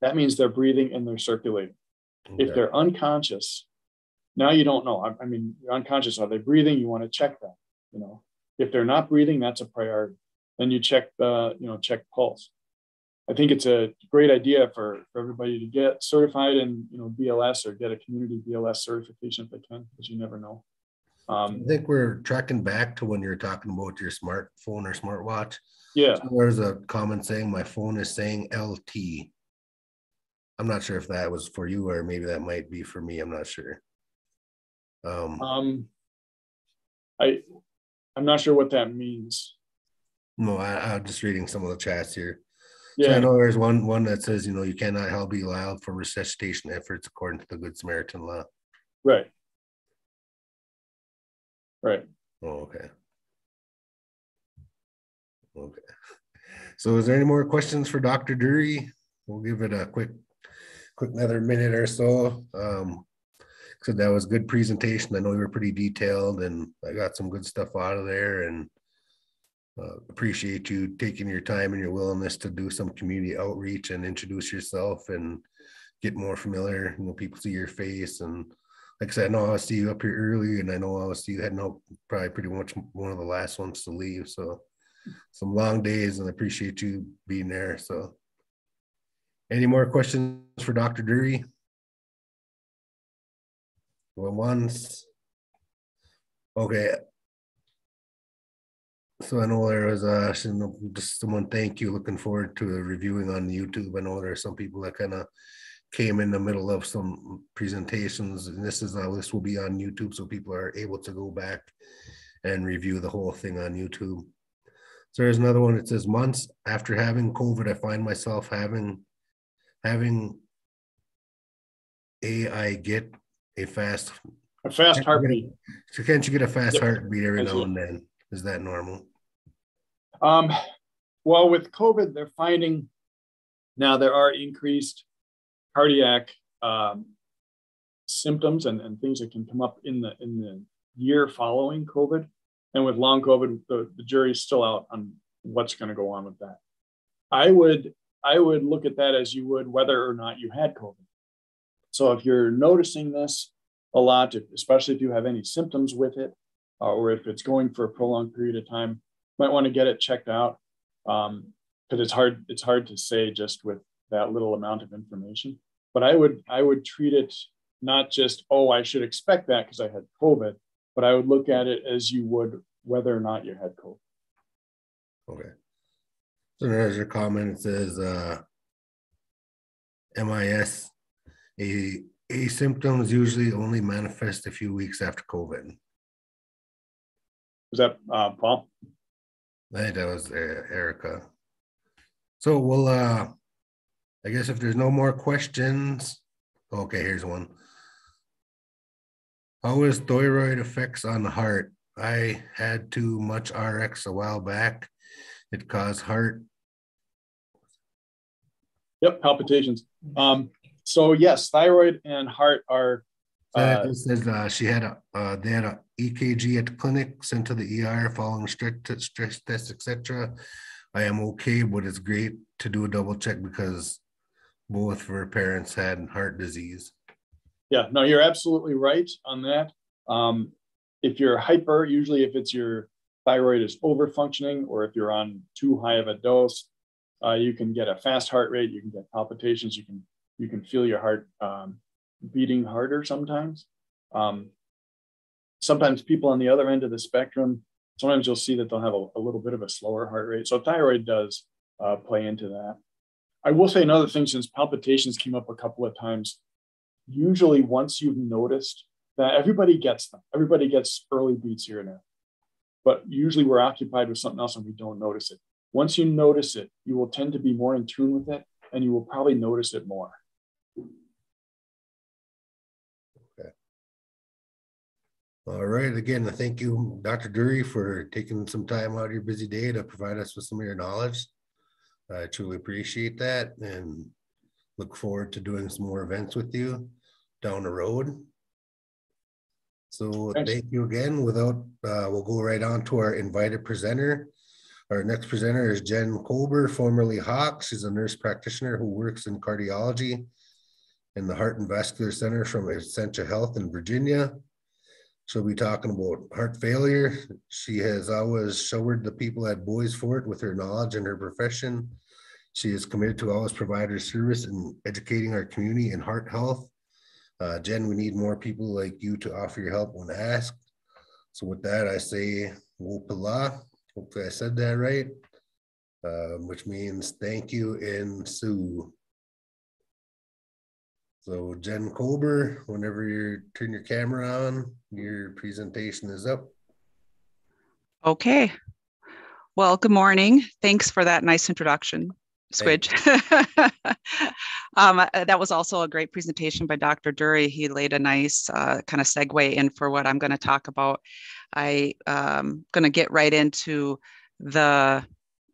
Speaker 3: that means they're breathing and they're circulating. If they're unconscious, now you don't know. I, I mean, you're unconscious. Are they breathing? You want to check that. You know, if they're not breathing, that's a priority. Then you check the, you know, check pulse. I think it's a great idea for, for everybody to get certified in, you know, BLS or get a community BLS certification if they can, because you never know. Um,
Speaker 1: I think we're tracking back to when you're talking about your smartphone or smartwatch.
Speaker 3: yeah,
Speaker 1: So There's a comment saying my phone is saying LT. I'm not sure if that was for you or maybe that might be for me. I'm not sure. Um,
Speaker 3: um, I, I'm not sure what that means.
Speaker 1: no, I, I'm just reading some of the chats here. So I know there's one one that says, you know, you cannot help be liable for resuscitation efforts according to the Good Samaritan law.
Speaker 3: right. Right.
Speaker 1: Oh, okay. Okay. So is there any more questions for Dr. Dury? We'll give it a quick, quick another minute or so. Um, so that was a good presentation. I know you were pretty detailed and I got some good stuff out of there and uh, appreciate you taking your time and your willingness to do some community outreach and introduce yourself and get more familiar. You know, people see your face and like I said, I know I'll see you up here early and I know I'll see you heading out probably pretty much one of the last ones to leave. So some long days and I appreciate you being there. So any more questions for Dr. Dury? Well, once. Okay. So I know there was uh just someone thank you. Looking forward to reviewing on YouTube. I know there are some people that kind of came in the middle of some presentations, and this is uh, this will be on YouTube, so people are able to go back and review the whole thing on YouTube. So there's another one. It says months after having COVID, I find myself having having a I get a fast.
Speaker 3: a fast heartbeat.
Speaker 1: So can't you get a fast
Speaker 3: Yep.
Speaker 1: heartbeat every now and then? Is that normal?
Speaker 3: Um, well, with COVID, they're finding now there are increased cardiac um, symptoms and, and things that can come up in the in the year following COVID. And with long COVID, the, the jury's still out on what's going to go on with that. I would I would look at that as you would whether or not you had COVID. So if you're noticing this a lot, especially if you have any symptoms with it, uh, or if it's going for a prolonged period of time, might want to get it checked out because it's hard it's hard to say just with that little amount of information. But I would I would treat it not just oh I should expect that because I had COVID, but I would look at it as you would whether or not you had COVID.
Speaker 1: Okay. So there's your comment. It says uh MIS a a symptoms usually only manifest a few weeks after COVID.
Speaker 3: Was that uh, Paul?
Speaker 1: I think that was uh, Erica. So we'll uh I guess if there's no more questions, okay, here's one. How is thyroid effects on the heart? I had too much RX a while back. It caused heart.
Speaker 3: Yep, palpitations. Um, so yes, thyroid and heart are
Speaker 1: Uh, says uh, she had a uh, they had a EKG at the clinic, sent to the ER following strict stress tests, etc. I am okay, but it's great to do a double check because both of her parents had heart disease.
Speaker 3: Yeah, no, you're absolutely right on that. Um, if you're hyper, usually if it's your thyroid is over functioning or if you're on too high of a dose, uh, you can get a fast heart rate, you can get palpitations, you can you can feel your heart um, beating harder sometimes. Um, sometimes people on the other end of the spectrum, sometimes you'll see that they'll have a, a little bit of a slower heart rate. So thyroid does uh, play into that. I will say another thing since palpitations came up a couple of times. Usually, once you've noticed that everybody gets them, everybody gets early beats here and there, but usually we're occupied with something else and we don't notice it. Once you notice it, you will tend to be more in tune with it and you will probably notice it more.
Speaker 1: Okay. All right. Again, thank you, Dr. Dury, for taking some time out of your busy day to provide us with some of your knowledge. I truly appreciate that and look forward to doing some more events with you down the road. So
Speaker 3: Thanks.
Speaker 1: thank you again. Without, uh, we'll go right on to our invited presenter. Our next presenter is Jen Colber, formerly Hawk. She's a nurse practitioner who works in cardiology in the Heart and Vascular Center from Essentia Health in Virginia. She'll be talking about heart failure. She has always showered the people at Bois Forte with her knowledge and her profession. She is committed to always provide her service in educating our community in heart health. Uh, Jen, we need more people like you to offer your help when asked. So with that, I say Wopala. Hopefully I said that right, uh, which means thank you in Sioux. So Jen Colber, whenever you turn your camera on, your presentation is up.
Speaker 6: Okay. Well, good morning. Thanks for that nice introduction, Squidge. um, uh, that was also a great presentation by Dr. Dury. He laid a nice uh, kind of segue in for what I'm going to talk about. I am um, going to get right into the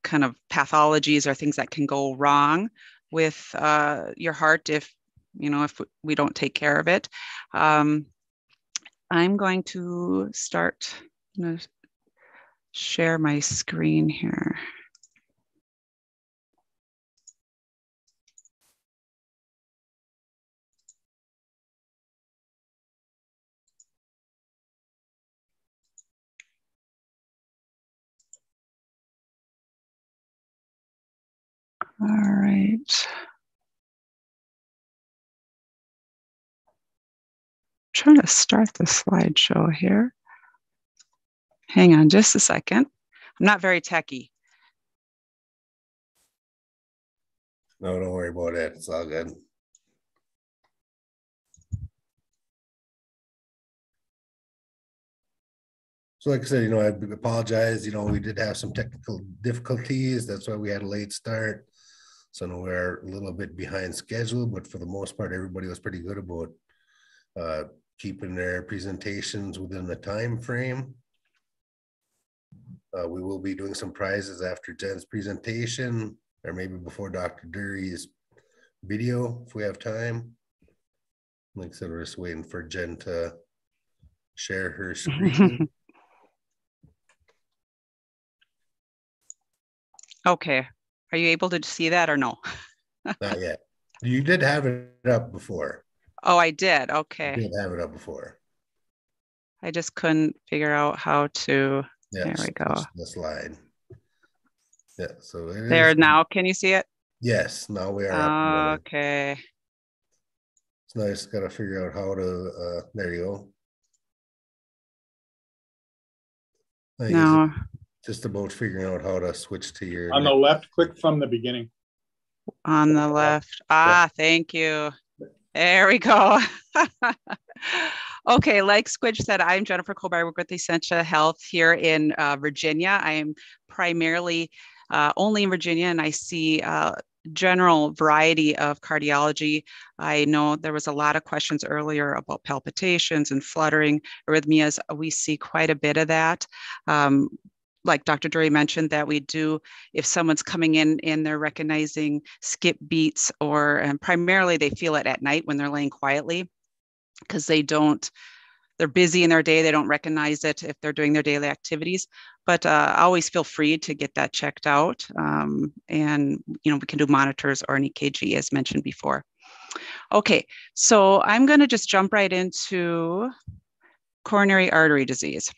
Speaker 6: kind of pathologies or things that can go wrong with uh, your heart if you know if we don't take care of it. Um, I'm going to start. I'm going to share my screen here. All right. Trying to start the slideshow here. Hang on just a second. I'm not very techy.
Speaker 1: No, don't worry about it. It's all good. So like I said, you know, I apologize. You know, we did have some technical difficulties. That's why we had a late start. So now we're a little bit behind schedule, but for the most part, everybody was pretty good about uh, keeping their presentations within the time frame. Uh, we will be doing some prizes after Jen's presentation, or maybe before Dr. Dury's video, if we have time. Like I said, we're just waiting for Jen to share her screen.
Speaker 6: okay. Are you able to see that or no?
Speaker 1: Not yet. You did have it up before.
Speaker 6: Oh, I did. Okay.
Speaker 1: You did have it up before.
Speaker 6: I just couldn't figure out how to.
Speaker 1: Yeah,
Speaker 6: there we go.
Speaker 1: The slide. Yeah. So
Speaker 6: there
Speaker 1: is,
Speaker 6: now. Can you see it?
Speaker 1: Yes. Now we are.
Speaker 6: okay.
Speaker 1: It's nice. Got to figure out how to. Uh, there you go.
Speaker 6: No.
Speaker 1: Just about figuring out how to switch to your.
Speaker 3: On the left, click from the beginning.
Speaker 6: On the left. Ah, thank you. There we go. okay, like Squidge said, I'm Jennifer Colby. I work with Essentia Health here in uh, Virginia. I am primarily uh, only in Virginia, and I see a uh, general variety of cardiology. I know there was a lot of questions earlier about palpitations and fluttering arrhythmias. We see quite a bit of that. Um, like Dr. Dury mentioned, that we do if someone's coming in and they're recognizing skip beats, or primarily they feel it at night when they're laying quietly because they don't they're busy in their day, they don't recognize it if they're doing their daily activities. But uh, always feel free to get that checked out. Um, and, you know, we can do monitors or an EKG as mentioned before. Okay, so I'm going to just jump right into coronary artery disease.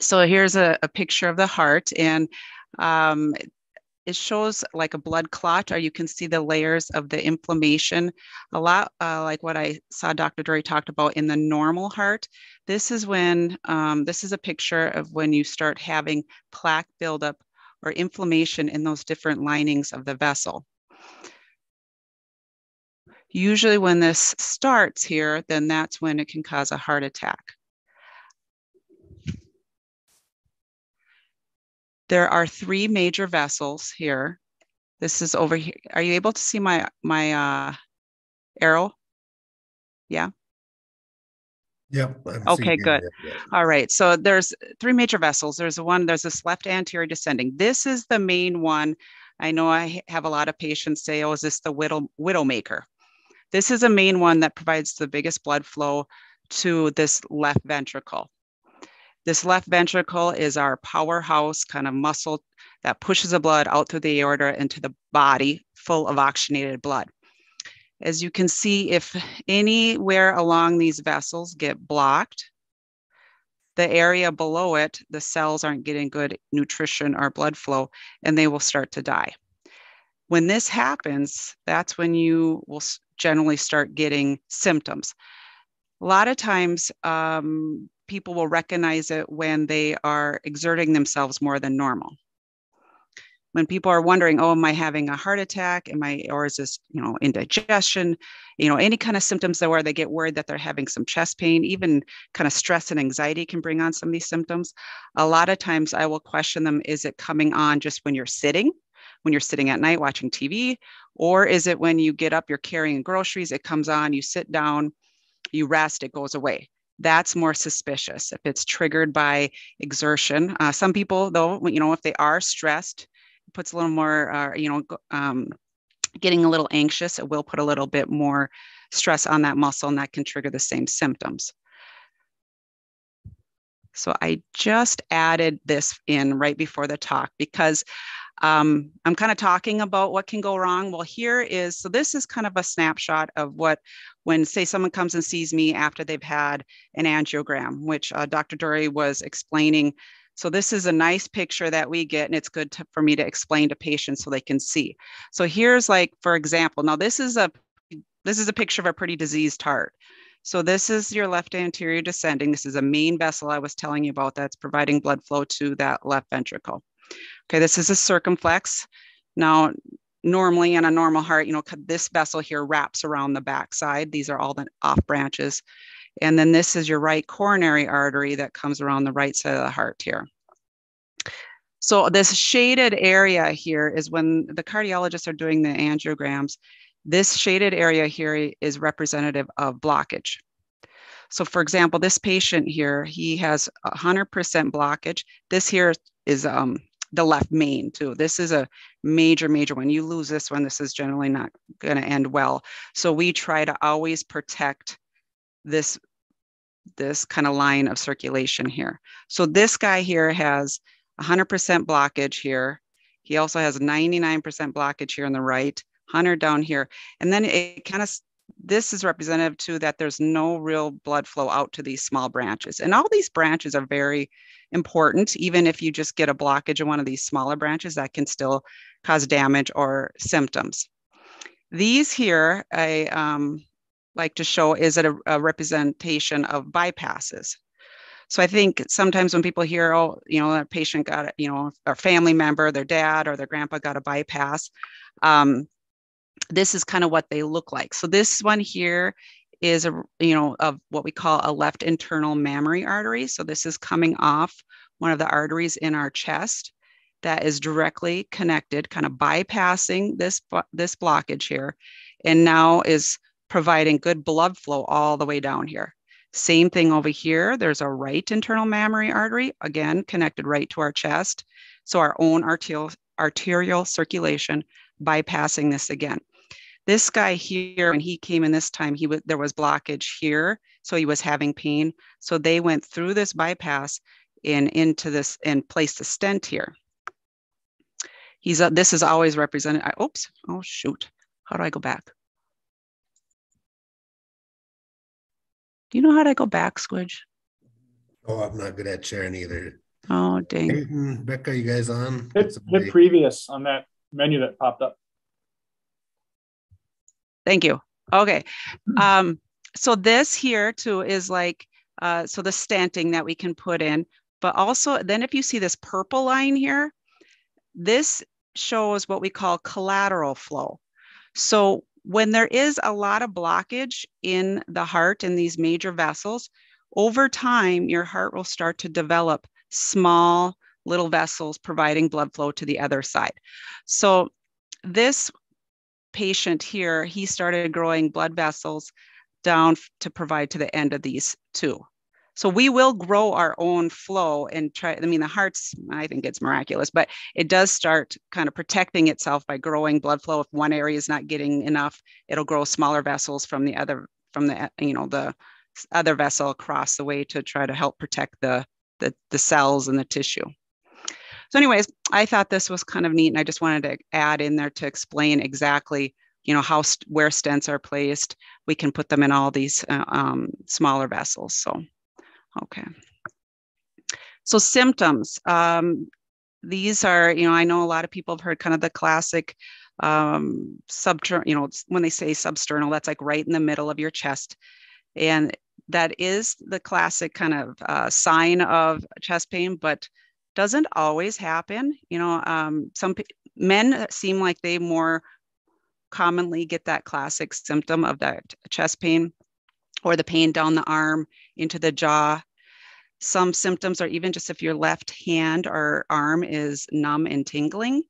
Speaker 6: So here's a, a picture of the heart, and um, it shows like a blood clot, or you can see the layers of the inflammation, a lot uh, like what I saw Dr. Dury talked about in the normal heart. This is when, um, this is a picture of when you start having plaque buildup or inflammation in those different linings of the vessel. Usually when this starts here, then that's when it can cause a heart attack. There are three major vessels here. This is over here. Are you able to see my, my uh, arrow? Yeah.
Speaker 1: Yep.
Speaker 6: okay, good. All right. So there's three major vessels. There's one, there's this left anterior descending. This is the main one. I know I have a lot of patients say, oh, is this the widow, widowmaker? This is a main one that provides the biggest blood flow to this left ventricle. This left ventricle is our powerhouse kind of muscle that pushes the blood out through the aorta into the body full of oxygenated blood. As you can see, if anywhere along these vessels get blocked, the area below it, the cells aren't getting good nutrition or blood flow, and they will start to die. When this happens, that's when you will generally start getting symptoms. A lot of times, um, people will recognize it when they are exerting themselves more than normal. When people are wondering, oh, am I having a heart attack? Am I, or is this, you know, indigestion? You know, any kind of symptoms that where they get worried that they're having some chest pain, even kind of stress and anxiety can bring on some of these symptoms. A lot of times I will question them, is it coming on just when you're sitting? when you're sitting at night watching TV? Or is it when you get up, you're carrying groceries, it comes on, you sit down, you rest, it goes away? That's more suspicious if it's triggered by exertion. Uh, some people, though, you know, if they are stressed, it puts a little more, uh, you know, um, getting a little anxious, it will put a little bit more stress on that muscle and that can trigger the same symptoms. So I just added this in right before the talk because um, I'm kind of talking about what can go wrong. Well, here is, so this is kind of a snapshot of what, when say someone comes and sees me after they've had an angiogram, which uh, Dr. Dury was explaining. So this is a nice picture that we get and it's good to, for me to explain to patients so they can see. So here's like, for example, now this is a, this is a picture of a pretty diseased heart. So this is your left anterior descending. This is a main vessel I was telling you about that's providing blood flow to that left ventricle. Okay, this is a circumflex. Now, normally in a normal heart, you know, this vessel here wraps around the backside. These are all the off branches. And then this is your right coronary artery that comes around the right side of the heart here. So this shaded area here is when the cardiologists are doing the angiograms, this shaded area here is representative of blockage. So for example, this patient here, he has 100% blockage. This here is um, the left main too. This is a major, major one. You lose this one, this is generally not going to end well. So we try to always protect this this kind of line of circulation here. So this guy here has 100% blockage here. He also has 99% blockage here on the right, 100 down here. And then it kind of this is representative too that there's no real blood flow out to these small branches. And all these branches are very important. Even if you just get a blockage in one of these smaller branches, that can still cause damage or symptoms. These here, I um, like to show is it a, a representation of bypasses. So I think sometimes when people hear, oh, you know, a patient got, you know, a family member, their dad or their grandpa got a bypass, um, this is kind of what they look like. So this one here is a you know of what we call a left internal mammary artery. So this is coming off one of the arteries in our chest that is directly connected, kind of bypassing this this blockage here, and now is providing good blood flow all the way down here. Same thing over here. There's a right internal mammary artery, again, connected right to our chest. So our own arterial, arterial circulation bypassing this again. This guy here, when he came in this time, he was there was blockage here, so he was having pain. So they went through this bypass and into this and placed a stent here. He's uh, this is always represented. I, oops, oh shoot, how do I go back? Do you know how to go back, Squidge?
Speaker 1: Oh, I'm not good at sharing either.
Speaker 6: Oh dang.
Speaker 1: Peyton, Becca, you guys on?
Speaker 3: Hit, hit previous on that menu that popped up.
Speaker 6: Thank you. Okay. Um, so this here too is like, uh, so the stenting that we can put in, but also then if you see this purple line here, this shows what we call collateral flow. So when there is a lot of blockage in the heart in these major vessels, over time, your heart will start to develop small little vessels providing blood flow to the other side. So this patient here, he started growing blood vessels down to provide to the end of these two. So we will grow our own flow and try. I mean, the heart's, I think it's miraculous, but it does start kind of protecting itself by growing blood flow. If one area is not getting enough, it'll grow smaller vessels from the other, from the, you know, the other vessel across the way to try to help protect the, the, the cells and the tissue. So anyways, I thought this was kind of neat and I just wanted to add in there to explain exactly, you know, how, where stents are placed. We can put them in all these uh, um, smaller vessels. So, okay. So symptoms, um, these are, you know, I know a lot of people have heard kind of the classic um, subter, you know, when they say substernal, that's like right in the middle of your chest. And that is the classic kind of uh, sign of chest pain, but doesn't always happen. You know, um, some men seem like they more commonly get that classic symptom of that chest pain or the pain down the arm into the jaw. Some symptoms are even just if your left hand or arm is numb and tingling.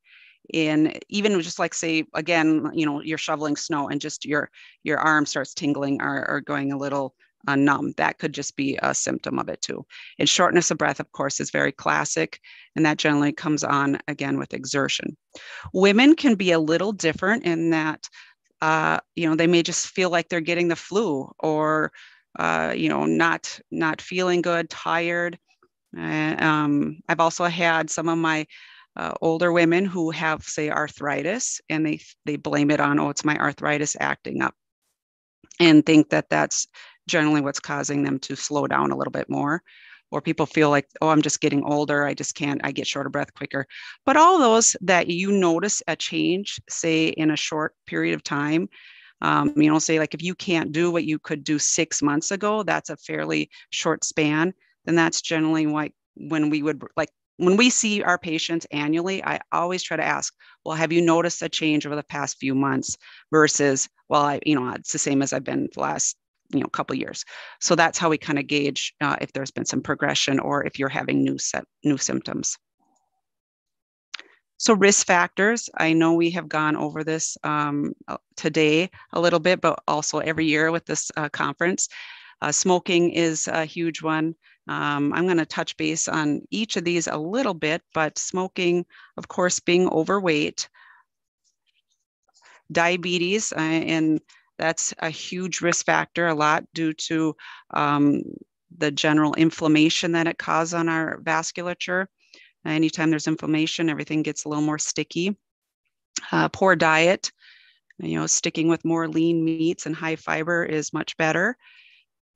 Speaker 6: And even just like say again, you know, you're shoveling snow and just your your arm starts tingling or, or going a little uh, numb. That could just be a symptom of it too. And shortness of breath, of course, is very classic, and that generally comes on again with exertion. Women can be a little different in that, uh, you know, they may just feel like they're getting the flu or, uh, you know, not not feeling good, tired. Uh, um, I've also had some of my uh, older women who have, say, arthritis, and they they blame it on, oh, it's my arthritis acting up, and think that that's generally what's causing them to slow down a little bit more or people feel like oh i'm just getting older i just can't i get shorter breath quicker. But all those that you notice a change say in a short period of time um, you know say like if you can't do what you could do six months ago that's a fairly short span then that's generally like when we would like when we see our patients annually i always try to ask well have you noticed a change over the past few months versus well i you know it's the same as i've been the last you know a couple years. So that's how we kind of gauge uh, if there's been some progression or if you're having new set new symptoms. So risk factors i know we have gone over this um, uh, today a little bit but also every year with this uh, conference. Uh, smoking is a huge one. Um, i'm going to touch base on each of these a little bit but smoking of course being overweight diabetes uh, and that's a huge risk factor, a lot due to um, the general inflammation that it causes on our vasculature. Anytime there's inflammation, everything gets a little more sticky. Uh, poor diet, you know, sticking with more lean meats and high fiber is much better.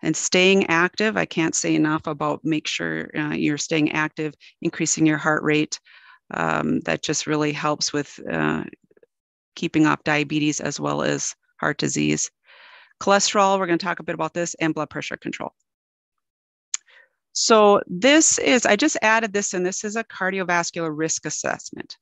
Speaker 6: And staying active, I can't say enough about make sure uh, you're staying active, increasing your heart rate. Um, that just really helps with uh, keeping off diabetes as well as heart disease. Cholesterol, we're going to talk a bit about this, and blood pressure control. So this is, I just added this and this is a cardiovascular risk assessment.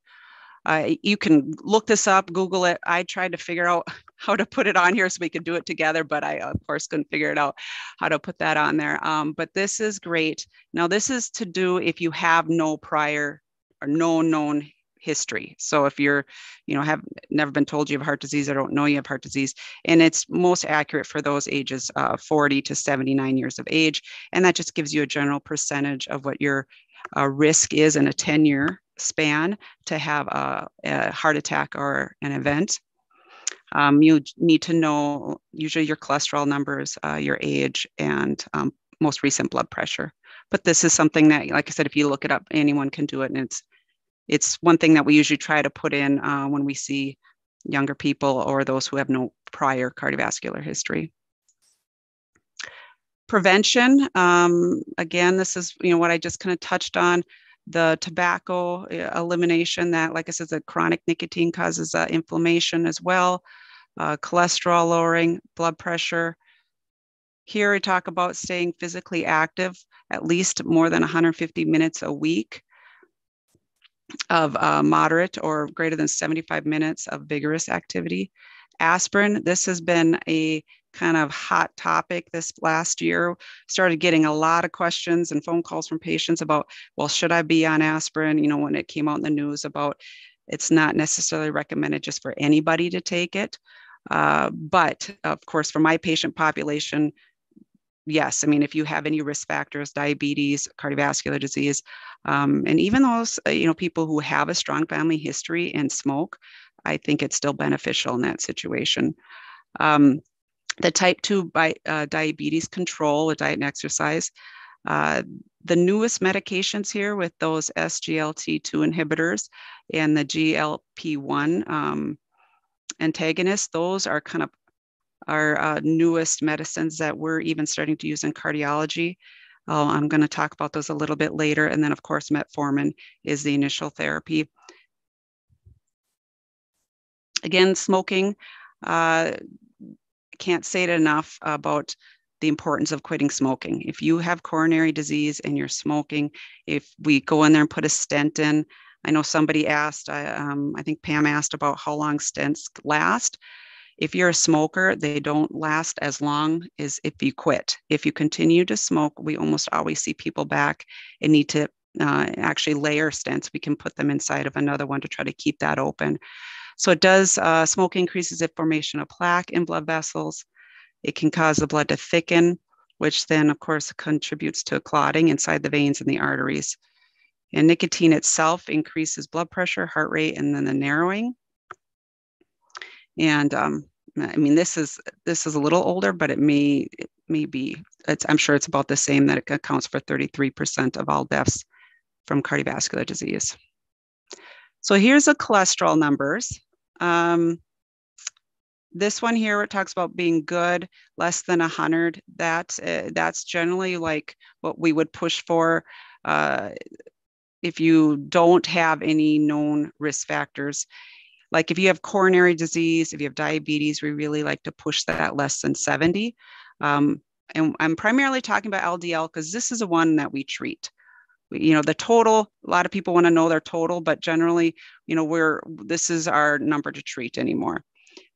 Speaker 6: Uh, you can look this up, Google it. I tried to figure out how to put it on here so we could do it together, but I, of course, couldn't figure it out how to put that on there. Um, but this is great. Now, this is to do if you have no prior or no known history. So if you're, you know, have never been told you have heart disease or don't know you have heart disease, and it's most accurate for those ages uh, 40 to 79 years of age, and that just gives you a general percentage of what your uh, risk is in a 10 year span to have a, a heart attack or an event. Um, you need to know usually your cholesterol numbers, uh, your age, and um, most recent blood pressure. But this is something that, like I said, if you look it up, anyone can do it, and it's it's one thing that we usually try to put in uh, when we see younger people or those who have no prior cardiovascular history. Prevention, um, again, this is you know what I just kind of touched on. The tobacco uh, elimination that, like I said, the chronic nicotine causes uh, inflammation as well, uh, cholesterol lowering, blood pressure. Here I talk about staying physically active at least more than 150 minutes a week of uh, moderate or greater than 75 minutes of vigorous activity. Aspirin, this has been a kind of hot topic this last year. Started getting a lot of questions and phone calls from patients about, well, should I be on aspirin? You know, when it came out in the news about it's not necessarily recommended just for anybody to take it. Uh, but of course, for my patient population, yes, I mean, if you have any risk factors, diabetes, cardiovascular disease, um, and even those, uh, you know, people who have a strong family history and smoke, I think it's still beneficial in that situation. Um, the type 2 by, uh, diabetes control with diet and exercise. Uh, the newest medications here with those SGLT2 inhibitors and the GLP1 um, antagonists, those are kind of our uh, newest medicines that we're even starting to use in cardiology. Uh, I'm going to talk about those a little bit later. And then, of course, metformin is the initial therapy. Again, smoking. Uh, can't say it enough about the importance of quitting smoking. If you have coronary disease and you're smoking, if we go in there and put a stent in, I know somebody asked, I, um, I think Pam asked about how long stents last. If you're a smoker, they don't last as long as if you quit. If you continue to smoke, we almost always see people back and need to uh, actually layer stents. We can put them inside of another one to try to keep that open. So it does, uh, smoke increases the formation of plaque in blood vessels. It can cause the blood to thicken, which then of course contributes to clotting inside the veins and the arteries. And nicotine itself increases blood pressure, heart rate, and then the narrowing. And um, I mean, this is this is a little older, but it may it may be. I'm sure it's about the same that it accounts for 33% of all deaths from cardiovascular disease. So here's the cholesterol numbers. Um, this one here, it talks about being good, less than 100. That, uh, that's generally like what we would push for uh, if you don't have any known risk factors. Like if you have coronary disease, if you have diabetes, we really like to push that less than 70. Um, and I'm primarily talking about LDL because this is a one that we treat you know the total a lot of people want to know their total but generally you know we're this is our number to treat anymore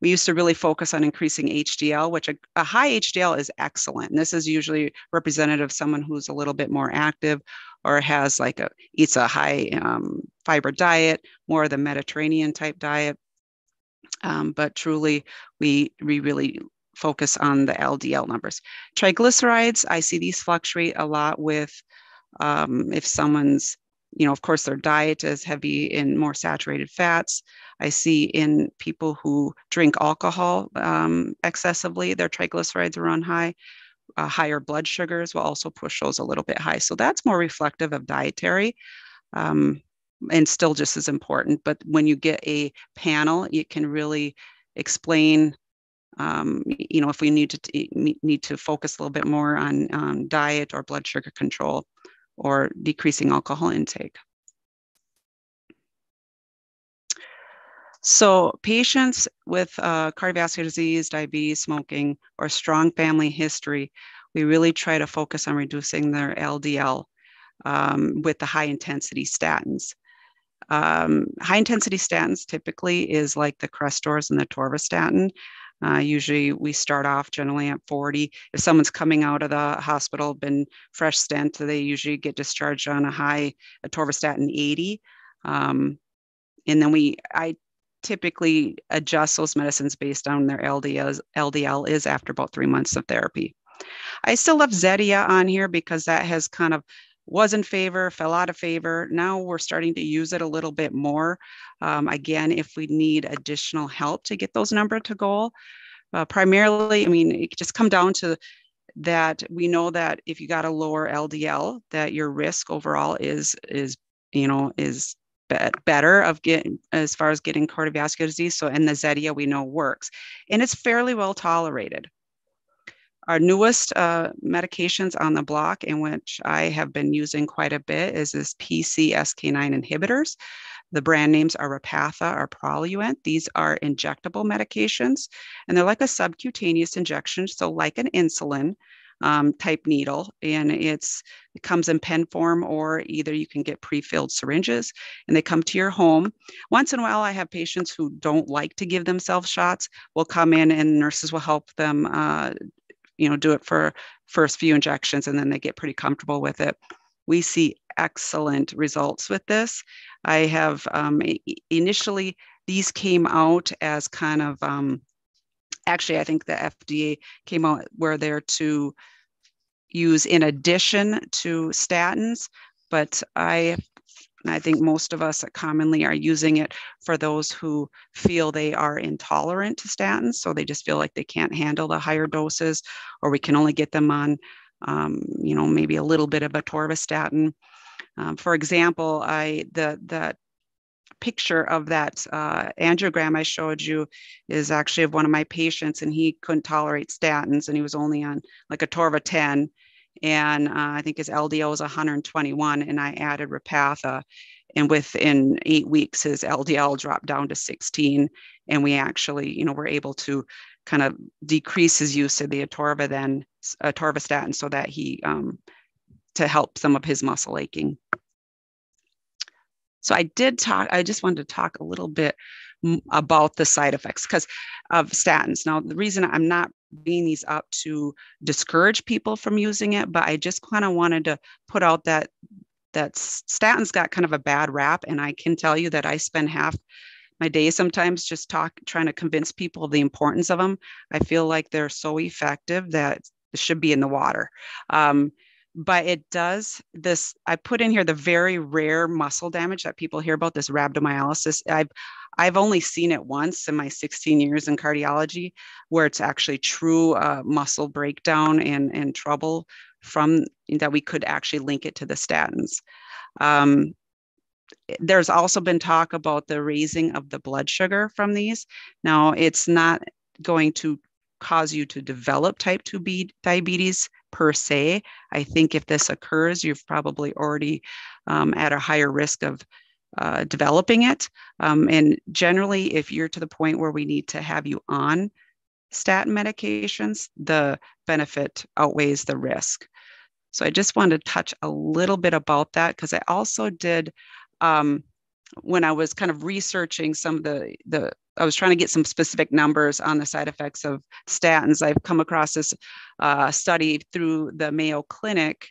Speaker 6: we used to really focus on increasing hdl which a, a high hdl is excellent and this is usually representative of someone who's a little bit more active or has like a eats a high um, fiber diet more of the mediterranean type diet um, but truly we we really focus on the ldl numbers triglycerides i see these fluctuate a lot with um, if someone's, you know, of course, their diet is heavy in more saturated fats. I see in people who drink alcohol um, excessively, their triglycerides are run high. Uh, higher blood sugars will also push those a little bit high. So that's more reflective of dietary. Um, and still just as important. But when you get a panel, it can really explain um, you know, if we need to need to focus a little bit more on um, diet or blood sugar control or decreasing alcohol intake. So patients with uh, cardiovascular disease, diabetes, smoking, or strong family history, we really try to focus on reducing their LDL um, with the high intensity statins. Um, high intensity statins typically is like the Crestors and the Torvastatin. Uh, usually we start off generally at 40. If someone's coming out of the hospital, been fresh stent, they usually get discharged on a high atorvastatin 80. Um, and then we, I typically adjust those medicines based on their LDL, LDL is after about three months of therapy. I still love Zetia on here because that has kind of was in favor, fell out of favor. Now we're starting to use it a little bit more. Um, again, if we need additional help to get those number to goal, uh, primarily, I mean, it just come down to that we know that if you got a lower LDL, that your risk overall is is you know is better of getting as far as getting cardiovascular disease. So, and the Zetia we know works, and it's fairly well tolerated. Our newest uh, medications on the block, in which I have been using quite a bit, is this PCSK9 inhibitors. The brand names are Repatha or Praluent. These are injectable medications, and they're like a subcutaneous injection, so like an insulin, um, type needle and it's it comes in pen form or either you can get pre-filled syringes and they come to your home once in a while i have patients who don't like to give themselves shots will come in and nurses will help them uh, you know, do it for first few injections and then they get pretty comfortable with it. We see excellent results with this. I have um, initially, these came out as kind of, um, actually, I think the FDA came out where they're to use in addition to statins, but I I think most of us commonly are using it for those who feel they are intolerant to statins. So they just feel like they can't handle the higher doses, or we can only get them on, um, you know, maybe a little bit of atorvastatin. Um, for example, I the that picture of that uh, angiogram I showed you is actually of one of my patients, and he couldn't tolerate statins, and he was only on like atorva 10 and uh, I think his LDL was 121, and I added Repatha, and within eight weeks, his LDL dropped down to 16, and we actually, you know, were able to kind of decrease his use of the atorva then atorvastatin so that he um, to help some of his muscle aching. So I did talk. I just wanted to talk a little bit about the side effects because of statins. Now, the reason I'm not bringing these up to discourage people from using it, but I just kind of wanted to put out that that statins got kind of a bad rap, and I can tell you that I spend half my day sometimes just talk trying to convince people of the importance of them. I feel like they're so effective that it should be in the water. Um, but it does this i put in here the very rare muscle damage that people hear about this rhabdomyolysis. I've i've only seen it once in my 16 years in cardiology where it's actually true uh, muscle breakdown and and trouble from that we could actually link it to the statins. Um, there's also been talk about the raising of the blood sugar from these. Now it's not going to cause you to develop type 2 b diabetes per se. I think if this occurs, you've probably already um, at a higher risk of uh, developing it. Um, and generally, if you're to the point where we need to have you on statin medications, the benefit outweighs the risk. So I just wanted to touch a little bit about that because I also did um, when I was kind of researching some of the the I was trying to get some specific numbers on the side effects of statins. I've come across this uh, study through the Mayo Clinic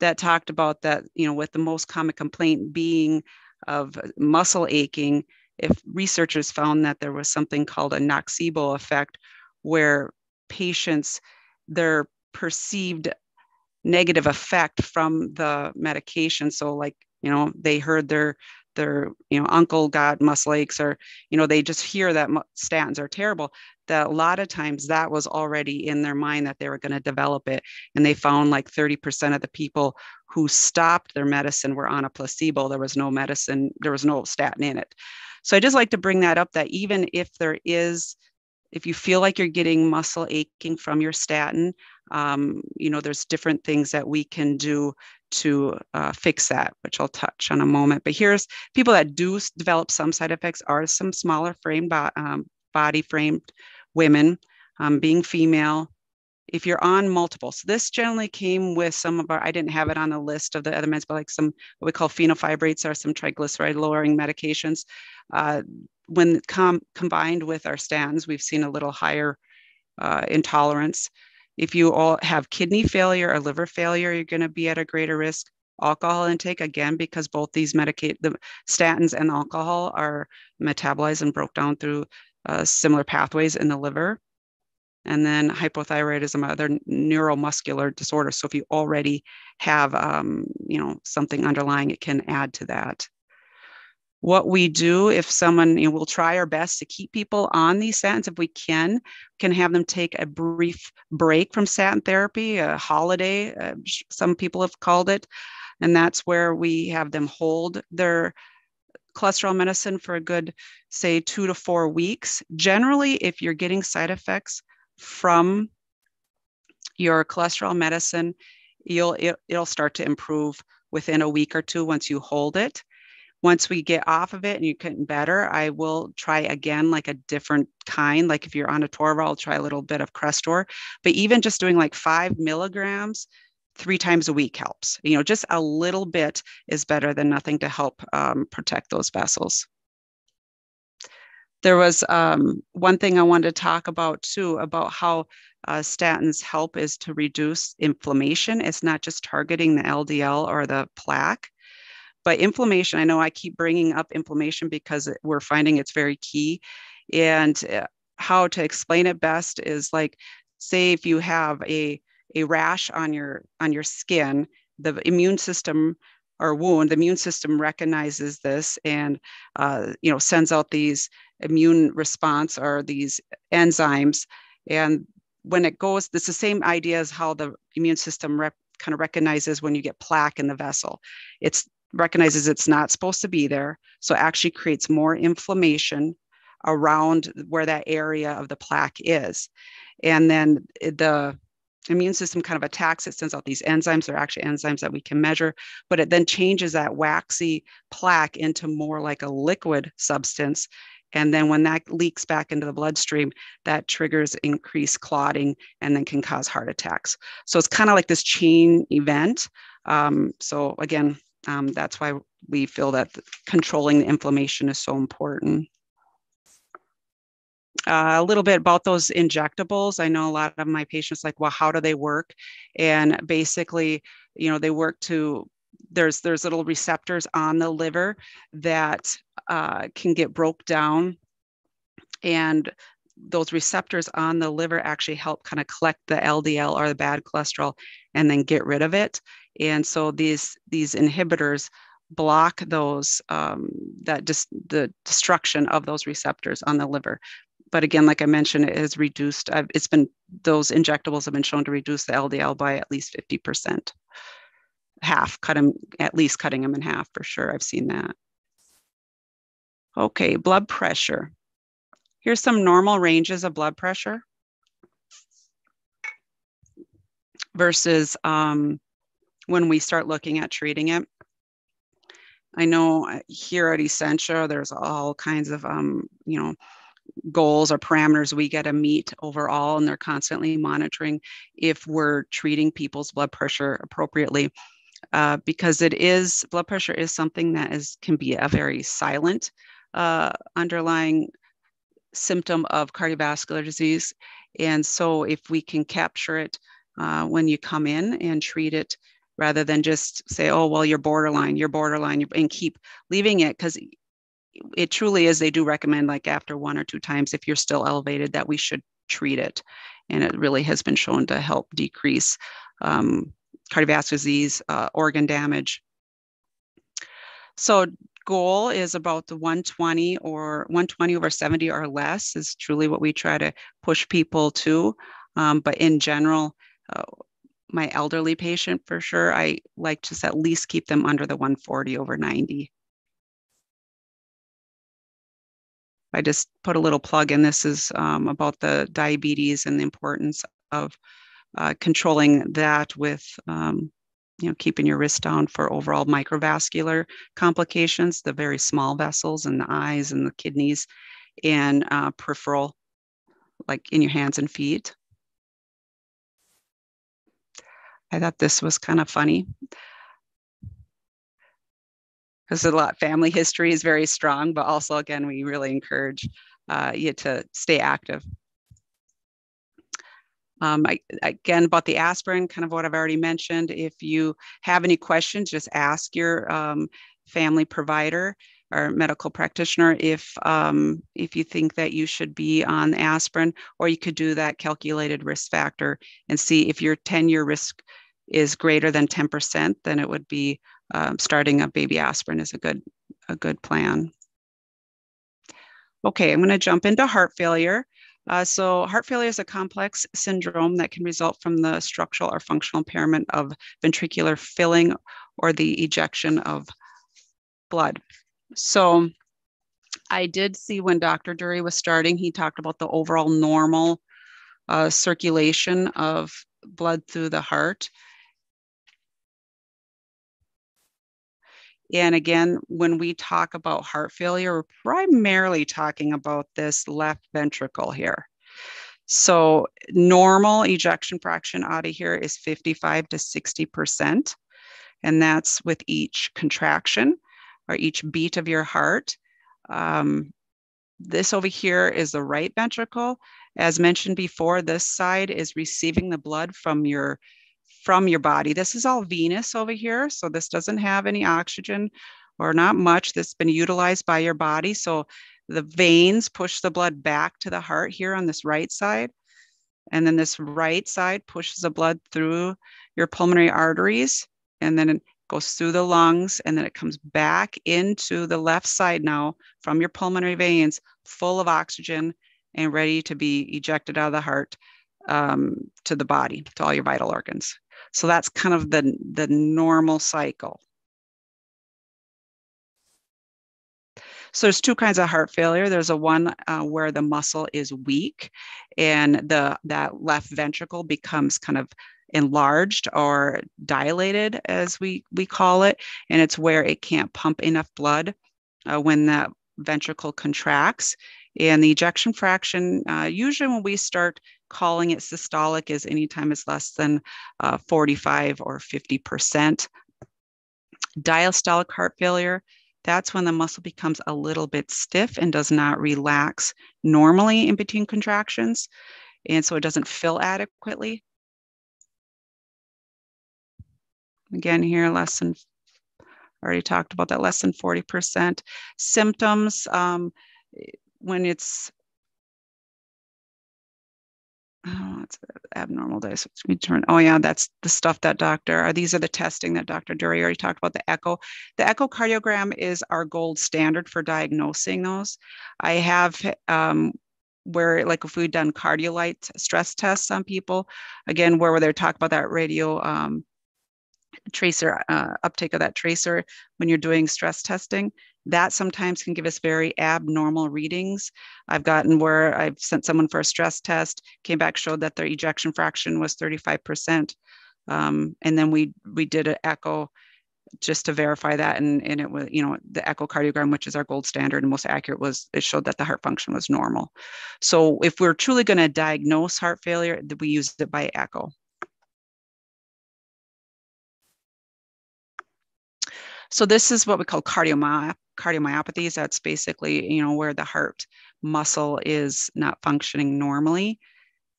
Speaker 6: that talked about that, you know, with the most common complaint being of muscle aching, if researchers found that there was something called a nocebo effect, where patients, their perceived negative effect from the medication, so like, you know, they heard their their you know uncle got muscle aches or you know they just hear that statins are terrible that a lot of times that was already in their mind that they were going to develop it and they found like 30% of the people who stopped their medicine were on a placebo. There was no medicine there was no statin in it. So i just like to bring that up that even if there is if you feel like you're getting muscle aching from your statin um, you know there's different things that we can do to uh, fix that, which I'll touch on a moment. But here's people that do develop some side effects are some smaller frame bo- um, body framed women, um, being female. If you're on multiple, so this generally came with some of our, I didn't have it on the list of the other meds, but like some what we call fenofibrates are some triglyceride lowering medications. Uh, when com- combined with our statins, we've seen a little higher uh, intolerance. If you all have kidney failure or liver failure, you're going to be at a greater risk. Alcohol intake, again, because both these medicate the statins and alcohol are metabolized and broke down through uh, similar pathways in the liver. And then hypothyroidism, other neuromuscular disorders. So if you already have, um, you know, something underlying, it can add to that what we do if someone you know, we'll try our best to keep people on these statins if we can. Can have them take a brief break from statin therapy a holiday uh, some people have called it. And that's where we have them hold their cholesterol medicine for a good say two to four weeks. Generally if you're getting side effects from your cholesterol medicine you'll it, it'll start to improve within a week or two once you hold it once we get off of it and you're getting better, I will try again, like a different kind. Like if you're on atorva, I'll try a little bit of Crestor. But even just doing like five milligrams three times a week helps. You know, just a little bit is better than nothing to help um, protect those vessels. There was um, one thing I wanted to talk about too about how uh, statins help is to reduce inflammation. It's not just targeting the LDL or the plaque, but inflammation, I know I keep bringing up inflammation because we're finding it's very key. And uh, how to explain it best is like, say if you have a, a rash on your on your skin, the immune system or wound, the immune system recognizes this and uh, you know sends out these immune response or these enzymes. And when it goes, it's the same idea as how the immune system rep, kind of recognizes when you get plaque in the vessel. It's recognizes it's not supposed to be there. So actually creates more inflammation around where that area of the plaque is. And then the immune system kind of attacks it, sends out these enzymes. They're actually enzymes that we can measure, but it then changes that waxy plaque into more like a liquid substance. And then when that leaks back into the bloodstream, that triggers increased clotting and then can cause heart attacks. So it's kind of like this chain event. Um, so again, um, that's why we feel that controlling the inflammation is so important. Uh, a little bit about those injectables. I know a lot of my patients like, well, how do they work? And basically, you know, they work to there's there's little receptors on the liver that uh, can get broke down, and those receptors on the liver actually help kind of collect the LDL or the bad cholesterol and then get rid of it. And so these these inhibitors block those um, that dis- the destruction of those receptors on the liver. But again, like I mentioned, it has reduced. I've, it's been those injectables have been shown to reduce the LDL by at least fifty percent, half. Cut them at least cutting them in half for sure. I've seen that. Okay, blood pressure. Here's some normal ranges of blood pressure versus um, when we start looking at treating it. I know uh, here at Essentia, there's all kinds of, um, you know, goals or parameters we get to meet overall, and they're constantly monitoring if we're treating people's blood pressure appropriately. Uh, because it is blood pressure is something that is can be a very silent uh, underlying symptom of cardiovascular disease, and so if we can capture it uh, when you come in and treat it rather than just say, oh, well, you're borderline, you're borderline, and keep leaving it because it truly is. They do recommend, like after one or two times, if you're still elevated, that we should treat it. And it really has been shown to help decrease um, cardiovascular disease, uh, organ damage. So goal is about the 120 or 120 over 70 or less is truly what we try to push people to. Um, but in general, uh, my elderly patient for sure, I like to at least keep them under the 140 over 90. I just put a little plug in. This is um, about the diabetes and the importance of uh, controlling that with, um, you know, keeping your risk down for overall microvascular complications, the very small vessels in the eyes and the kidneys, and uh, peripheral, like in your hands and feet. I thought this was kind of funny because a lot family history is very strong, but also again we really encourage uh, you to stay active. Um, I, again, about the aspirin, kind of what I've already mentioned. If you have any questions, just ask your um, family provider. or medical practitioner if um, if you think that you should be on aspirin, or you could do that calculated risk factor and see if your 10-year risk is greater than 10%, then it would be um, starting a baby aspirin is a good a good plan. Okay, I'm going to jump into heart failure. Uh, so heart failure is a complex syndrome that can result from the structural or functional impairment of ventricular filling or the ejection of blood. So I did see when Dr. Dury was starting, he talked about the overall normal uh, circulation of blood through the heart. And again, when we talk about heart failure, we're primarily talking about this left ventricle here. So normal ejection fraction out of here is 55 to 60%. And that's with each contraction or each beat of your heart. Um, this over here is the right ventricle. As mentioned before, this side is receiving the blood from your from your body. This is all venous over here, so this doesn't have any oxygen or not much that's been utilized by your body. So the veins push the blood back to the heart here on this right side. And then this right side pushes the blood through your pulmonary arteries and then it goes through the lungs and then it comes back into the left side now from your pulmonary veins, full of oxygen and ready to be ejected out of the heart um, to the body, to all your vital organs. So that's kind of the, the normal cycle. So there's two kinds of heart failure. There's a one uh, where the muscle is weak and the that left ventricle becomes kind of enlarged or dilated as we we call it and it's where it can't pump enough blood uh, when that ventricle contracts and the ejection fraction uh, usually when we start calling it systolic is anytime it's less than uh, 45 or 50%. Diastolic heart failure, that's when the muscle becomes a little bit stiff and does not relax normally in between contractions. And so it doesn't fill adequately. Again, here, less than, already talked about that, less than 40%. Symptoms, um, when it's oh, it's abnormal days. Return. Oh yeah, that's the stuff that doctor. Uh, these are the testing that Dr. Dury already talked about. The echo. The echocardiogram is our gold standard for diagnosing those. I have um, where like if we've done cardiolite stress tests on people, again where were they're talking about that radio um, tracer uh, uptake of that tracer when you're doing stress testing that sometimes can give us very abnormal readings. I've gotten where I've sent someone for a stress test, came back, showed that their ejection fraction was 35%. Um, and then we we did an echo just to verify that. And, and it was, you know, the echocardiogram, which is our gold standard and most accurate, was it showed that the heart function was normal. So if we're truly going to diagnose heart failure, we use it by echo. So this is what we call cardiomyopathy cardiomyopathies, that's basically, you know, where the heart muscle is not functioning normally.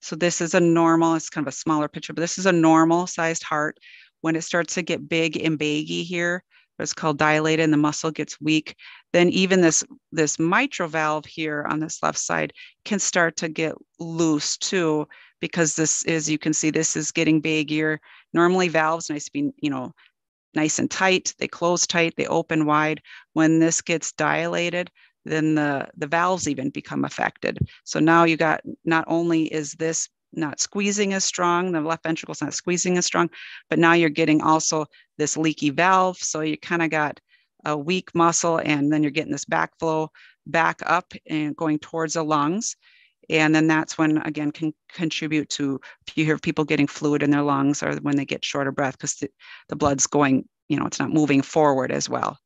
Speaker 6: So this is a normal, it's kind of a smaller picture, but this is a normal sized heart. When it starts to get big and baggy here, it's called dilated and the muscle gets weak, then even this, this mitral valve here on this left side can start to get loose too, because this is, you can see this is getting baggier. Normally valves nice to be, you know, nice and tight, they close tight, they open wide. When this gets dilated, then the, the valves even become affected. So now you got not only is this not squeezing as strong, the left ventricle is not squeezing as strong, but now you're getting also this leaky valve. So you kind of got a weak muscle and then you're getting this backflow back up and going towards the lungs. And then that's when, again, can contribute to if you hear people getting fluid in their lungs or when they get short of breath because the, the blood's going, you know, it's not moving forward as well.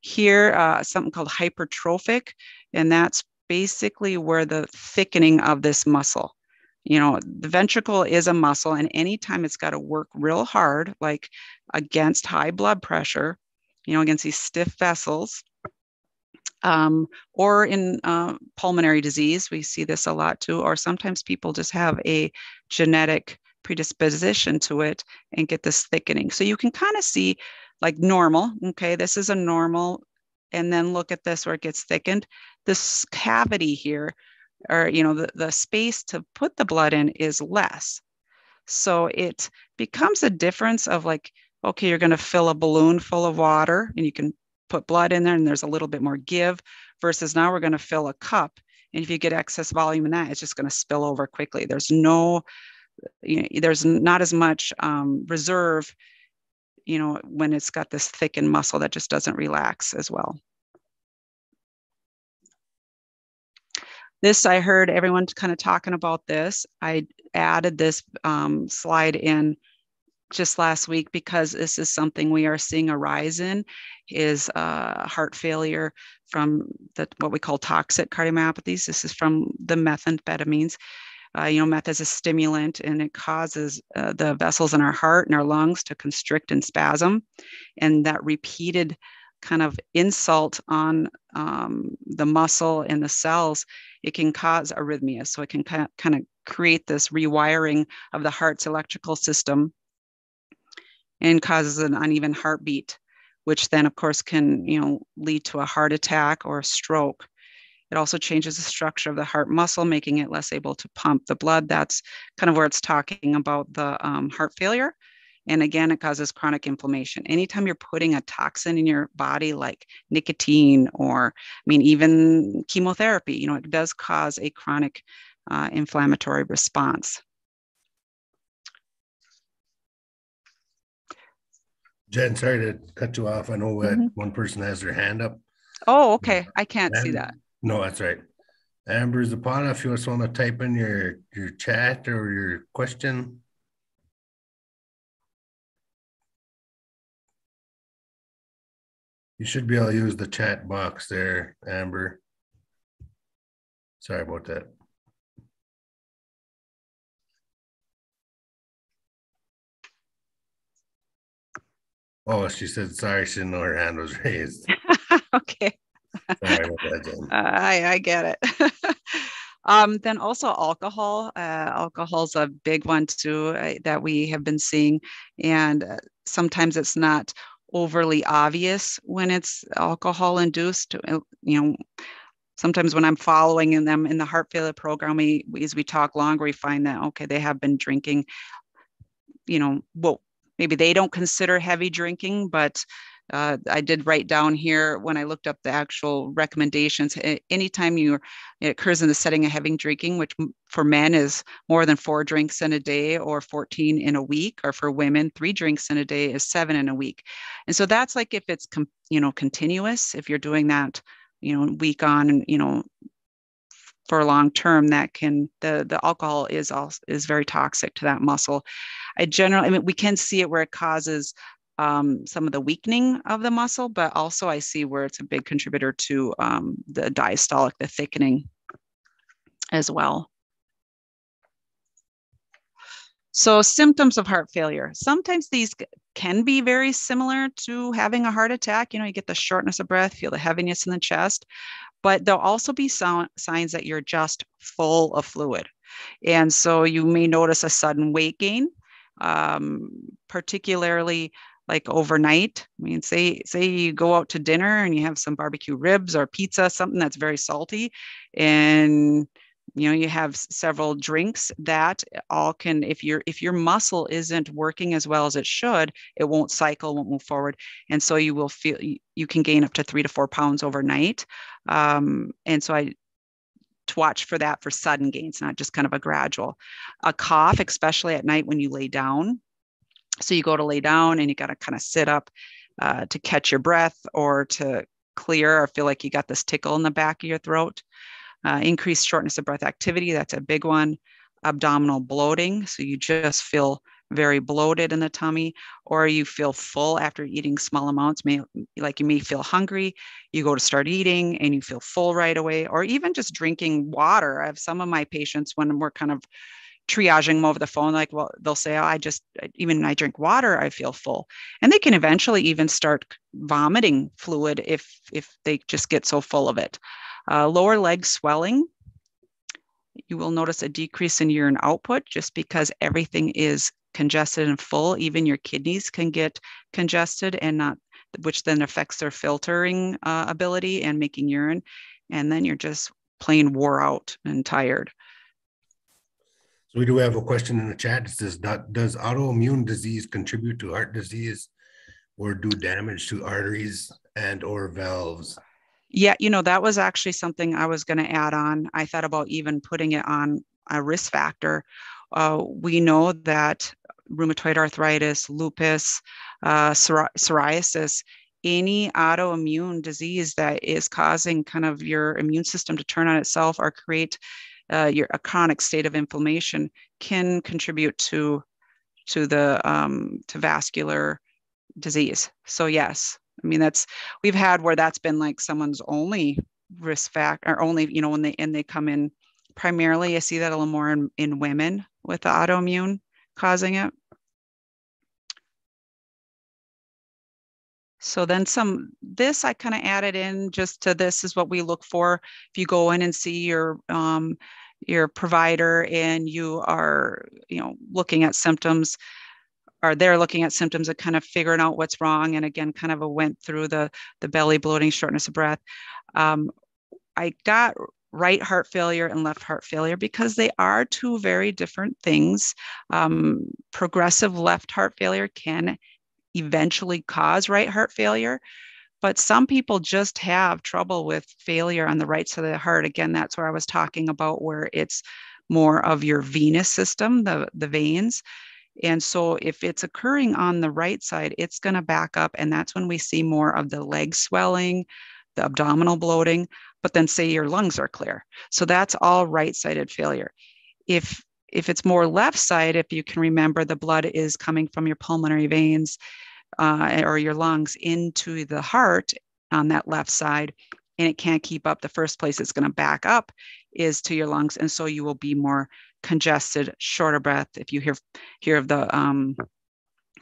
Speaker 6: Here, uh, something called hypertrophic, and that's basically where the thickening of this muscle. You know, the ventricle is a muscle, and anytime it's got to work real hard, like against high blood pressure, you know, against these stiff vessels, um, or in uh, pulmonary disease, we see this a lot too, or sometimes people just have a genetic predisposition to it and get this thickening. So you can kind of see like normal, okay, this is a normal and then look at this where it gets thickened. This cavity here, or you know, the, the space to put the blood in is less. So it becomes a difference of like, okay, you're going to fill a balloon full of water and you can put blood in there and there's a little bit more give versus now we're going to fill a cup. And if you get excess volume in that, it's just going to spill over quickly. There's no, you know, there's not as much um, reserve, you know, when it's got this thickened muscle that just doesn't relax as well. This, I heard everyone kind of talking about this. I added this um, slide in just last week because this is something we are seeing a rise in is uh, heart failure from the, what we call toxic cardiomyopathies. This is from the methamphetamines. Uh, you know, meth is a stimulant and it causes uh, the vessels in our heart and our lungs to constrict and spasm. And that repeated kind of insult on um, the muscle and the cells, it can cause arrhythmia. So it can kind of create this rewiring of the heart's electrical system and causes an uneven heartbeat, which then, of course, can you know lead to a heart attack or a stroke. It also changes the structure of the heart muscle, making it less able to pump the blood. That's kind of where it's talking about the um, heart failure. And again, it causes chronic inflammation. Anytime you're putting a toxin in your body, like nicotine or, I mean, even chemotherapy, you know, it does cause a chronic uh, inflammatory response.
Speaker 1: Jen, sorry to cut you off. I know that mm-hmm. one person has their hand up.
Speaker 6: Oh, okay. I can't and, see that.
Speaker 1: No, that's right. Amber Zapata, if you just want to type in your your chat or your question. You should be able to use the chat box there, Amber. Sorry about that. Oh, she said sorry. She didn't know her hand was raised.
Speaker 6: okay. Sorry uh, I I get it. um, then also alcohol. Uh, alcohol's a big one too uh, that we have been seeing, and uh, sometimes it's not overly obvious when it's alcohol induced. Uh, you know, sometimes when I'm following in them in the heart failure program, we, as we talk longer, we find that okay, they have been drinking. You know, what maybe they don't consider heavy drinking, but uh, I did write down here when I looked up the actual recommendations. Anytime you it occurs in the setting of heavy drinking, which for men is more than four drinks in a day or 14 in a week, or for women, three drinks in a day is seven in a week. And so that's like if it's you know continuous, if you're doing that, you know, week on, you know, for long term that can the the alcohol is also is very toxic to that muscle. I generally i mean we can see it where it causes um, some of the weakening of the muscle but also i see where it's a big contributor to um, the diastolic the thickening as well. So symptoms of heart failure. Sometimes these can be very similar to having a heart attack. You know you get the shortness of breath feel the heaviness in the chest but there'll also be so- signs that you're just full of fluid. And so you may notice a sudden weight gain, um, particularly like overnight. I mean, say say you go out to dinner and you have some barbecue ribs or pizza, something that's very salty, and you know you have several drinks that all can if your if your muscle isn't working as well as it should it won't cycle won't move forward and so you will feel you can gain up to three to four pounds overnight um, and so i to watch for that for sudden gains not just kind of a gradual. A cough especially at night when you lay down so you go to lay down and you got to kind of sit up uh, to catch your breath or to clear or feel like you got this tickle in the back of your throat uh, increased shortness of breath activity, that's a big one. Abdominal bloating, so you just feel very bloated in the tummy, or you feel full after eating small amounts, may, like you may feel hungry. You go to start eating and you feel full right away, or even just drinking water. I have some of my patients when we're kind of triaging them over the phone, like, well, they'll say, oh, I just, even I drink water, I feel full. And they can eventually even start vomiting fluid if, if they just get so full of it. Uh, lower leg swelling, you will notice a decrease in urine output just because everything is congested and full. Even your kidneys can get congested and not which then affects their filtering uh, ability and making urine. And then you're just plain wore out and tired.
Speaker 1: So we do have a question in the chat. It says, does autoimmune disease contribute to heart disease or do damage to arteries and or valves?
Speaker 6: Yeah, you know, that was actually something I was going to add on. I thought about even putting it on a risk factor. Uh, we know that rheumatoid arthritis, lupus, uh, psoriasis, any autoimmune disease that is causing kind of your immune system to turn on itself or create uh, your a chronic state of inflammation can contribute to to the um, to vascular disease. So yes, I mean that's we've had where that's been like someone's only risk factor or only you know when they and they come in primarily. I see that a little more in, in women with the autoimmune causing it. So then some, this I kind of added in just to this is what we look for. If you go in and see your, um, your provider and you are, you know, looking at symptoms, or they're looking at symptoms and kind of figuring out what's wrong. And again, kind of a went through the, the belly bloating, shortness of breath. Um, I got right heart failure and left heart failure because they are two very different things. Um, progressive left heart failure can eventually cause right heart failure. But some people just have trouble with failure on the right side of the heart. Again, that's where I was talking about where it's more of your venous system, the, the veins. And so if it's occurring on the right side, it's going to back up. And that's when we see more of the leg swelling, the abdominal bloating, but then say your lungs are clear. So that's all right sided failure. If if it's more left side, if you can remember, the blood is coming from your pulmonary veins uh, or your lungs into the heart on that left side, and it can't keep up. The first place it's going to back up is to your lungs, and so you will be more congested, shorter breath. If you hear hear of the um,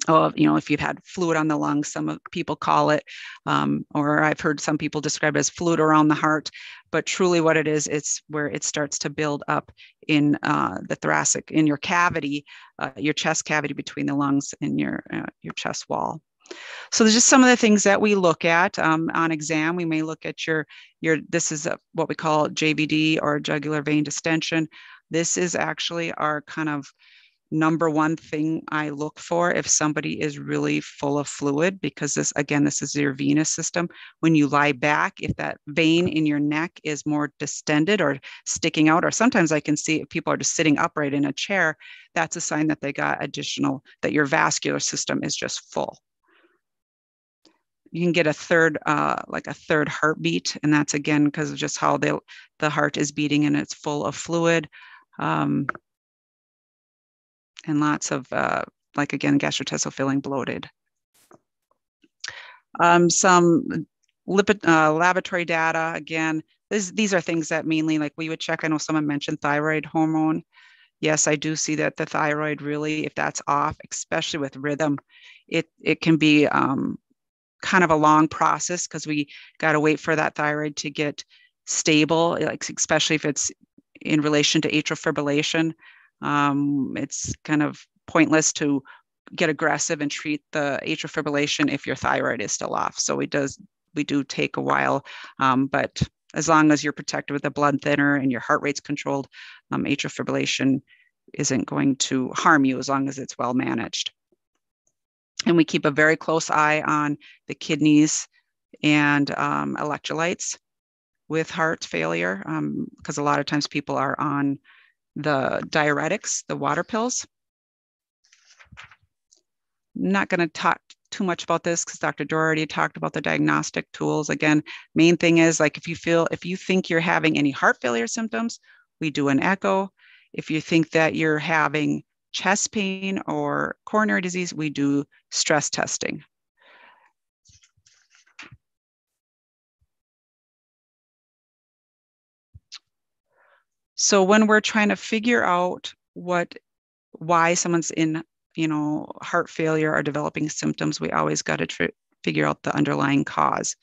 Speaker 6: oh, you know, if you've had fluid on the lungs, some people call it, um, or I've heard some people describe it as fluid around the heart. But truly, what it is, it's where it starts to build up in uh, the thoracic, in your cavity, uh, your chest cavity between the lungs and your uh, your chest wall. So there's just some of the things that we look at um, on exam. We may look at your your. This is a, what we call JVD or jugular vein distension. This is actually our kind of number one thing I look for if somebody is really full of fluid, because this, again, this is your venous system. When you lie back, if that vein in your neck is more distended or sticking out, or sometimes I can see if people are just sitting upright in a chair, that's a sign that they got additional, that your vascular system is just full. You can get a third, uh, like a third heartbeat, and that's again because of just how the the heart is beating and it's full of fluid. Um, and lots of, uh, like again, gastrointestinal feeling bloated. Um, some lipid uh, laboratory data, again, this, these are things that mainly like we would check. I know someone mentioned thyroid hormone. Yes, I do see that the thyroid really, if that's off, especially with rhythm, it, it can be um, kind of a long process because we got to wait for that thyroid to get stable, like especially if it's in relation to atrial fibrillation. Um, it's kind of pointless to get aggressive and treat the atrial fibrillation if your thyroid is still off. So it does we do take a while, um, but as long as you're protected with a blood thinner and your heart rate's controlled, um, atrial fibrillation isn't going to harm you as long as it's well managed. And we keep a very close eye on the kidneys and um, electrolytes with heart failure because um, a lot of times people are on the diuretics, the water pills. I'm not going to talk too much about this because Dr. Already talked about the diagnostic tools. Again, main thing is like if you feel, if you think you're having any heart failure symptoms, we do an echo. If you think that you're having chest pain or coronary disease, we do stress testing. So when we're trying to figure out what why someone's in you know heart failure or developing symptoms, we always got to tr- figure out the underlying cause.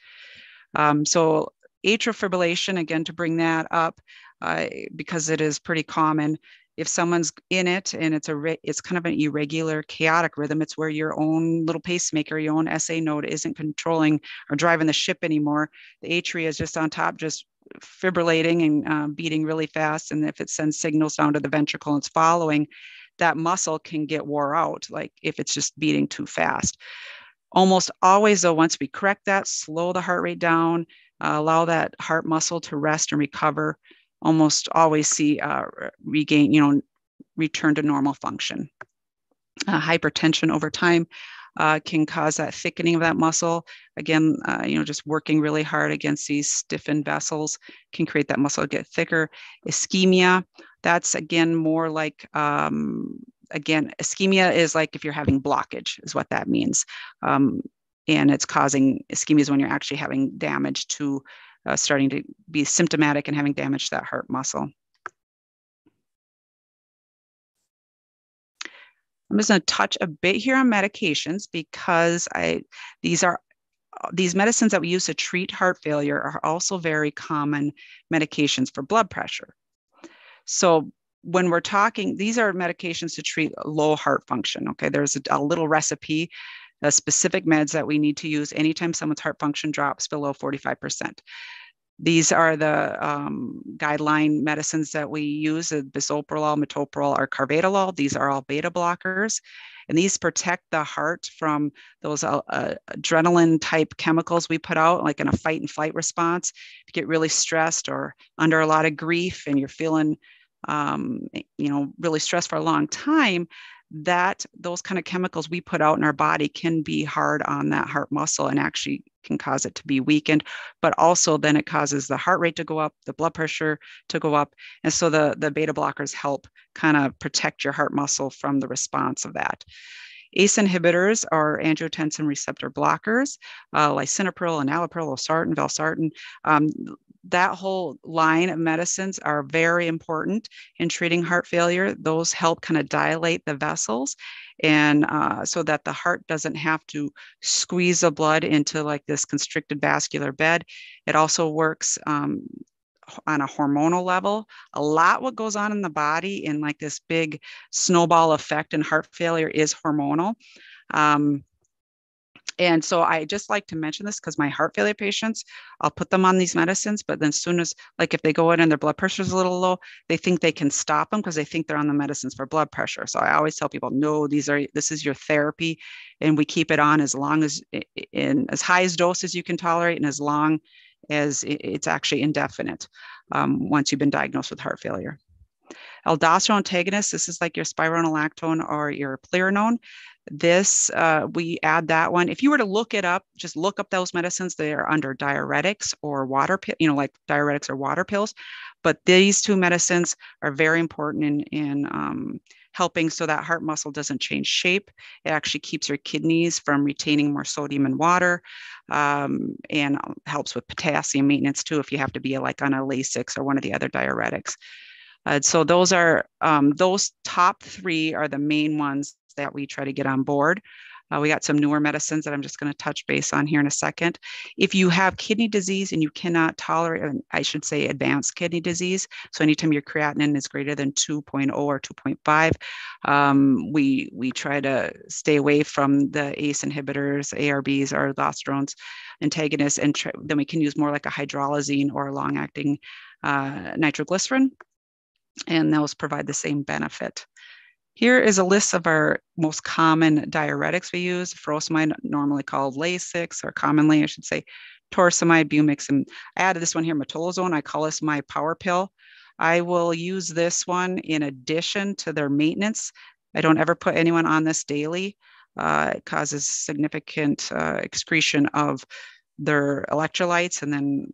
Speaker 6: Um, so atrial fibrillation, again, to bring that up, uh, because it is pretty common, if someone's in it and it's a it's kind of an irregular chaotic rhythm it's where your own little pacemaker your own sa node isn't controlling or driving the ship anymore the atria is just on top just fibrillating and uh, beating really fast and if it sends signals down to the ventricle and it's following that muscle can get wore out like if it's just beating too fast almost always though once we correct that slow the heart rate down uh, allow that heart muscle to rest and recover almost always see uh, regain, you know, return to normal function. Uh, hypertension over time uh, can cause that thickening of that muscle. Again, uh, you know, just working really hard against these stiffened vessels can create that muscle get thicker. Ischemia, that's again more like, um, again, ischemia is like if you're having blockage, is what that means. Um, and it's causing ischemia is when you're actually having damage to uh, starting to be symptomatic and having damage to that heart muscle. I'm just going to touch a bit here on medications because I these are these medicines that we use to treat heart failure are also very common medications for blood pressure. So when we're talking, these are medications to treat low heart function. Okay, there's a, a little recipe the specific meds that we need to use anytime someone's heart function drops below 45%. These are the um, guideline medicines that we use, bisoprolol, metoprolol, or carvedilol. These are all beta blockers. And these protect the heart from those uh, uh, adrenaline type chemicals we put out, like in a fight and flight response. If you get really stressed or under a lot of grief and you're feeling, um, you know, really stressed for a long time, that those kind of chemicals we put out in our body can be hard on that heart muscle and actually can cause it to be weakened but also then it causes the heart rate to go up the blood pressure to go up and so the the beta blockers help kind of protect your heart muscle from the response of that ACE inhibitors are angiotensin receptor blockers, uh, lisinopril, enalapril, losartan, valsartan. Um, that whole line of medicines are very important in treating heart failure. Those help kind of dilate the vessels and uh, so that the heart doesn't have to squeeze the blood into like this constricted vascular bed. It also works um, on a hormonal level. A lot what goes on in the body in like this big snowball effect in heart failure is hormonal. Um, and so I just like to mention this because my heart failure patients, I'll put them on these medicines, but then as soon as like if they go in and their blood pressure is a little low, they think they can stop them because they think they're on the medicines for blood pressure. So I always tell people, no, these are this is your therapy, and we keep it on as long as in as high as dose as you can tolerate and as long as it's actually indefinite um, once you've been diagnosed with heart failure. Aldosterone antagonists. this is like your spironolactone or your eplerenone. This, uh, we add that one. If you were to look it up, just look up those medicines. They are under diuretics or water, you know, like diuretics or water pills. But these two medicines are very important in, in um, helping so that heart muscle doesn't change shape. It actually keeps your kidneys from retaining more sodium and water um, and helps with potassium maintenance too if you have to be like on a Lasix or one of the other diuretics. Uh, so those are um, those top three are the main ones that we try to get on board. Uh, we got some newer medicines that I'm just going to touch base on here in a second. If you have kidney disease and you cannot tolerate, I should say advanced kidney disease, so anytime your creatinine is greater than 2.0 or 2.5, um, we, we try to stay away from the ACE inhibitors, ARBs, or aldosterones antagonists, and then we can use more like a hydralazine or a long-acting uh, nitroglycerin, and those provide the same benefit. Here is a list of our most common diuretics we use, furosemide, normally called Lasix, or commonly, I should say, torsemide, Bumex, and I added this one here, metolazone. I call this my power pill. I will use this one in addition to their maintenance. I don't ever put anyone on this daily. Uh, it causes significant uh, excretion of their electrolytes and then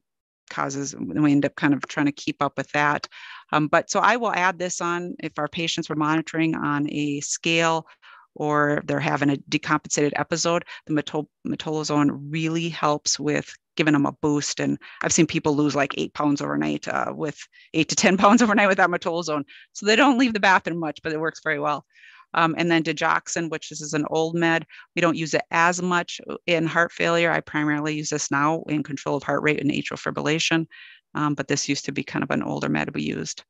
Speaker 6: causes, and we end up kind of trying to keep up with that. Um, but so I will add this on if our patients were monitoring on a scale or they're having a decompensated episode, the metol- metolazone really helps with giving them a boost. And I've seen people lose like eight pounds overnight uh, with eight to 10 pounds overnight with that metolazone. So they don't leave the bathroom much, but it works very well. Um, and then digoxin, which is an old med. We don't use it as much in heart failure. I primarily use this now in control of heart rate and atrial fibrillation, um, but this used to be kind of an older med we used.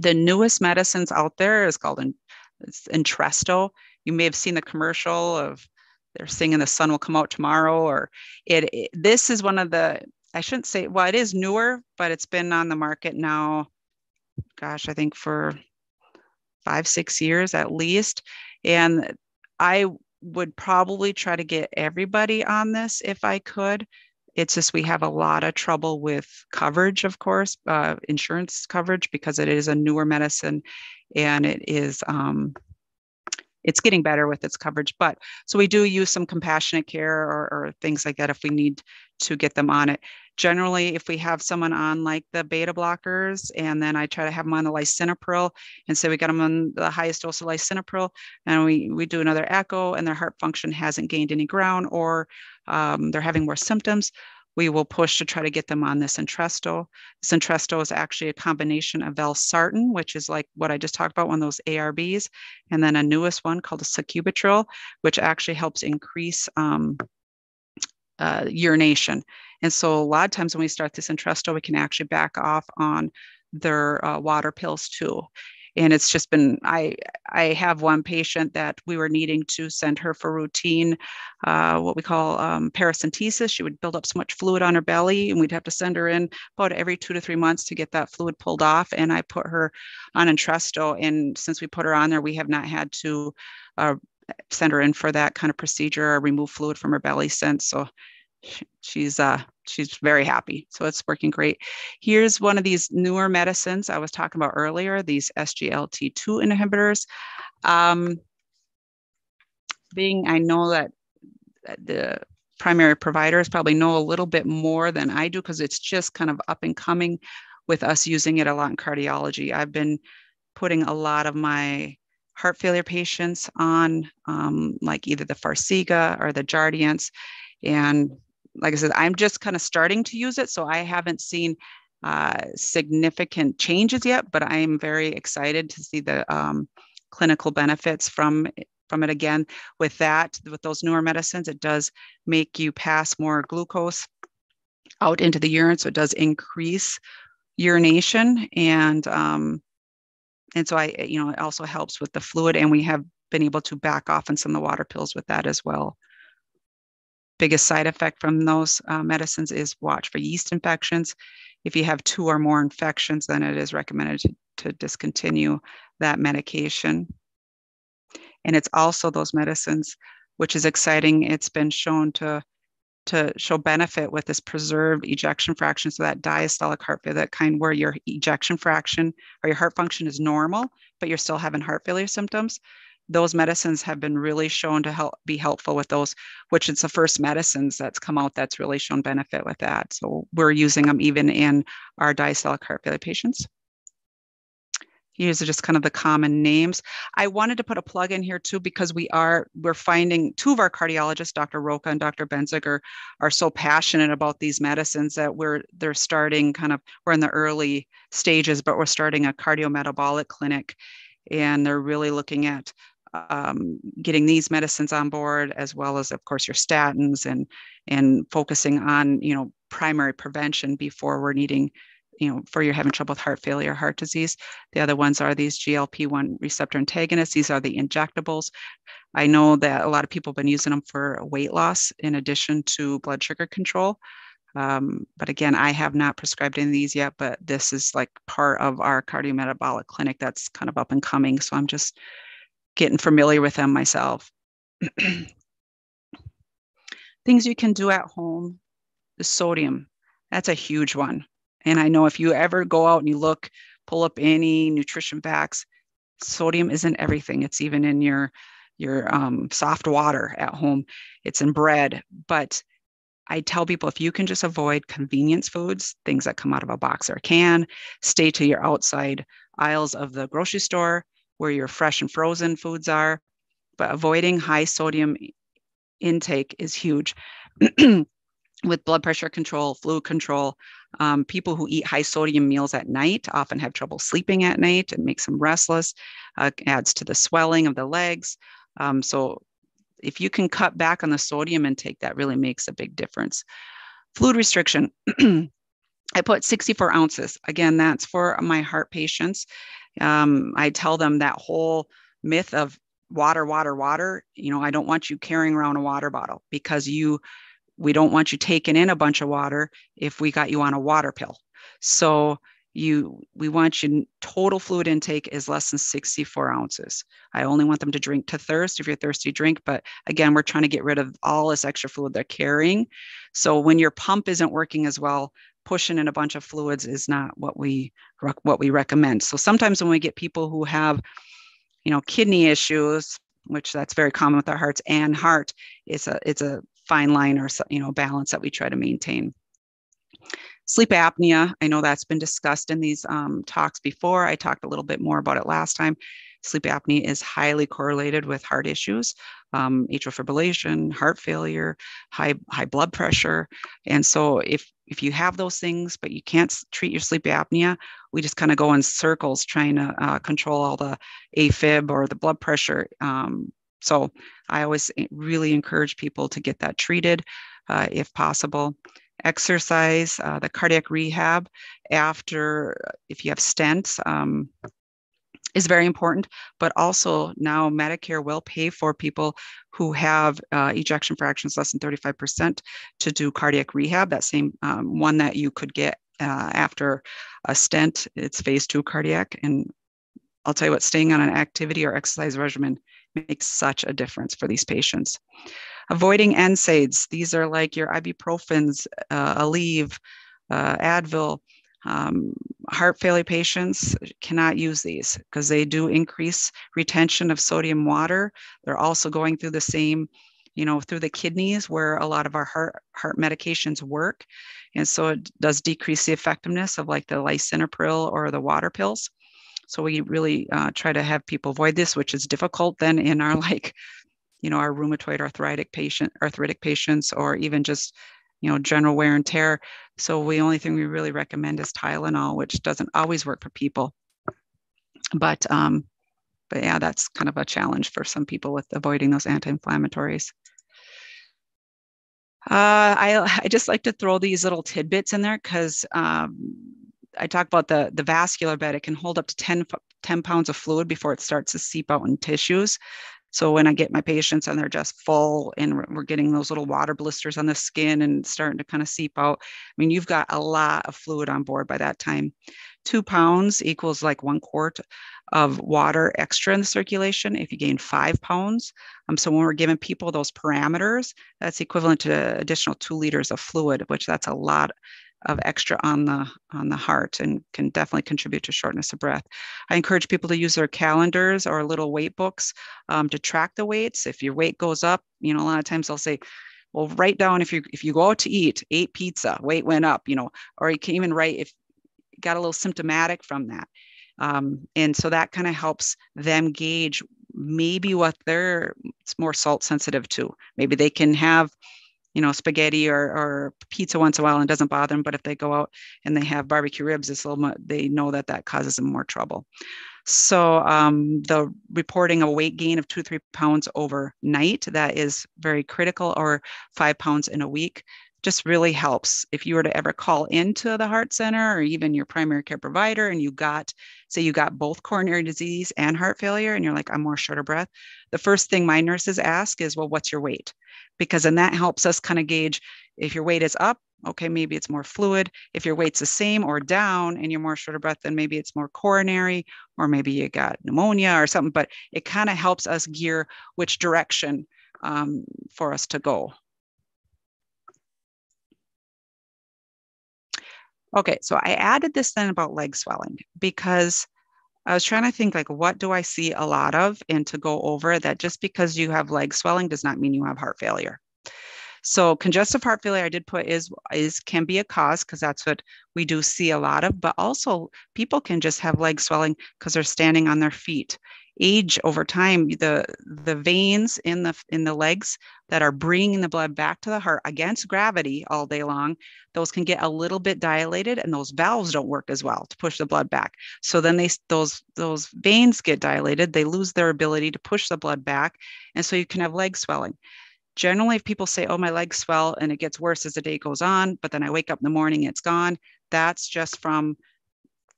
Speaker 6: the newest medicines out there is called Entresto. You may have seen the commercial of they're singing the sun will come out tomorrow or it, it, this is one of the i shouldn't say well it is newer but it's been on the market now gosh i think for five six years at least and i would probably try to get everybody on this if i could it's just we have a lot of trouble with coverage of course uh, insurance coverage because it is a newer medicine and it is um, it's getting better with its coverage. But so we do use some compassionate care or, or, things like that if we need to get them on it. Generally, if we have someone on like the beta blockers, and then I try to have them on the lisinopril and say we got them on the highest dose of lisinopril, and we, we do another echo and their heart function hasn't gained any ground or um, they're having more symptoms, we will push to try to get them on this Entresto. This Entresto is actually a combination of valsartan, which is like what I just talked about, one of those ARBs, and then a newest one called a sacubitril, which actually helps increase um, uh, urination. And so a lot of times when we start this Entresto, we can actually back off on their uh, water pills too. And it's just been i i have one patient that we were needing to send her for routine uh, what we call um, paracentesis. She would build up so much fluid on her belly and we'd have to send her in about every two to three months to get that fluid pulled off. And i put her on entresto and since we put her on there we have not had to uh, send her in for that kind of procedure or remove fluid from her belly since. So she's uh she's very happy. So it's working great. Here's one of these newer medicines i was talking about earlier these sglt2 inhibitors. Um, being i know that the primary providers probably know a little bit more than i do because it's just kind of up and coming with us using it a lot in cardiology. I've been putting a lot of my heart failure patients on um, like either the farxiga or the jardiance and like I said, I'm just kind of starting to use it. So I haven't seen uh, significant changes yet, but I am very excited to see the um, clinical benefits from from it again. With that, with those newer medicines, it does make you pass more glucose out into the urine, so it does increase urination, and um, and so I, you know, it also helps with the fluid, and we have been able to back off on some of the water pills with that as well biggest side effect from those uh, medicines is watch for yeast infections. If you have two or more infections, then it is recommended to, to discontinue that medication. And it's also those medicines, which is exciting. It's been shown to to show benefit with this preserved ejection fraction. So that diastolic heart failure, that kind where your ejection fraction or your heart function is normal, but you're still having heart failure symptoms those medicines have been really shown to help be helpful with those, which is the first medicines that's come out that's really shown benefit with that. So we're using them even in our diastolic heart failure patients. Here's just kind of the common names. I wanted to put a plug in here too because we are we're finding two of our cardiologists, Dr. Roca and Dr. Benziger, are so passionate about these medicines that we're they're starting kind of we're in the early stages, but we're starting a cardiometabolic clinic, and they're really looking at um, getting these medicines on board, as well as, of course, your statins and and focusing on you know primary prevention before we're needing you know for you're having trouble with heart failure, heart disease. The other ones are these GLP-1 receptor antagonists. These are the injectables. I know that a lot of people have been using them for weight loss in addition to blood sugar control. Um, but again, I have not prescribed any of these yet, but this is like part of our cardiometabolic clinic that's kind of up and coming. So I'm just getting familiar with them myself. Things you can do at home, the sodium, that's a huge one. And I know if you ever go out and you look, pull up any nutrition facts, sodium isn't everything. It's even in your your um, soft water at home. It's in bread. But I tell people if you can just avoid convenience foods, things that come out of a box or a can, stay to your outside aisles of the grocery store, where your fresh and frozen foods are, but avoiding high sodium intake is huge. With blood pressure control, fluid control, um, people who eat high sodium meals at night often have trouble sleeping at night. It makes them restless, uh, adds to the swelling of the legs. Um, so, if you can cut back on the sodium intake, that really makes a big difference. Fluid restriction. I put 64 ounces. Again, that's for my heart patients. Um, I tell them that whole myth of water, water, water. You know, I don't want you carrying around a water bottle because you, we don't want you taking in a bunch of water if we got you on a water pill. So you we want you total fluid intake is less than 64 ounces i only want them to drink to thirst if you're thirsty drink but again we're trying to get rid of all this extra fluid they're carrying so when your pump isn't working as well pushing in a bunch of fluids is not what we what we recommend so sometimes when we get people who have you know kidney issues which that's very common with our hearts and heart it's a it's a fine line or you know balance that we try to maintain Sleep apnea, I know that's been discussed in these um, talks before. I talked a little bit more about it last time. Sleep apnea is highly correlated with heart issues, um, atrial fibrillation, heart failure, high high blood pressure, and so if if you have those things but you can't treat your sleep apnea, we just kind of go in circles trying to uh, control all the AFib or the blood pressure. Um, so I always eh, really encourage people to get that treated uh, if possible exercise, uh, the cardiac rehab after, if you have stents, um, is very important, but also now Medicare will pay for people who have uh, ejection fractions less than 35% to do cardiac rehab, that same um, one that you could get uh, after a stent. It's phase two cardiac. And I'll tell you what, staying on an activity or exercise regimen makes such a difference for these patients. Avoiding NSAIDs. These are like your ibuprofens, uh, Aleve, uh, Advil. Um, heart failure patients cannot use these because they do increase retention of sodium water. They're also going through the same, you know, through the kidneys where a lot of our heart, heart medications work. And so it does decrease the effectiveness of like the lisinopril or the water pills. So we really uh, try to have people avoid this, which is difficult then in our like you know, our rheumatoid arthritic patient, arthritic patients, or even just, you know, general wear and tear. So the only thing we really recommend is Tylenol, which doesn't always work for people. But, um, but yeah, that's kind of a challenge for some people with avoiding those anti-inflammatories. Uh, I, I just like to throw these little tidbits in there because um, I talk about the, the vascular bed. It can hold up to 10, 10 pounds of fluid before it starts to seep out in tissues. So when I get my patients and they're just full and we're getting those little water blisters on the skin and starting to kind of seep out, I mean, you've got a lot of fluid on board by that time. Two pounds equals like one quart of water extra in the circulation if you gain five pounds. Um, so when we're giving people those parameters, that's equivalent to additional two liters of fluid, which that's a lot of extra on the on the heart and can definitely contribute to shortness of breath. I encourage people to use their calendars or little weight books um, to track the weights. If your weight goes up, you know, a lot of times they'll say, well, write down if you if you go out to eat, ate pizza, weight went up, you know, or you can even write if got a little symptomatic from that. Um, and so that kind of helps them gauge maybe what they're more salt sensitive to. Maybe they can have you know, spaghetti or, or pizza once in a while and doesn't bother them. But if they go out and they have barbecue ribs, it's a little, they know that that causes them more trouble. So um, the reporting a weight gain of two, three pounds overnight, that is very critical, or five pounds in a week just really helps. If you were to ever call into the heart center or even your primary care provider and you got, say, you got both coronary disease and heart failure, and you're like, I'm more short of breath, the first thing my nurses ask is, Well, what's your weight? Because then that helps us kind of gauge if your weight is up, okay, maybe it's more fluid. If your weight's the same or down and you're more short of breath, then maybe it's more coronary or maybe you got pneumonia or something, but it kind of helps us gear which direction um, for us to go. Okay, so I added this then about leg swelling because I was trying to think like, what do I see a lot of? And to go over that just because you have leg swelling does not mean you have heart failure. So congestive heart failure, I did put is is can be a cause because that's what we do see a lot of, but also people can just have leg swelling because they're standing on their feet age over time the the veins in the in the legs that are bringing the blood back to the heart against gravity all day long those can get a little bit dilated and those valves don't work as well to push the blood back so then they those those veins get dilated they lose their ability to push the blood back and so you can have leg swelling generally if people say oh my legs swell and it gets worse as the day goes on but then i wake up in the morning it's gone that's just from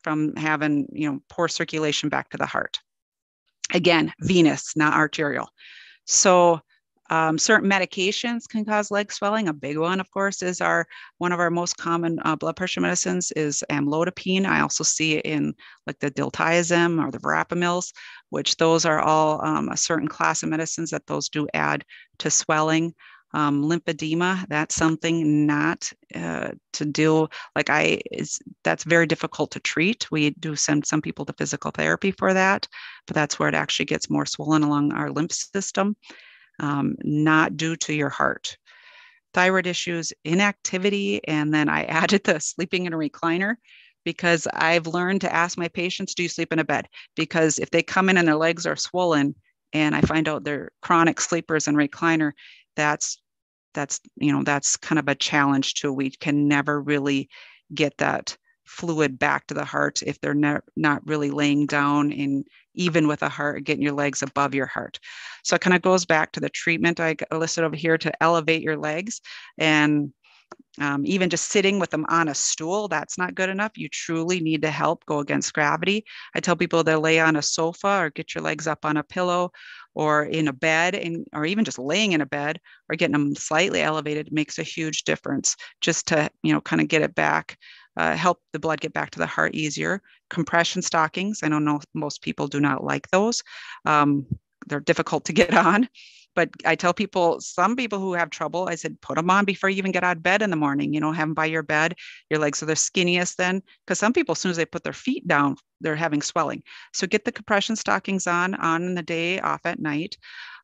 Speaker 6: from having you know poor circulation back to the heart. Again, venous, not arterial. So um, certain medications can cause leg swelling. A big one, of course, is our one of our most common uh, blood pressure medicines is amlodipine. I also see it in like the diltiazem or the verapamils, which those are all um, a certain class of medicines that those do add to swelling. Um, lymphedema, that's something not uh, to do like I that's very difficult to treat. We do send some people to physical therapy for that, but that's where it actually gets more swollen along our lymph system um, not due to your heart. Thyroid issues, inactivity, and then I added the sleeping in a recliner because I've learned to ask my patients, do you sleep in a bed? Because if they come in and their legs are swollen and I find out they're chronic sleepers in recliner, that's that's you know that's kind of a challenge too. We can never really get that fluid back to the heart if they're not, not really laying down and even with a heart, getting your legs above your heart. So it kind of goes back to the treatment I listed over here to elevate your legs. And um, even just sitting with them on a stool, that's not good enough. You truly need to help go against gravity. I tell people to lay on a sofa or get your legs up on a pillow or in a bed and or even just laying in a bed or getting them slightly elevated makes a huge difference just to you know kind of get it back uh, help the blood get back to the heart easier. Compression stockings, I don't know most people do not like those. Um, they're difficult to get on. But I tell people, some people who have trouble, I said, put them on before you even get out of bed in the morning. You know, have them by your bed. Your legs are the skinniest then, because some people, as soon as they put their feet down, they're having swelling. So get the compression stockings on on in the day, off at night.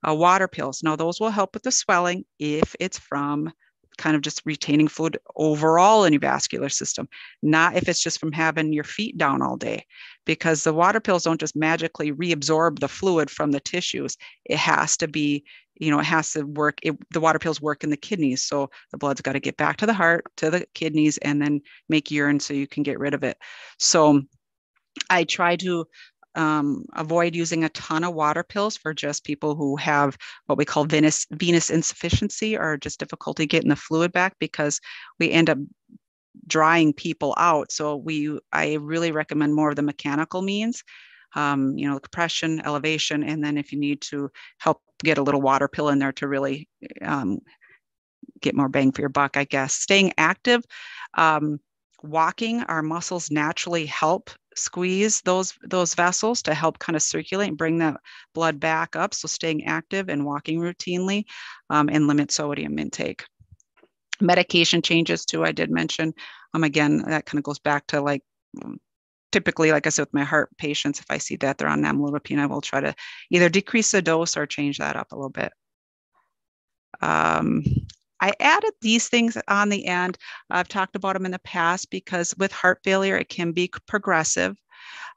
Speaker 6: Uh, water pills. Now, those will help with the swelling if it's from kind of just retaining fluid overall in your vascular system, not if it's just from having your feet down all day, because the water pills don't just magically reabsorb the fluid from the tissues. It has to be, you know, it has to work. It, the water pills work in the kidneys. So the blood's got to get back to the heart, to the kidneys, and then make urine so you can get rid of it. So I try to um, avoid using a ton of water pills for just people who have what we call venous venous insufficiency or just difficulty getting the fluid back because we end up drying people out. So we I really recommend more of the mechanical means. Um, you know, compression, elevation, and then if you need to help get a little water pill in there to really um, get more bang for your buck, I guess. Staying active, um, walking, our muscles naturally help squeeze those those vessels to help kind of circulate and bring that blood back up. So staying active and walking routinely um, and limit sodium intake. Medication changes too, I did mention. Um, again, that kind of goes back to like um, typically, like I said, with my heart patients, if I see that they're on amlodipine, I will try to either decrease the dose or change that up a little bit. Um, I added these things on the end. I've talked about them in the past because with heart failure, it can be progressive,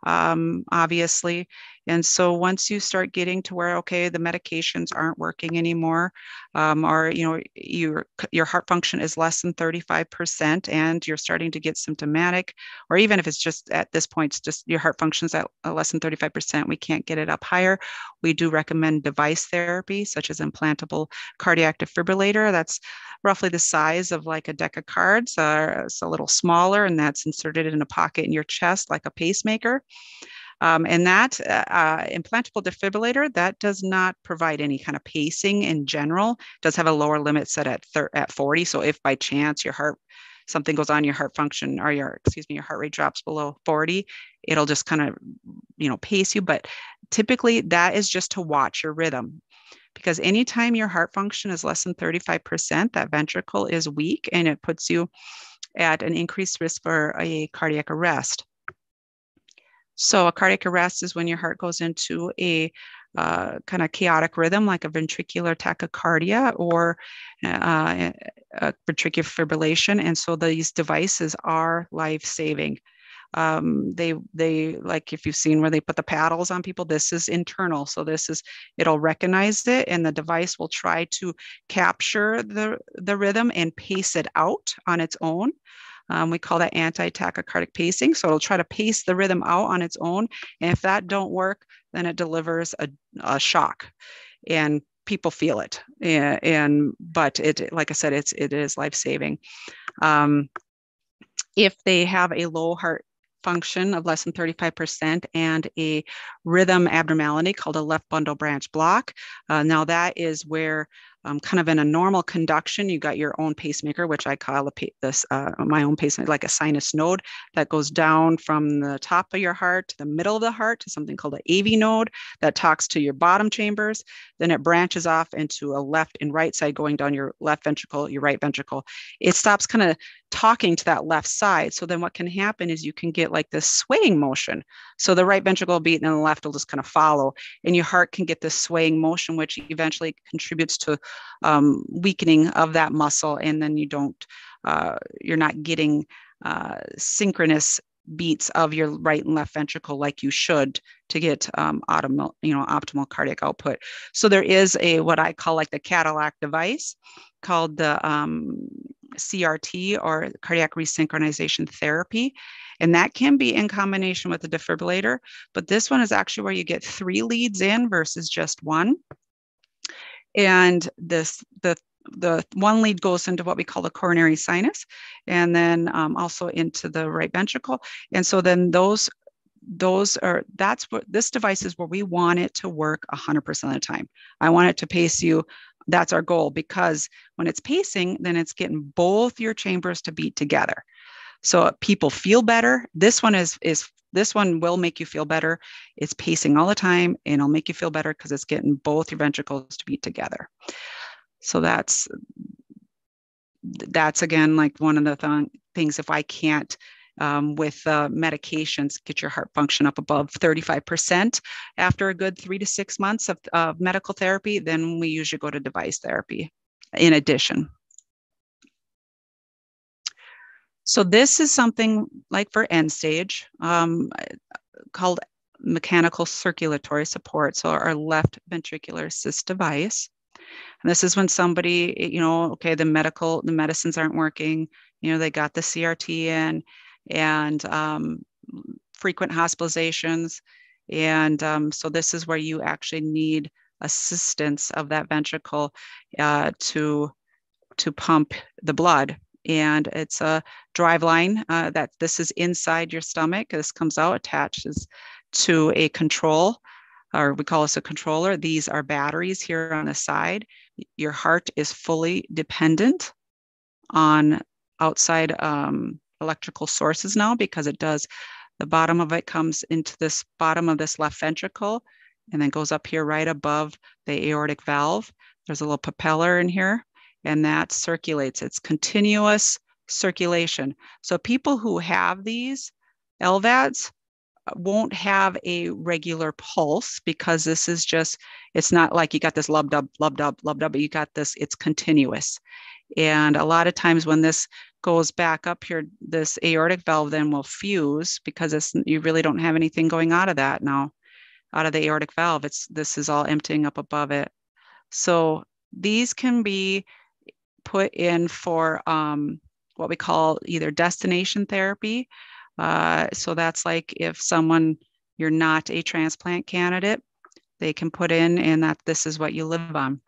Speaker 6: um, obviously. And so once you start getting to where, okay, the medications aren't working anymore, um, or, you know, your, your heart function is less than 35% and you're starting to get symptomatic, or even if it's just at this point, it's just your heart functions at less than 35%, we can't get it up higher. We do recommend device therapy, such as implantable cardiac defibrillator. That's roughly the size of like a deck of cards. Uh, it's a little smaller and that's inserted in a pocket in your chest like a pacemaker. Um, and that uh, uh, implantable defibrillator, that does not provide any kind of pacing in general, does have a lower limit set at, thir- at 40. So if by chance your heart, something goes on, your heart function or your, excuse me, your heart rate drops below 40, it'll just kind of, you know, pace you. But typically that is just to watch your rhythm because anytime your heart function is less than 35%, that ventricle is weak and it puts you at an increased risk for a cardiac arrest. So a cardiac arrest is when your heart goes into a uh, kind of chaotic rhythm, like a ventricular tachycardia or uh, a ventricular fibrillation. And so these devices are life saving. Um, they they like if you've seen where they put the paddles on people this is internal so this is it'll recognize it and the device will try to capture the the rhythm and pace it out on its own um, we call that anti-tachycardic pacing. So it'll try to pace the rhythm out on its own. And if that don't work, then it delivers a, a shock. And people feel it. And, and, but it, like I said, it's it is life saving. Um, if they have a low heart function of less than 35% and a rhythm abnormality called a left bundle branch block. Uh, now that is where um, kind of in a normal conduction, you got your own pacemaker, which I call a this uh, my own pacemaker, like a sinus node that goes down from the top of your heart to the middle of the heart to something called an AV node that talks to your bottom chambers. Then it branches off into a left and right side going down your left ventricle, your right ventricle. It stops kind of talking to that left side. So then what can happen is you can get like this swaying motion. So the right ventricle beat and the left will just kind of follow. And your heart can get this swaying motion, which eventually contributes to um, weakening of that muscle. And then you don't, uh, you're not getting uh, synchronous beats of your right and left ventricle like you should to get um, optimal, you know, optimal cardiac output. So there is a what I call like the Cadillac device called the um, CRT or cardiac resynchronization therapy. And that can be in combination with a defibrillator. But this one is actually where you get three leads in versus just one. And this the the one lead goes into what we call the coronary sinus and then um, also into the right ventricle and so then those those are that's what this device is where we want it to work 100% of the time i want it to pace you that's our goal because when it's pacing, then it's getting both your chambers to beat together. So people feel better. This one is is this one will make you feel better. It's pacing all the time and it'll make you feel better because it's getting both your ventricles to beat together. So that's that's again like one of the th- things if I can't um, with uh, medications, get your heart function up above 35% after a good three to six months of, of medical therapy, then we usually go to device therapy in addition. So this is something like for end stage um, called mechanical circulatory support. So our left ventricular assist device. And this is when somebody, you know, okay, the medical, the medicines aren't working, you know, they got the CRT in and um, frequent hospitalizations. And um, so this is where you actually need assistance of that ventricle uh, to, to pump the blood. And it's a drive line uh, that this is inside your stomach. This comes out, attaches to a control, or we call this a controller. These are batteries here on the side. Your heart is fully dependent on outside um, electrical sources now because it does, the bottom of it comes into this bottom of this left ventricle and then goes up here right above the aortic valve. There's a little propeller in here and that circulates. It's continuous circulation. So people who have these LVADs won't have a regular pulse because this is just, it's not like you got this lub dub, lub dub, lub dub, but you got this, it's continuous. And a lot of times when this goes back up here, this aortic valve then will fuse because it's, you really don't have anything going out of that now, out of the aortic valve. It's this is all emptying up above it. So these can be put in for um, what we call either destination therapy. Uh, so that's like if someone you're not a transplant candidate, they can put in and that this is what you live on.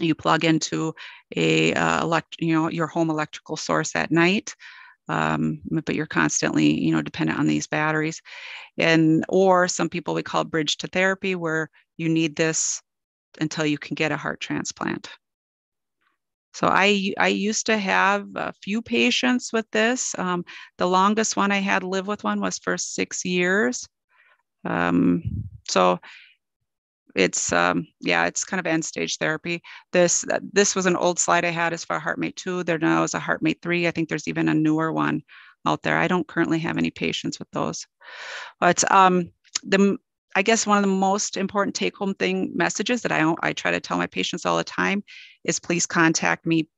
Speaker 6: You plug into a uh, elect, you know your home electrical source at night um, but you're constantly you know dependent on these batteries. And or some people we call bridge to therapy where you need this until you can get a heart transplant so I, I used to have a few patients with this. Um, the longest one I had live with one was for six years. Um, so it's um, yeah, it's kind of end stage therapy. This this was an old slide I had as far HeartMate two. There now is a HeartMate three. I think there's even a newer one out there. I don't currently have any patients with those, but um, the I guess one of the most important take home thing messages that I I try to tell my patients all the time is please contact me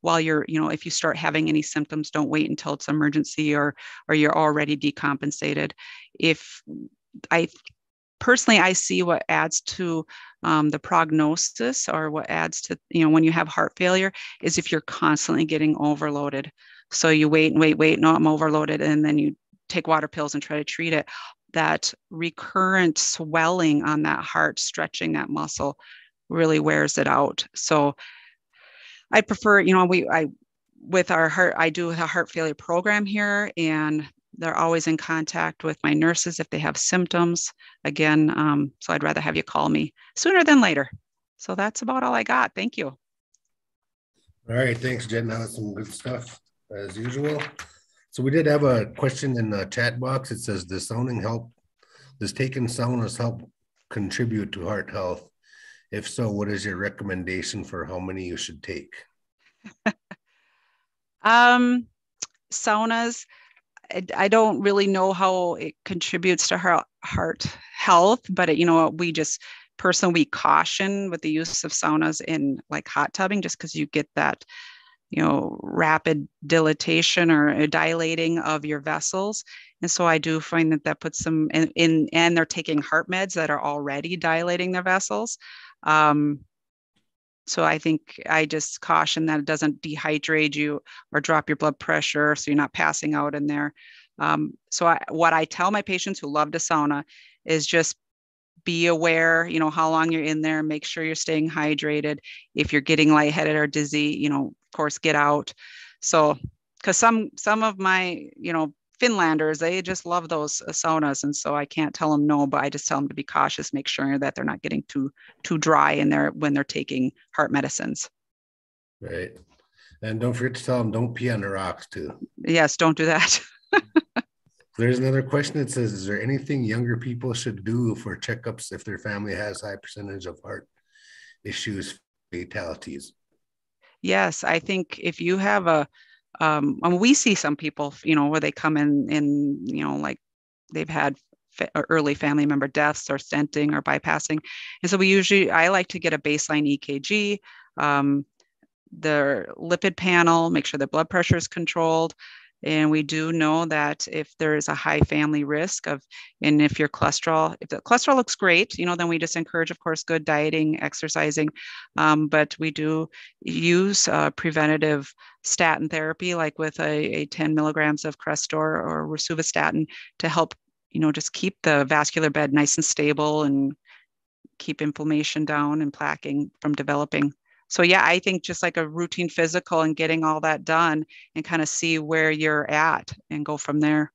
Speaker 6: while you're you know if you start having any symptoms don't wait until it's emergency or or you're already decompensated if i personally, I see what adds to um, the prognosis or what adds to, you know, when you have heart failure is if you're constantly getting overloaded. So you wait and wait, wait, no, I'm overloaded. And then you take water pills and try to treat it. That recurrent swelling on that heart, stretching that muscle really wears it out. So I prefer, you know, we, I, with our heart, I do a heart failure program here and they're always in contact with my nurses if they have symptoms. Again, um, so I'd rather have you call me sooner than later. So that's about all I got. Thank you.
Speaker 1: All right, thanks, Jen. That was some good stuff as usual. So we did have a question in the chat box. It says, "Does sauning help? Does taking saunas help contribute to heart health? If so, what is your recommendation for how many you should take?"
Speaker 6: um, saunas. I, don't really know how it contributes to heart heart health, but it, you know, we just personally caution with the use of saunas in like hot tubbing, just because you get that you know rapid dilatation or dilating of your vessels. And so i do find that that puts them in, in and they're taking heart meds that are already dilating their vessels. Um, so i think i just caution that it doesn't dehydrate you or drop your blood pressure so you're not passing out in there. Um, so I, what i tell my patients who love to sauna is just be aware, you know, how long you're in there, make sure you're staying hydrated. If you're getting lightheaded or dizzy, you know, of course, get out. So, because some some of my, you know, Finlanders, they just love those uh, saunas, and so I can't tell them no, but I just tell them to be cautious, make sure that they're not getting too too dry in there when they're taking heart medicines.
Speaker 1: Right, and don't forget to tell them don't pee on the rocks too.
Speaker 6: Yes, don't do that.
Speaker 1: There's another question that says, is there anything younger people should do for checkups if their family has high percentage of heart issues, fatalities?
Speaker 6: Yes, I think if you have a, um, I mean, we see some people, you know, where they come in, in, you know, like they've had early family member deaths or stenting or bypassing. And so we usually, I like to get a baseline EKG, um, the lipid panel, make sure the blood pressure is controlled. And we do know that if there is a high family risk of, and if your cholesterol, if the cholesterol looks great, you know, then we just encourage, of course, good dieting, exercising. Um, but we do use uh, preventative statin therapy, like with a, a 10 milligrams of Crestor or rosuvastatin to help, you know, just keep the vascular bed nice and stable and keep inflammation down and plaquing from developing so yeah i think just like a routine physical and getting all that done and kind of see where you're at and go from there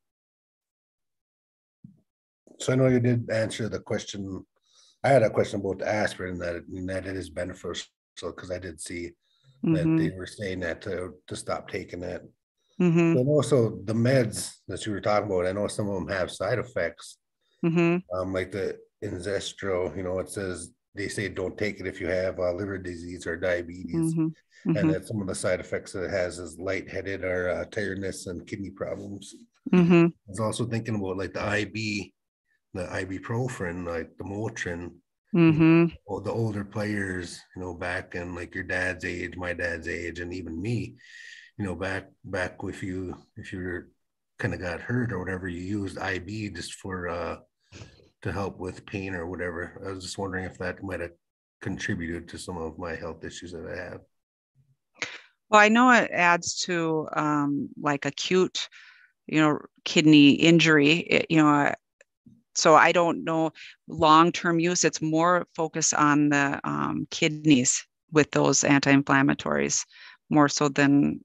Speaker 1: so i know you did answer the question i had a question about the aspirin that, that it is beneficial because i did see mm-hmm. that they were saying that to, to stop taking it mm-hmm. and also the meds that you were talking about i know some of them have side effects mm-hmm. um, like the Entresto, you know, it says they say don't take it if you have uh, liver disease or diabetes. Mm-hmm. Mm-hmm. And that some of the side effects that it has is lightheaded or uh, tiredness and kidney problems. Mm-hmm. I was also thinking about like the IB, the ibuprofen, like the Motrin. Mm-hmm. the older players, you know, back in like your dad's age, my dad's age, and even me, you know, back back if you if you're kind of got hurt or whatever, you used IB just for uh to help with pain or whatever. I was just wondering if that might have contributed to some of my health issues that I have.
Speaker 6: Well, I know it adds to um, like acute, you know, kidney injury. It, you know, so I don't know long-term use. It's more focused on the um, kidneys with those anti-inflammatories more so than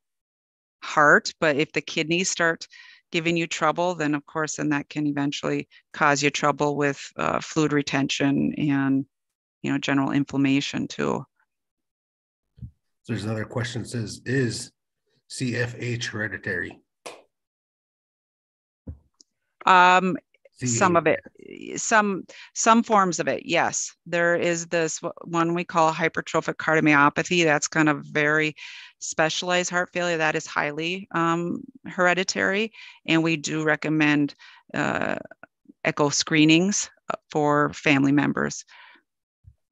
Speaker 6: heart. But if the kidneys start giving you trouble, then of course, and that can eventually cause you trouble with uh, fluid retention and, you know, general inflammation too.
Speaker 1: So there's another question says, is CFH hereditary?
Speaker 6: Um, some of it some some forms of it yes. There is this one we call hypertrophic cardiomyopathy. That's kind of very specialized heart failure. That is highly um, hereditary. And we do recommend uh, echo screenings uh, for family members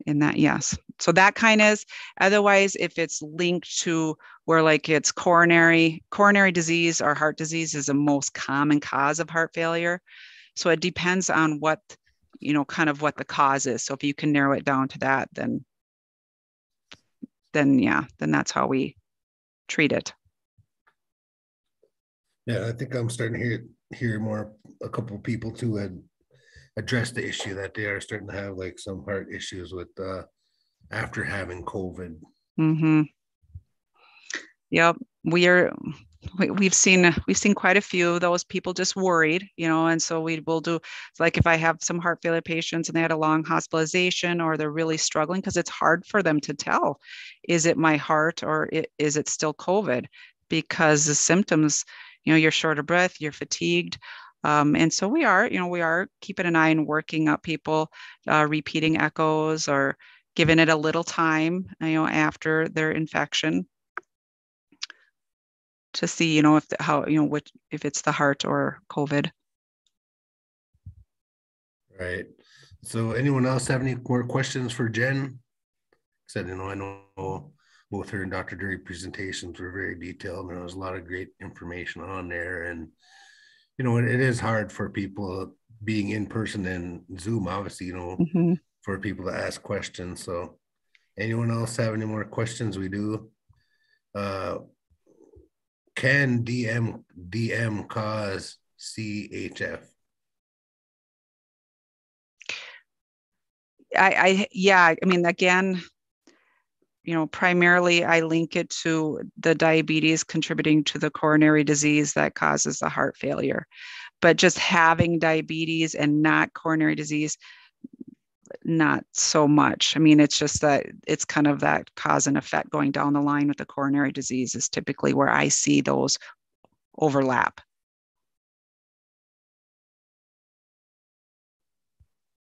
Speaker 6: in that yes. So that kind is otherwise if it's linked to where like it's coronary coronary disease or heart disease is the most common cause of heart failure so it depends on what, you know, kind of what the cause is. So if you can narrow it down to that, then, then yeah, then that's how we treat it.
Speaker 1: Yeah, I think I'm starting to hear hear more a couple of people too had addressed the issue that they are starting to have like some heart issues with uh after having COVID.
Speaker 6: Mm-hmm. Yep. We are we, have seen we've seen quite a few of those people just worried you know and so we will do like if i have some heart failure patients and they had a long hospitalization or they're really struggling because it's hard for them to tell is it my heart or it, is it still covid? Because the symptoms you know you're short of breath you're fatigued um, and so we are you know we are keeping an eye and working up people uh, repeating echoes or giving it a little time you know after their infection to see, you know, if the, how, you know, which, if it's the heart or COVID.
Speaker 1: Right. So anyone else have any more questions for Jen? Said, you know, I know both her and Dr. Dury presentations were very detailed and there was a lot of great information on there. And, you know, it, it is hard for people being in person and Zoom, obviously, you know, mm-hmm. for people to ask questions. So anyone else have any more questions? We do. Uh, can DM DM cause CHF?
Speaker 6: I, I yeah, I mean again, you know, primarily I link it to the diabetes contributing to the coronary disease that causes the heart failure. But just having diabetes and not coronary disease not so much. I mean, it's just that it's kind of that cause and effect going down the line with the coronary disease is typically where I see those overlap.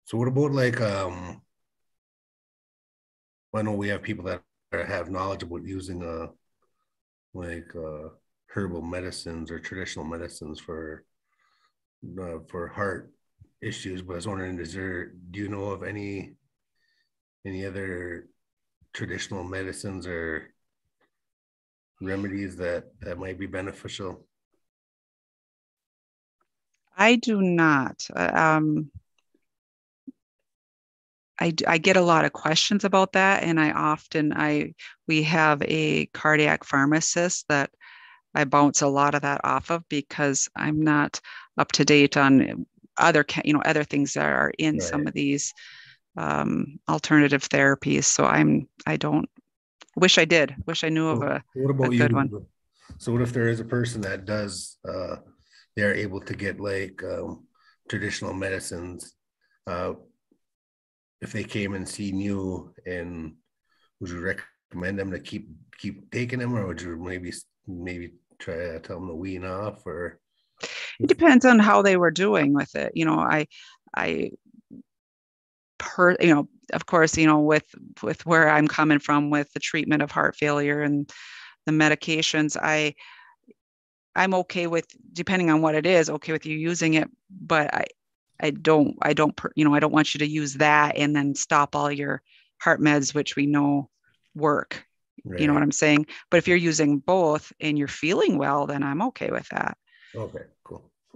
Speaker 1: So what about like um I know we have people that have knowledge about using uh like uh herbal medicines or traditional medicines for uh, for heart issues, but I was wondering, is there, do you know of any, any other traditional medicines or remedies that, that might be beneficial?
Speaker 6: I do not. Uh, um, I, I get a lot of questions about that, and I often I we have a cardiac pharmacist that I bounce a lot of that off of because I'm not up to date on other you know other things that are in right. some of these um, alternative therapies. So I'm I don't wish I did. Wish I knew of a, what about a good you? one.
Speaker 1: So what if there is a person that does uh, they are able to get like um, traditional medicines? Uh, if they came and seen you, and would you recommend them to keep keep taking them, or would you maybe maybe try to tell them to wean off, or
Speaker 6: it depends on how they were doing with it. You know i i per you know of course you know with with where i'm coming from with the treatment of heart failure and the medications i i'm okay with depending on what it is okay with you using it but i i don't i don't you know i don't want you to use that and then stop all your heart meds which we know work. Right. you know what i'm saying? But if you're using both and you're feeling well then i'm okay with that.
Speaker 1: Okay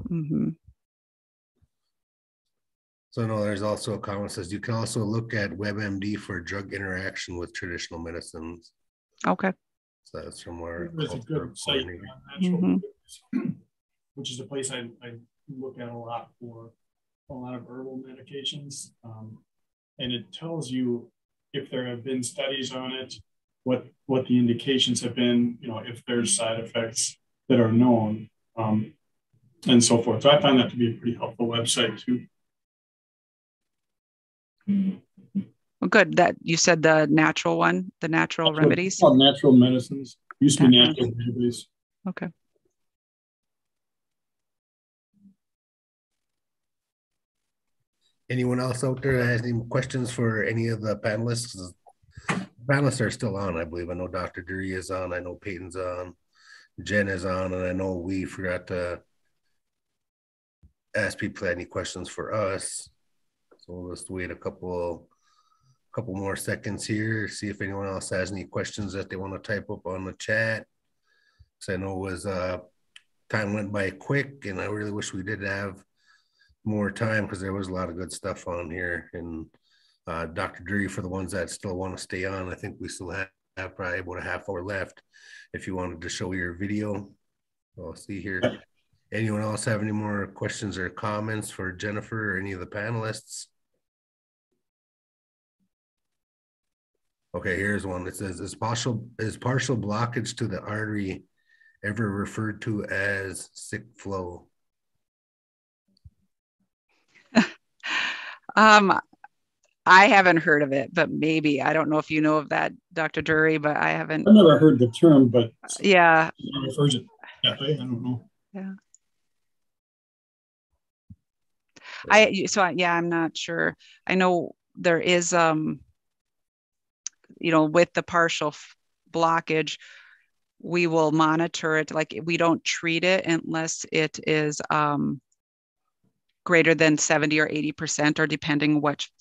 Speaker 6: Mm-hmm.
Speaker 1: So no, there's also a comment says you can also look at WebMD for drug interaction with traditional medicines.
Speaker 6: Okay.
Speaker 1: So that's from where
Speaker 3: it's a good site, mm-hmm. which is a place I, I look at a lot for a lot of herbal medications. Um, and it tells you if there have been studies on it, what what the indications have been, you know, if there's side effects that are known. Um, and so forth. So I find that to be a pretty helpful website too.
Speaker 6: Well, good. That you said the natural one, the natural, natural remedies.
Speaker 3: Oh, natural medicines. Used to be natural remedies.
Speaker 6: Okay.
Speaker 1: Anyone else out there that has any questions for any of the panelists? panelists are still on, I believe. I know Dr. Dury is on. I know Peyton's on. Jen is on, and I know we forgot to ask people any questions for us. So we'll just wait a couple couple more seconds here, see if anyone else has any questions that they want to type up on the chat. Because I know it was uh, time went by quick, and I really wish we did have more time because there was a lot of good stuff on here. And uh, Dr. Dury, for the ones that still want to stay on, I think we still have, have probably about a half hour left. If you wanted to show your video, I'll see here. Anyone else have any more questions or comments for Jennifer or any of the panelists? Okay, here's one. It says, is partial, is partial blockage to the artery ever referred to as sick flow?
Speaker 6: um, I haven't heard of it, but maybe I don't know if you know of that, Dr. Dury, but I haven't.
Speaker 3: I've never heard the term, but
Speaker 6: yeah,
Speaker 3: refers it that way. I don't know.
Speaker 6: Yeah. I so I, yeah, I'm not sure. I know there is um you know with the partial blockage we will monitor it like we don't treat it unless it is um greater than 70 or 80 percent or depending which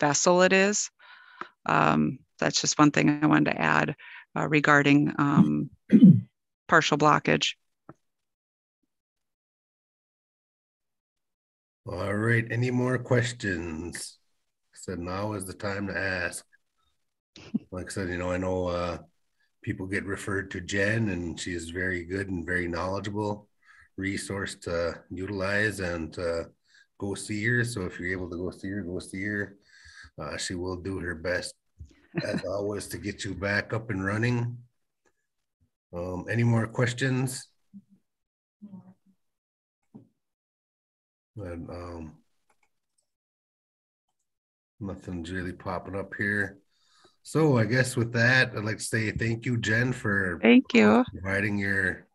Speaker 6: vessel it is. Um that's just one thing i wanted to add uh, regarding um partial blockage
Speaker 1: All right, any more questions? Said now is the time to ask. Like I said, you know, I know uh, people get referred to Jen, and she is very good and very knowledgeable resource to utilize and uh, go see her. So if you're able to go see her, go see her. Uh, she will do her best, as always, to get you back up and running. Um, any more questions? And um, nothing's really popping up here. So I guess with that, I'd like to say thank you, Jen, for
Speaker 6: thank you
Speaker 1: providing your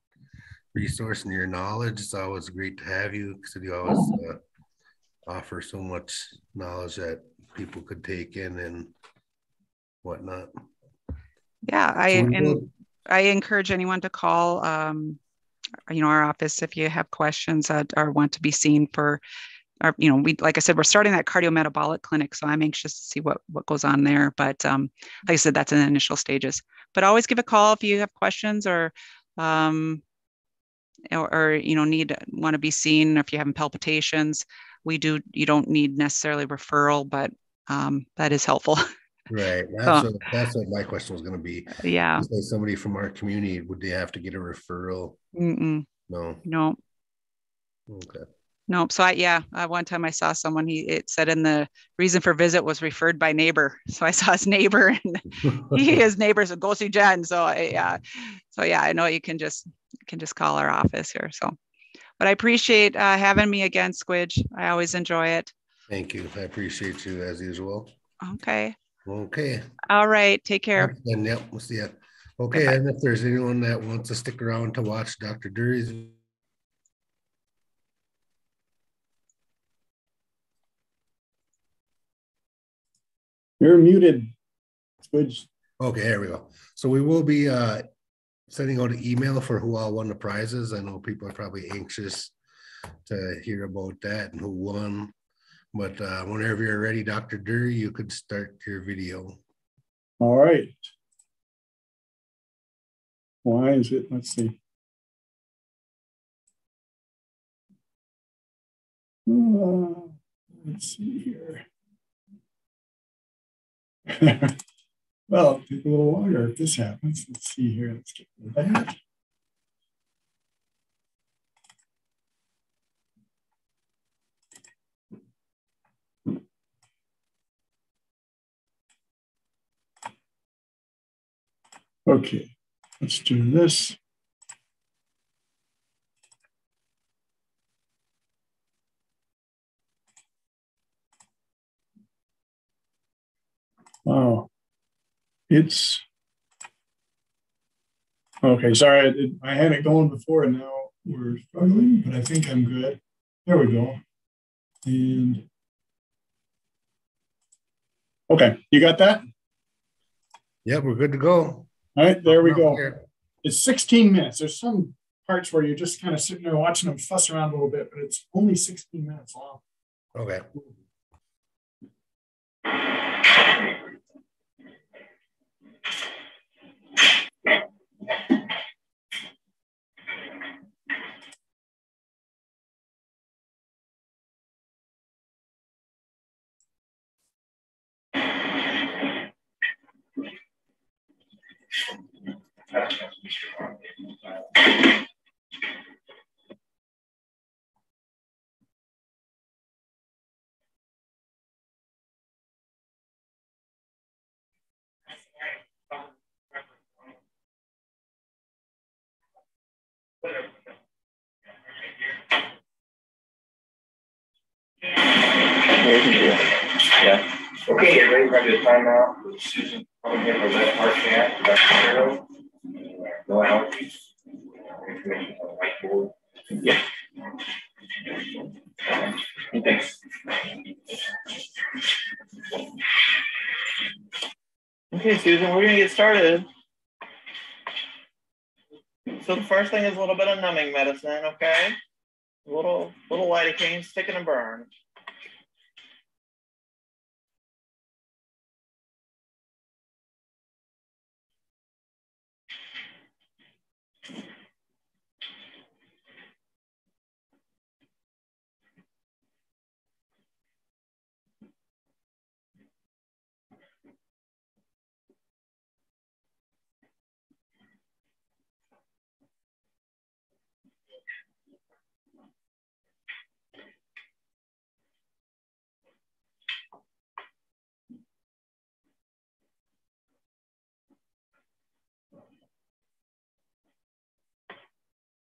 Speaker 1: resource and your knowledge. It's always great to have you because you always uh, offer so much knowledge that people could take in and whatnot.
Speaker 6: Yeah, I and I encourage anyone to call. Um, you know our office if you have questions uh, or want to be seen for our, you know we like i said we're starting that cardiometabolic clinic so i'm anxious to see what what goes on there but um, like i said that's in the initial stages. But always give a call if you have questions or um, or, or you know need want to be seen if you're having palpitations. We do you don't need necessarily referral but um, that is helpful
Speaker 1: Right. That's, what, that's what my question was going to be.
Speaker 6: Yeah.
Speaker 1: Somebody from our community, would they have to get a referral?
Speaker 6: Mm-mm.
Speaker 1: No.
Speaker 6: No.
Speaker 1: Okay.
Speaker 6: Nope. So I yeah, uh, one time I saw someone. He it said in the reason for visit was referred by neighbor. So I saw his neighbor, and he his neighbor said go see Jen. So I, yeah, so yeah, I know you can just you can just call our office here. So, but I appreciate uh, having me again, Squidge. I always enjoy it.
Speaker 1: Thank you. I appreciate you as usual.
Speaker 6: Okay.
Speaker 1: Okay.
Speaker 6: All right. Take care.
Speaker 1: And yep, we'll see you. Okay. Bye-bye. And if there's anyone that wants to stick around to watch Dr. Dury's
Speaker 3: You're muted, Squidge.
Speaker 1: Okay, here we go. So we will be uh, sending out an email for who all won the prizes. I know people are probably anxious to hear about that and who won. But uh, whenever you're ready, Dr. Dury, you could start your video.
Speaker 3: All right. Why is it? Let's see. Uh, let's see here. well, take a little longer if this happens. Let's see here. Let's get that. Okay, let's do this. Oh, it's okay. Sorry, I, I had it going before, and now we're struggling, but I think I'm good. There we go. And okay, you got that?
Speaker 1: Yeah, we're good to go.
Speaker 3: All right, there oh, we go. It's 16 minutes. There's some parts where you're just kind of sitting there watching them fuss around a little bit, but it's only 16 minutes long.
Speaker 1: Okay.
Speaker 7: Thank you. Okay, get ready for the time now. Susan, come here for that part chat. Dr. Carroll. No allergies. Information on the whiteboard. Yeah. Thanks.
Speaker 8: Okay, Susan, we're gonna get started. So the first thing is a little bit of numbing medicine, okay? A little, little lidocaine, stick and a burn.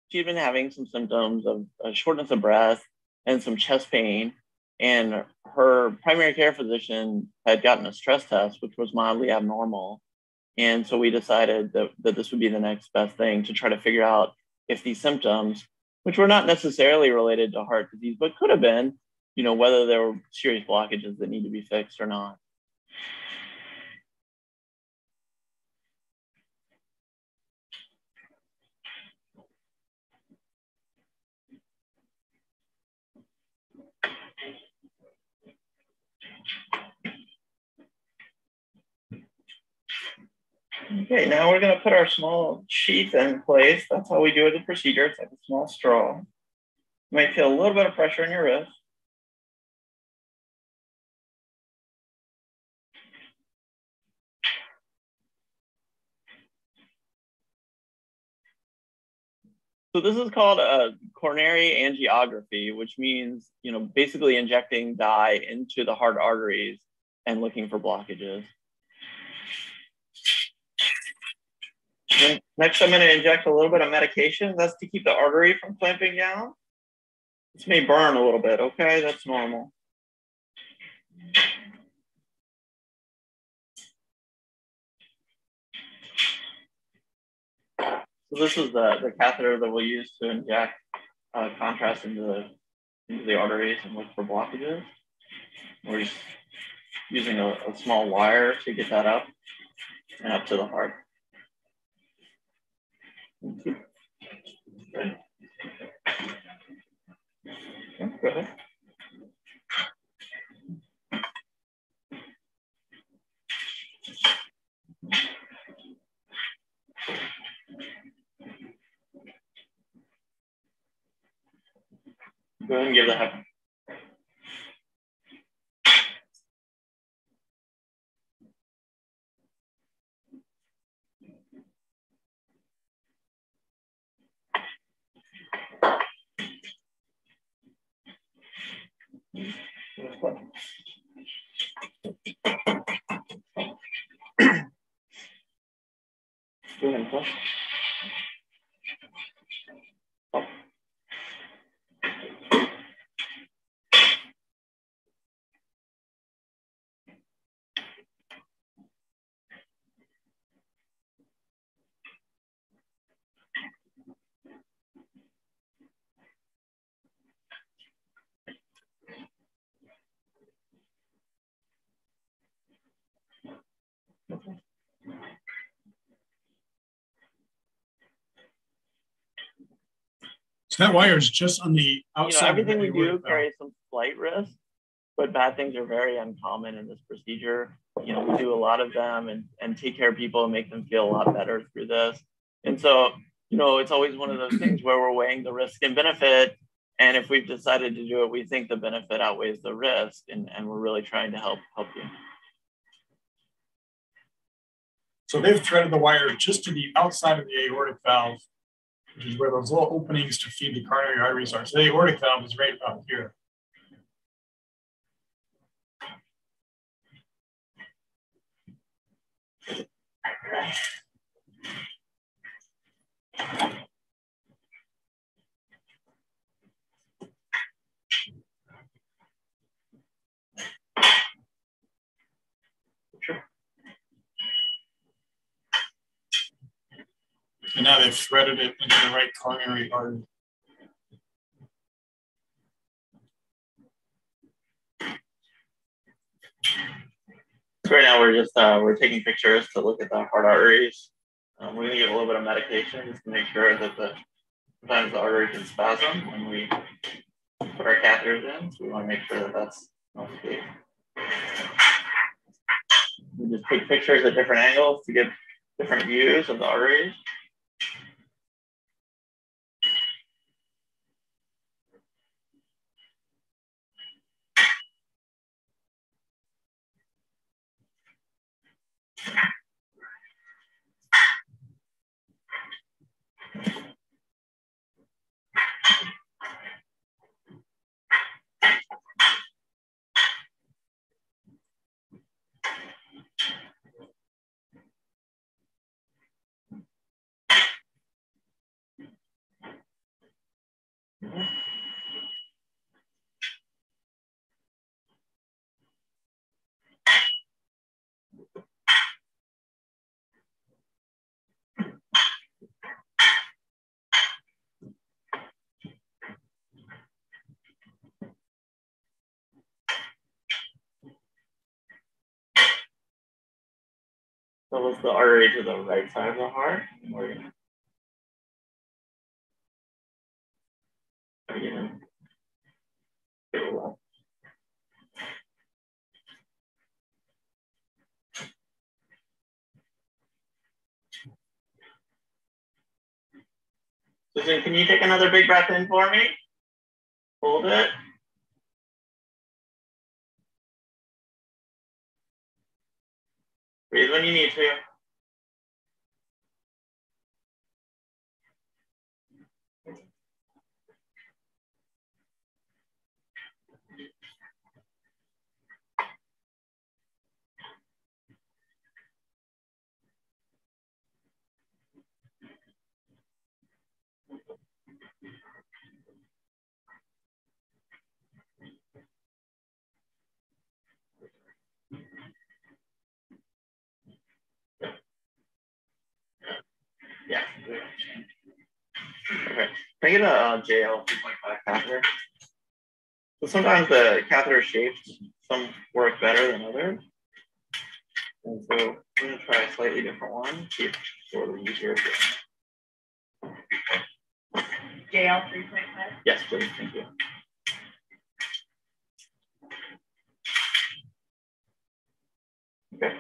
Speaker 8: She'd been having some symptoms of uh, shortness of breath and some chest pain. And her primary care physician had gotten a stress test, which was mildly abnormal. And so we decided that, that this would be the next best thing to try to figure out if these symptoms, which were not necessarily related to heart disease, but could have been, you know, whether there were serious blockages that need to be fixed or not. Okay, now we're gonna put our small sheath in place. That's how we do it. the procedure. It's like a small straw. You might feel a little bit of pressure in your wrist. So this is called a coronary angiography, which means, you know, basically injecting dye into the heart arteries and looking for blockages. Next, I'm going to inject a little bit of medication. That's to keep the artery from clamping down. This may burn a little bit, okay? That's normal. So this is the, the catheter that we'll use to inject uh, contrast into the, into the arteries and look for blockages. We're just using a, a small wire to get that up and up to the heart. Okay, go ahead. And give that Go ahead, Paul.
Speaker 9: So that wire is just on the outside.
Speaker 8: You know, everything we do carries some slight risk, but bad things are very uncommon in this procedure. You know, we do a lot of them and, and take care of people and make them feel a lot better through this. And so, you know, it's always one of those things where we're weighing the risk and benefit. And if we've decided to do it, we think the benefit outweighs the risk, and, and we're really trying to help help you.
Speaker 9: So they've threaded the wire just to the outside of the aortic valve, which is where those little openings to feed the coronary arteries are. So the aortic valve is right up here. And now they've threaded it into the right coronary artery.
Speaker 8: So right now we're just uh, we're taking pictures to look at the heart arteries. Um, we're gonna give a little bit of medication just to make sure that the sometimes the artery can spasm when we put our catheters in. So we want to make sure that that's case. We just take pictures at different angles to get different views of the arteries. So was the artery to the right side of the heart. The left. Susan, can you take another big breath in for me? Hold it. Breathe when you need to. Yeah. Okay. Can I get a uh, JL 2.5 catheter? So sometimes the catheter shapes, some work better than others. And so I'm going to try a slightly different one, see if it's sort of easier.
Speaker 10: JL 3.5.
Speaker 8: Yes, please. Thank you. Okay.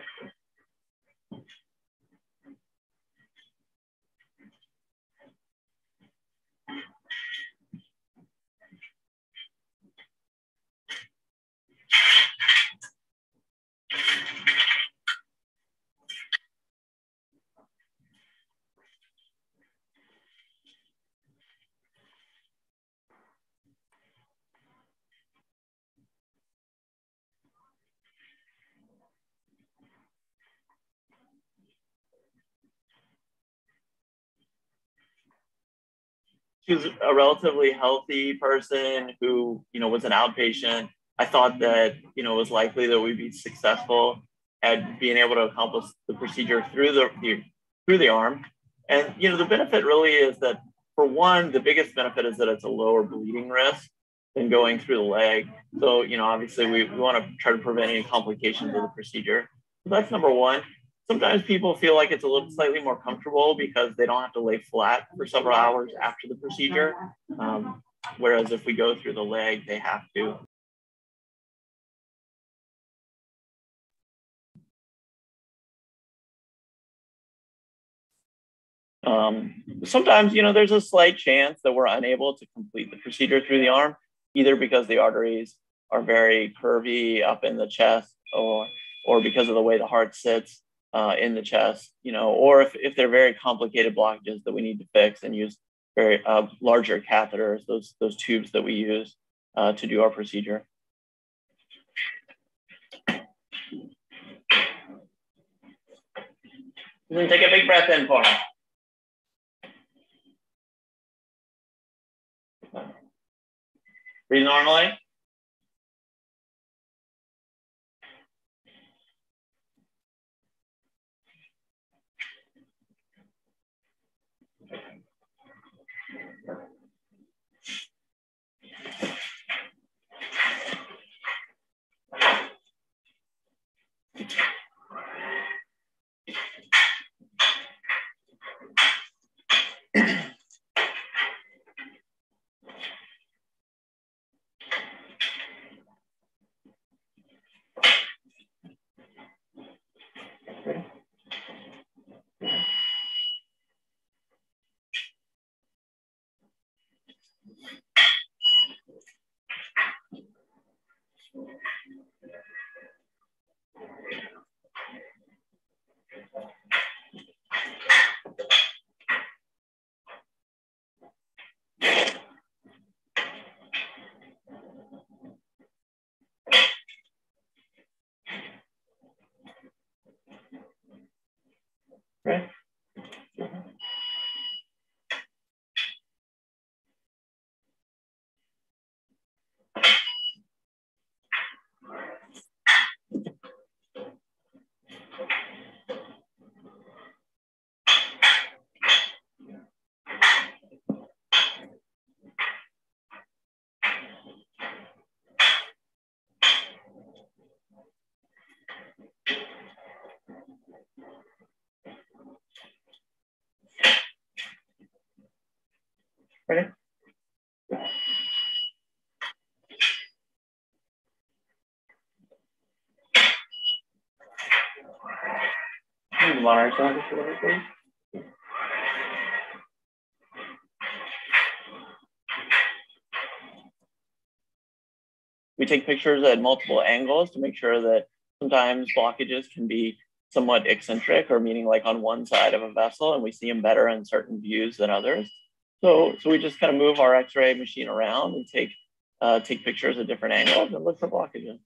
Speaker 8: She was a relatively healthy person who, you know, was an outpatient. I thought that, you know, it was likely that we'd be successful at being able to accomplish the procedure through the, the through the arm. And you know, the benefit really is that for one, the biggest benefit is that it's a lower bleeding risk than going through the leg. So, you know, obviously we, we want to try to prevent any complications of the procedure. So that's number one. Sometimes people feel like it's a little slightly more comfortable because they don't have to lay flat for several hours after the procedure. Um, whereas if we go through the leg, they have to. Um, sometimes, you know, there's a slight chance that we're unable to complete the procedure through the arm, either because the arteries are very curvy up in the chest or, or because of the way the heart sits uh, in the chest, you know, or if, if they're very complicated blockages that we need to fix and use very uh, larger catheters, those, those tubes that we use uh, to do our procedure. Then take a big breath in for me. Breathe normally. We take pictures at multiple angles to make sure that sometimes blockages can be somewhat eccentric or meaning like on one side of a vessel and we see them better in certain views than others. So, so we just kind of move our x-ray machine around and take, uh, take pictures at different angles and look for blockages.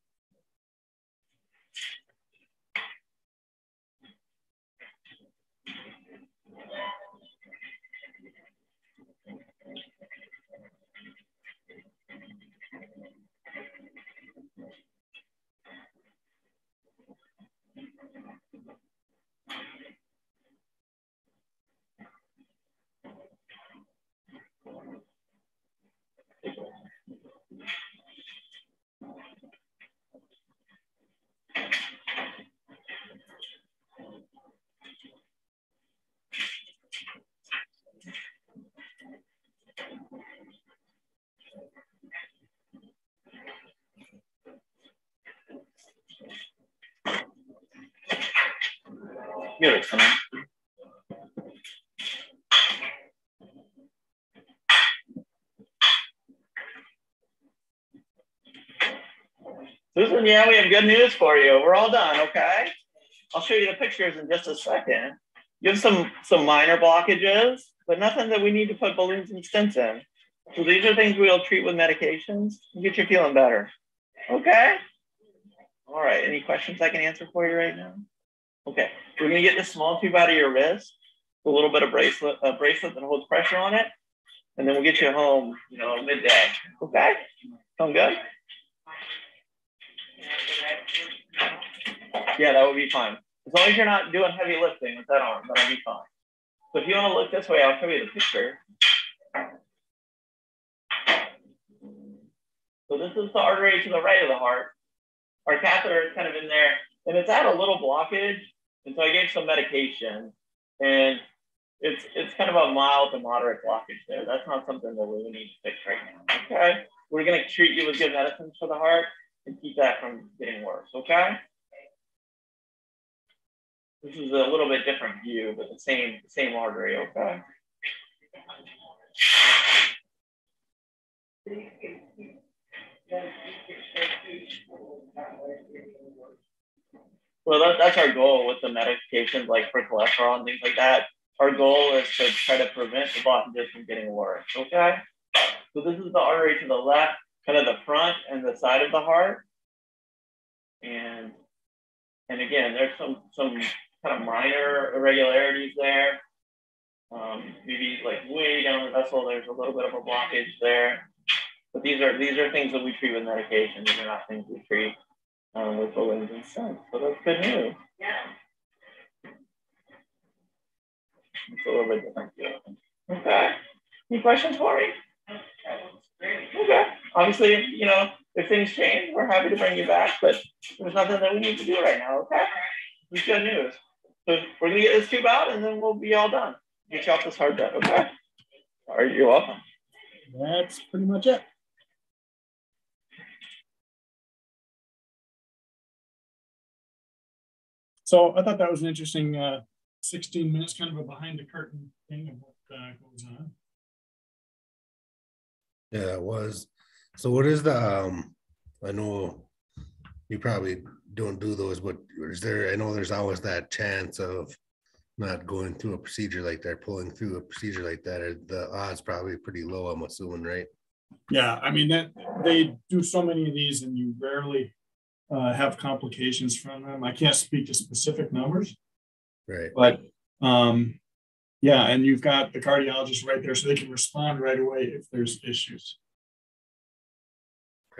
Speaker 8: Good. Susan, yeah, we have good news for you. We're all done, okay? I'll show you the pictures in just a second. You have some, some minor blockages, but nothing that we need to put balloons and stents in. So these are things we'll treat with medications and get you feeling better. Okay? All right, any questions I can answer for you right now? Okay, we're gonna get this small tube out of your wrist, a little bit of bracelet, a bracelet that holds pressure on it, and then we'll get you home, you know, midday. Okay? Sound good? Yeah, that would be fine. As long as you're not doing heavy lifting with that arm, that'll be fine. So if you want to look this way, I'll show you the picture. So this is the artery to the right of the heart. Our catheter is kind of in there, and it's at a little blockage. And so I gave some medication, and it's it's kind of a mild to moderate blockage there. That's not something that we need to fix right now. Okay, we're gonna treat you with good medicines for the heart and keep that from getting worse. Okay. This is a little bit different view, but the same same artery. Okay. Well, that, that's our goal with the medications, like for cholesterol and things like that. Our goal is to try to prevent the blockages from getting worse. Okay. So this is the artery to the left, kind of the front and the side of the heart. And and again, there's some some kind of minor irregularities there. Um, maybe like way down the vessel, there's a little bit of a blockage there. But these are these are things that we treat with medication. These are not things we treat um, with balloons and stents. So that's good news. Yeah. It's a little bit different. Okay. Any questions for me? Okay. Obviously, you know, if things change, we're happy to bring you back, but there's nothing that we need to do right now. Okay. It's good news. So we're gonna get this tube out and then we'll be all done. Get you off this hard drive. Okay. All right. You're welcome.
Speaker 3: That's pretty much it. So I thought that was an interesting uh, 16 minutes, kind of a behind the curtain thing of what uh, goes on.
Speaker 1: Yeah, it was. So what is the um I know you probably don't do those, but is there I know there's always that chance of not going through a procedure like that, pulling through a procedure like that. The odds probably pretty low, I'm assuming, right?
Speaker 3: Yeah, I mean that they do so many of these and you rarely uh, have complications from them. I can't speak to specific numbers.
Speaker 1: Right.
Speaker 3: But um yeah, and you've got the cardiologist right there so they can respond right away if there's issues.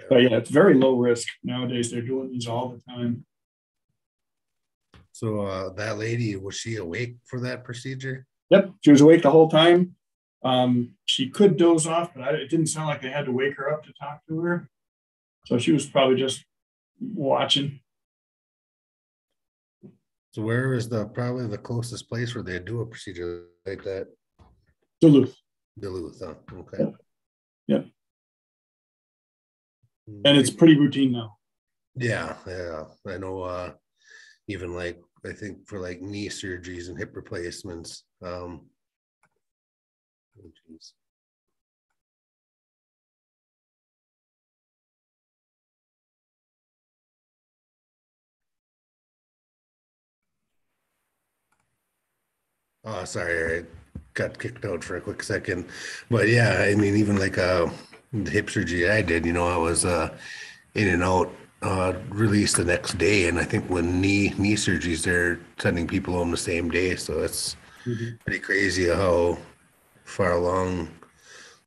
Speaker 3: But yeah, it's very low risk nowadays. They're doing these all the time.
Speaker 1: So uh, that lady was she awake for that procedure?
Speaker 3: Yep, she was awake the whole time. Um, she could doze off, but I, it didn't sound like they had to wake her up to talk to her. So she was probably just watching.
Speaker 1: So where is the probably the closest place where they do a procedure like that?
Speaker 3: Duluth.
Speaker 1: Duluth, huh? Okay.
Speaker 3: Yep. yep. And it's pretty routine now.
Speaker 1: Yeah, yeah. I know uh even like I think for like knee surgeries and hip replacements. Um. oh, geez. Oh, sorry, I got kicked out for a quick second. But yeah, I mean, even like uh the hip surgery I did, you know, I was uh in and out, uh released the next day. And I think when knee knee surgeries, they're sending people home the same day. So it's
Speaker 3: Mhm.
Speaker 1: pretty crazy how far along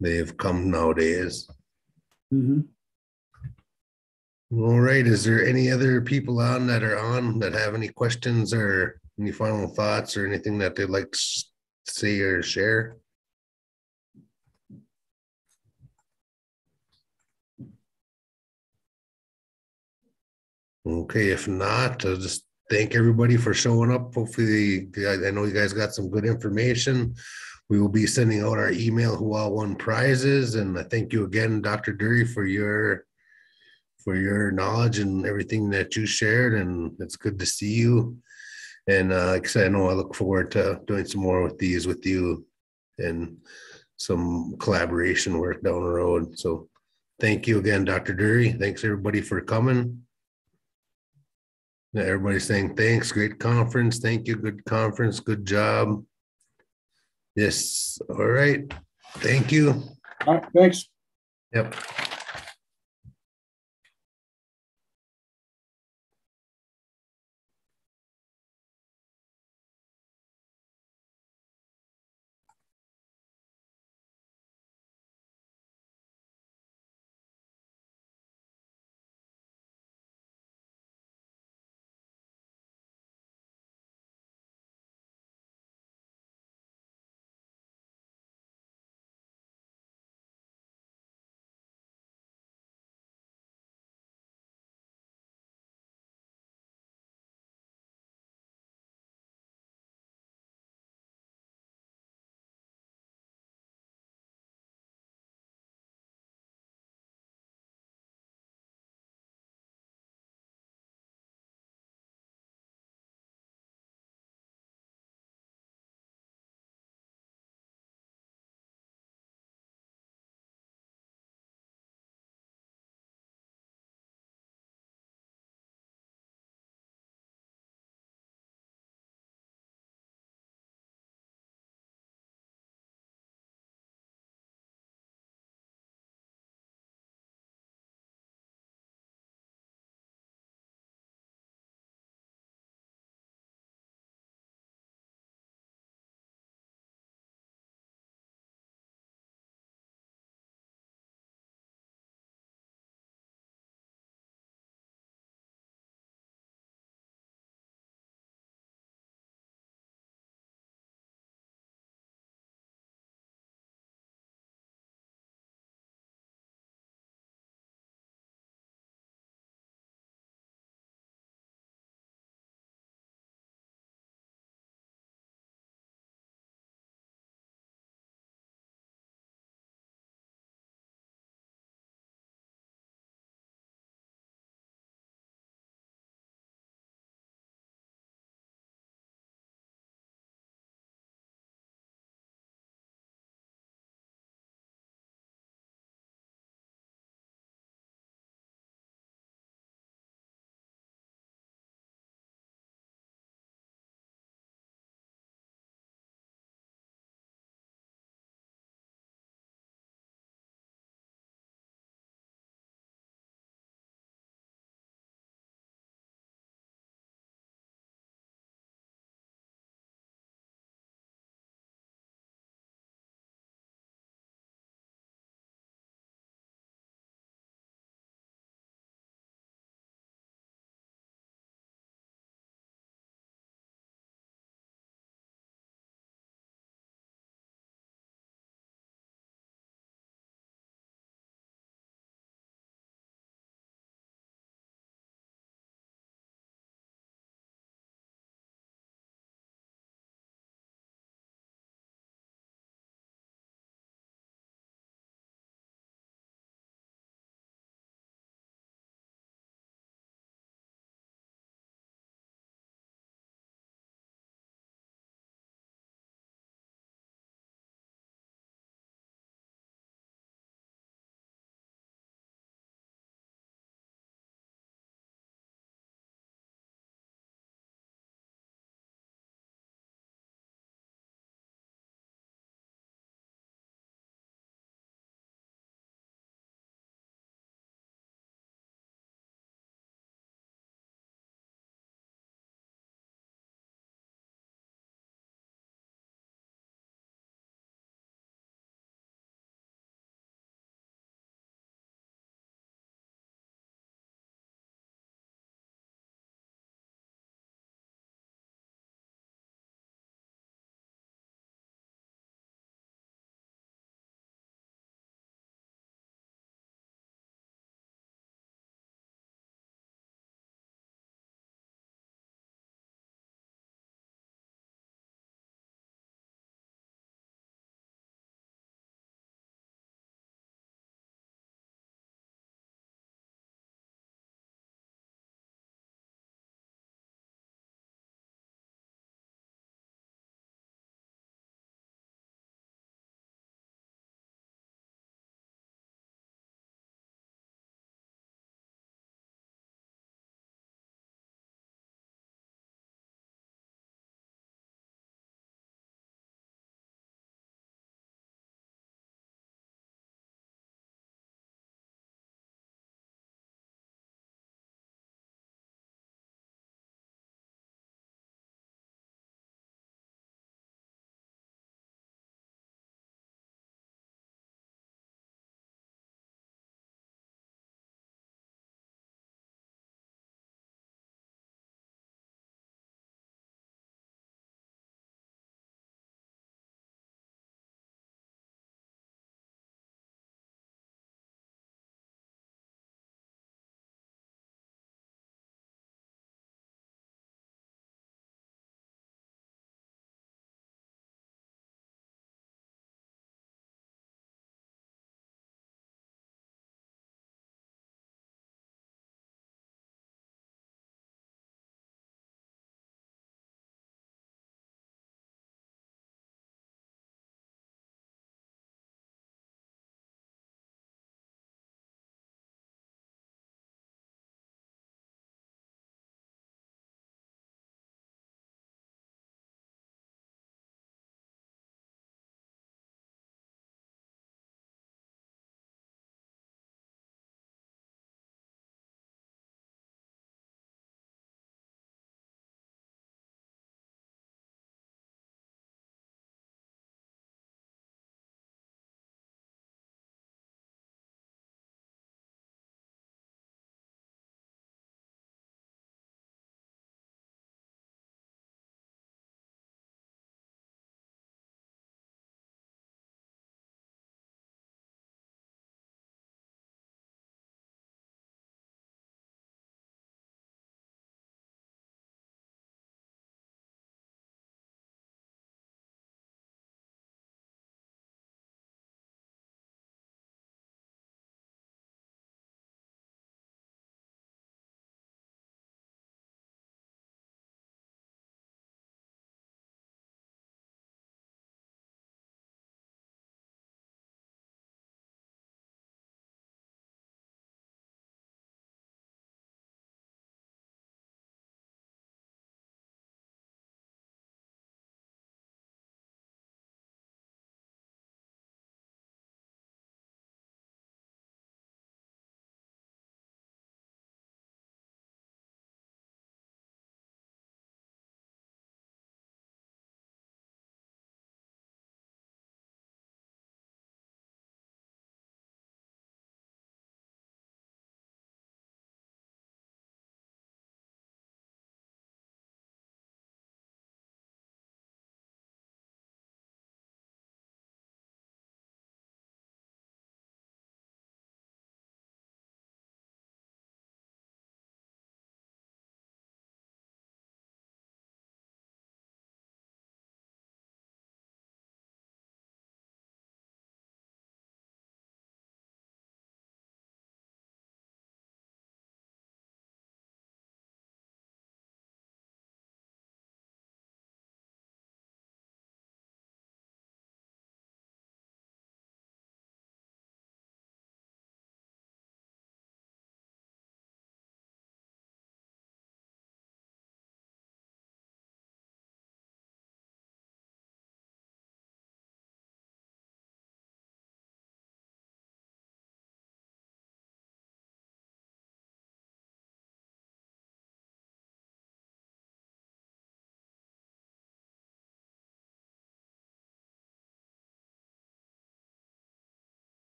Speaker 1: they've come nowadays.
Speaker 3: Mhm.
Speaker 1: All right, is there any other people on that are on that have any questions or any final thoughts or anything that they'd like to say or share? Okay, if not, I'll just thank everybody for showing up. Hopefully, I I know you guys got some good information. We will be sending out our email who all won prizes, and I thank you again, Dr. Dury, for your for your knowledge and everything that you shared, and it's good to see you. And uh, like I said, I know I look forward to doing some more with these with you and some collaboration work down the road. So thank you again, Dr. Dury. Thanks everybody for coming. Everybody's saying thanks, great conference. Thank you, good conference, good job. Yes, all right. Thank you.
Speaker 3: All right, thanks.
Speaker 1: Yep.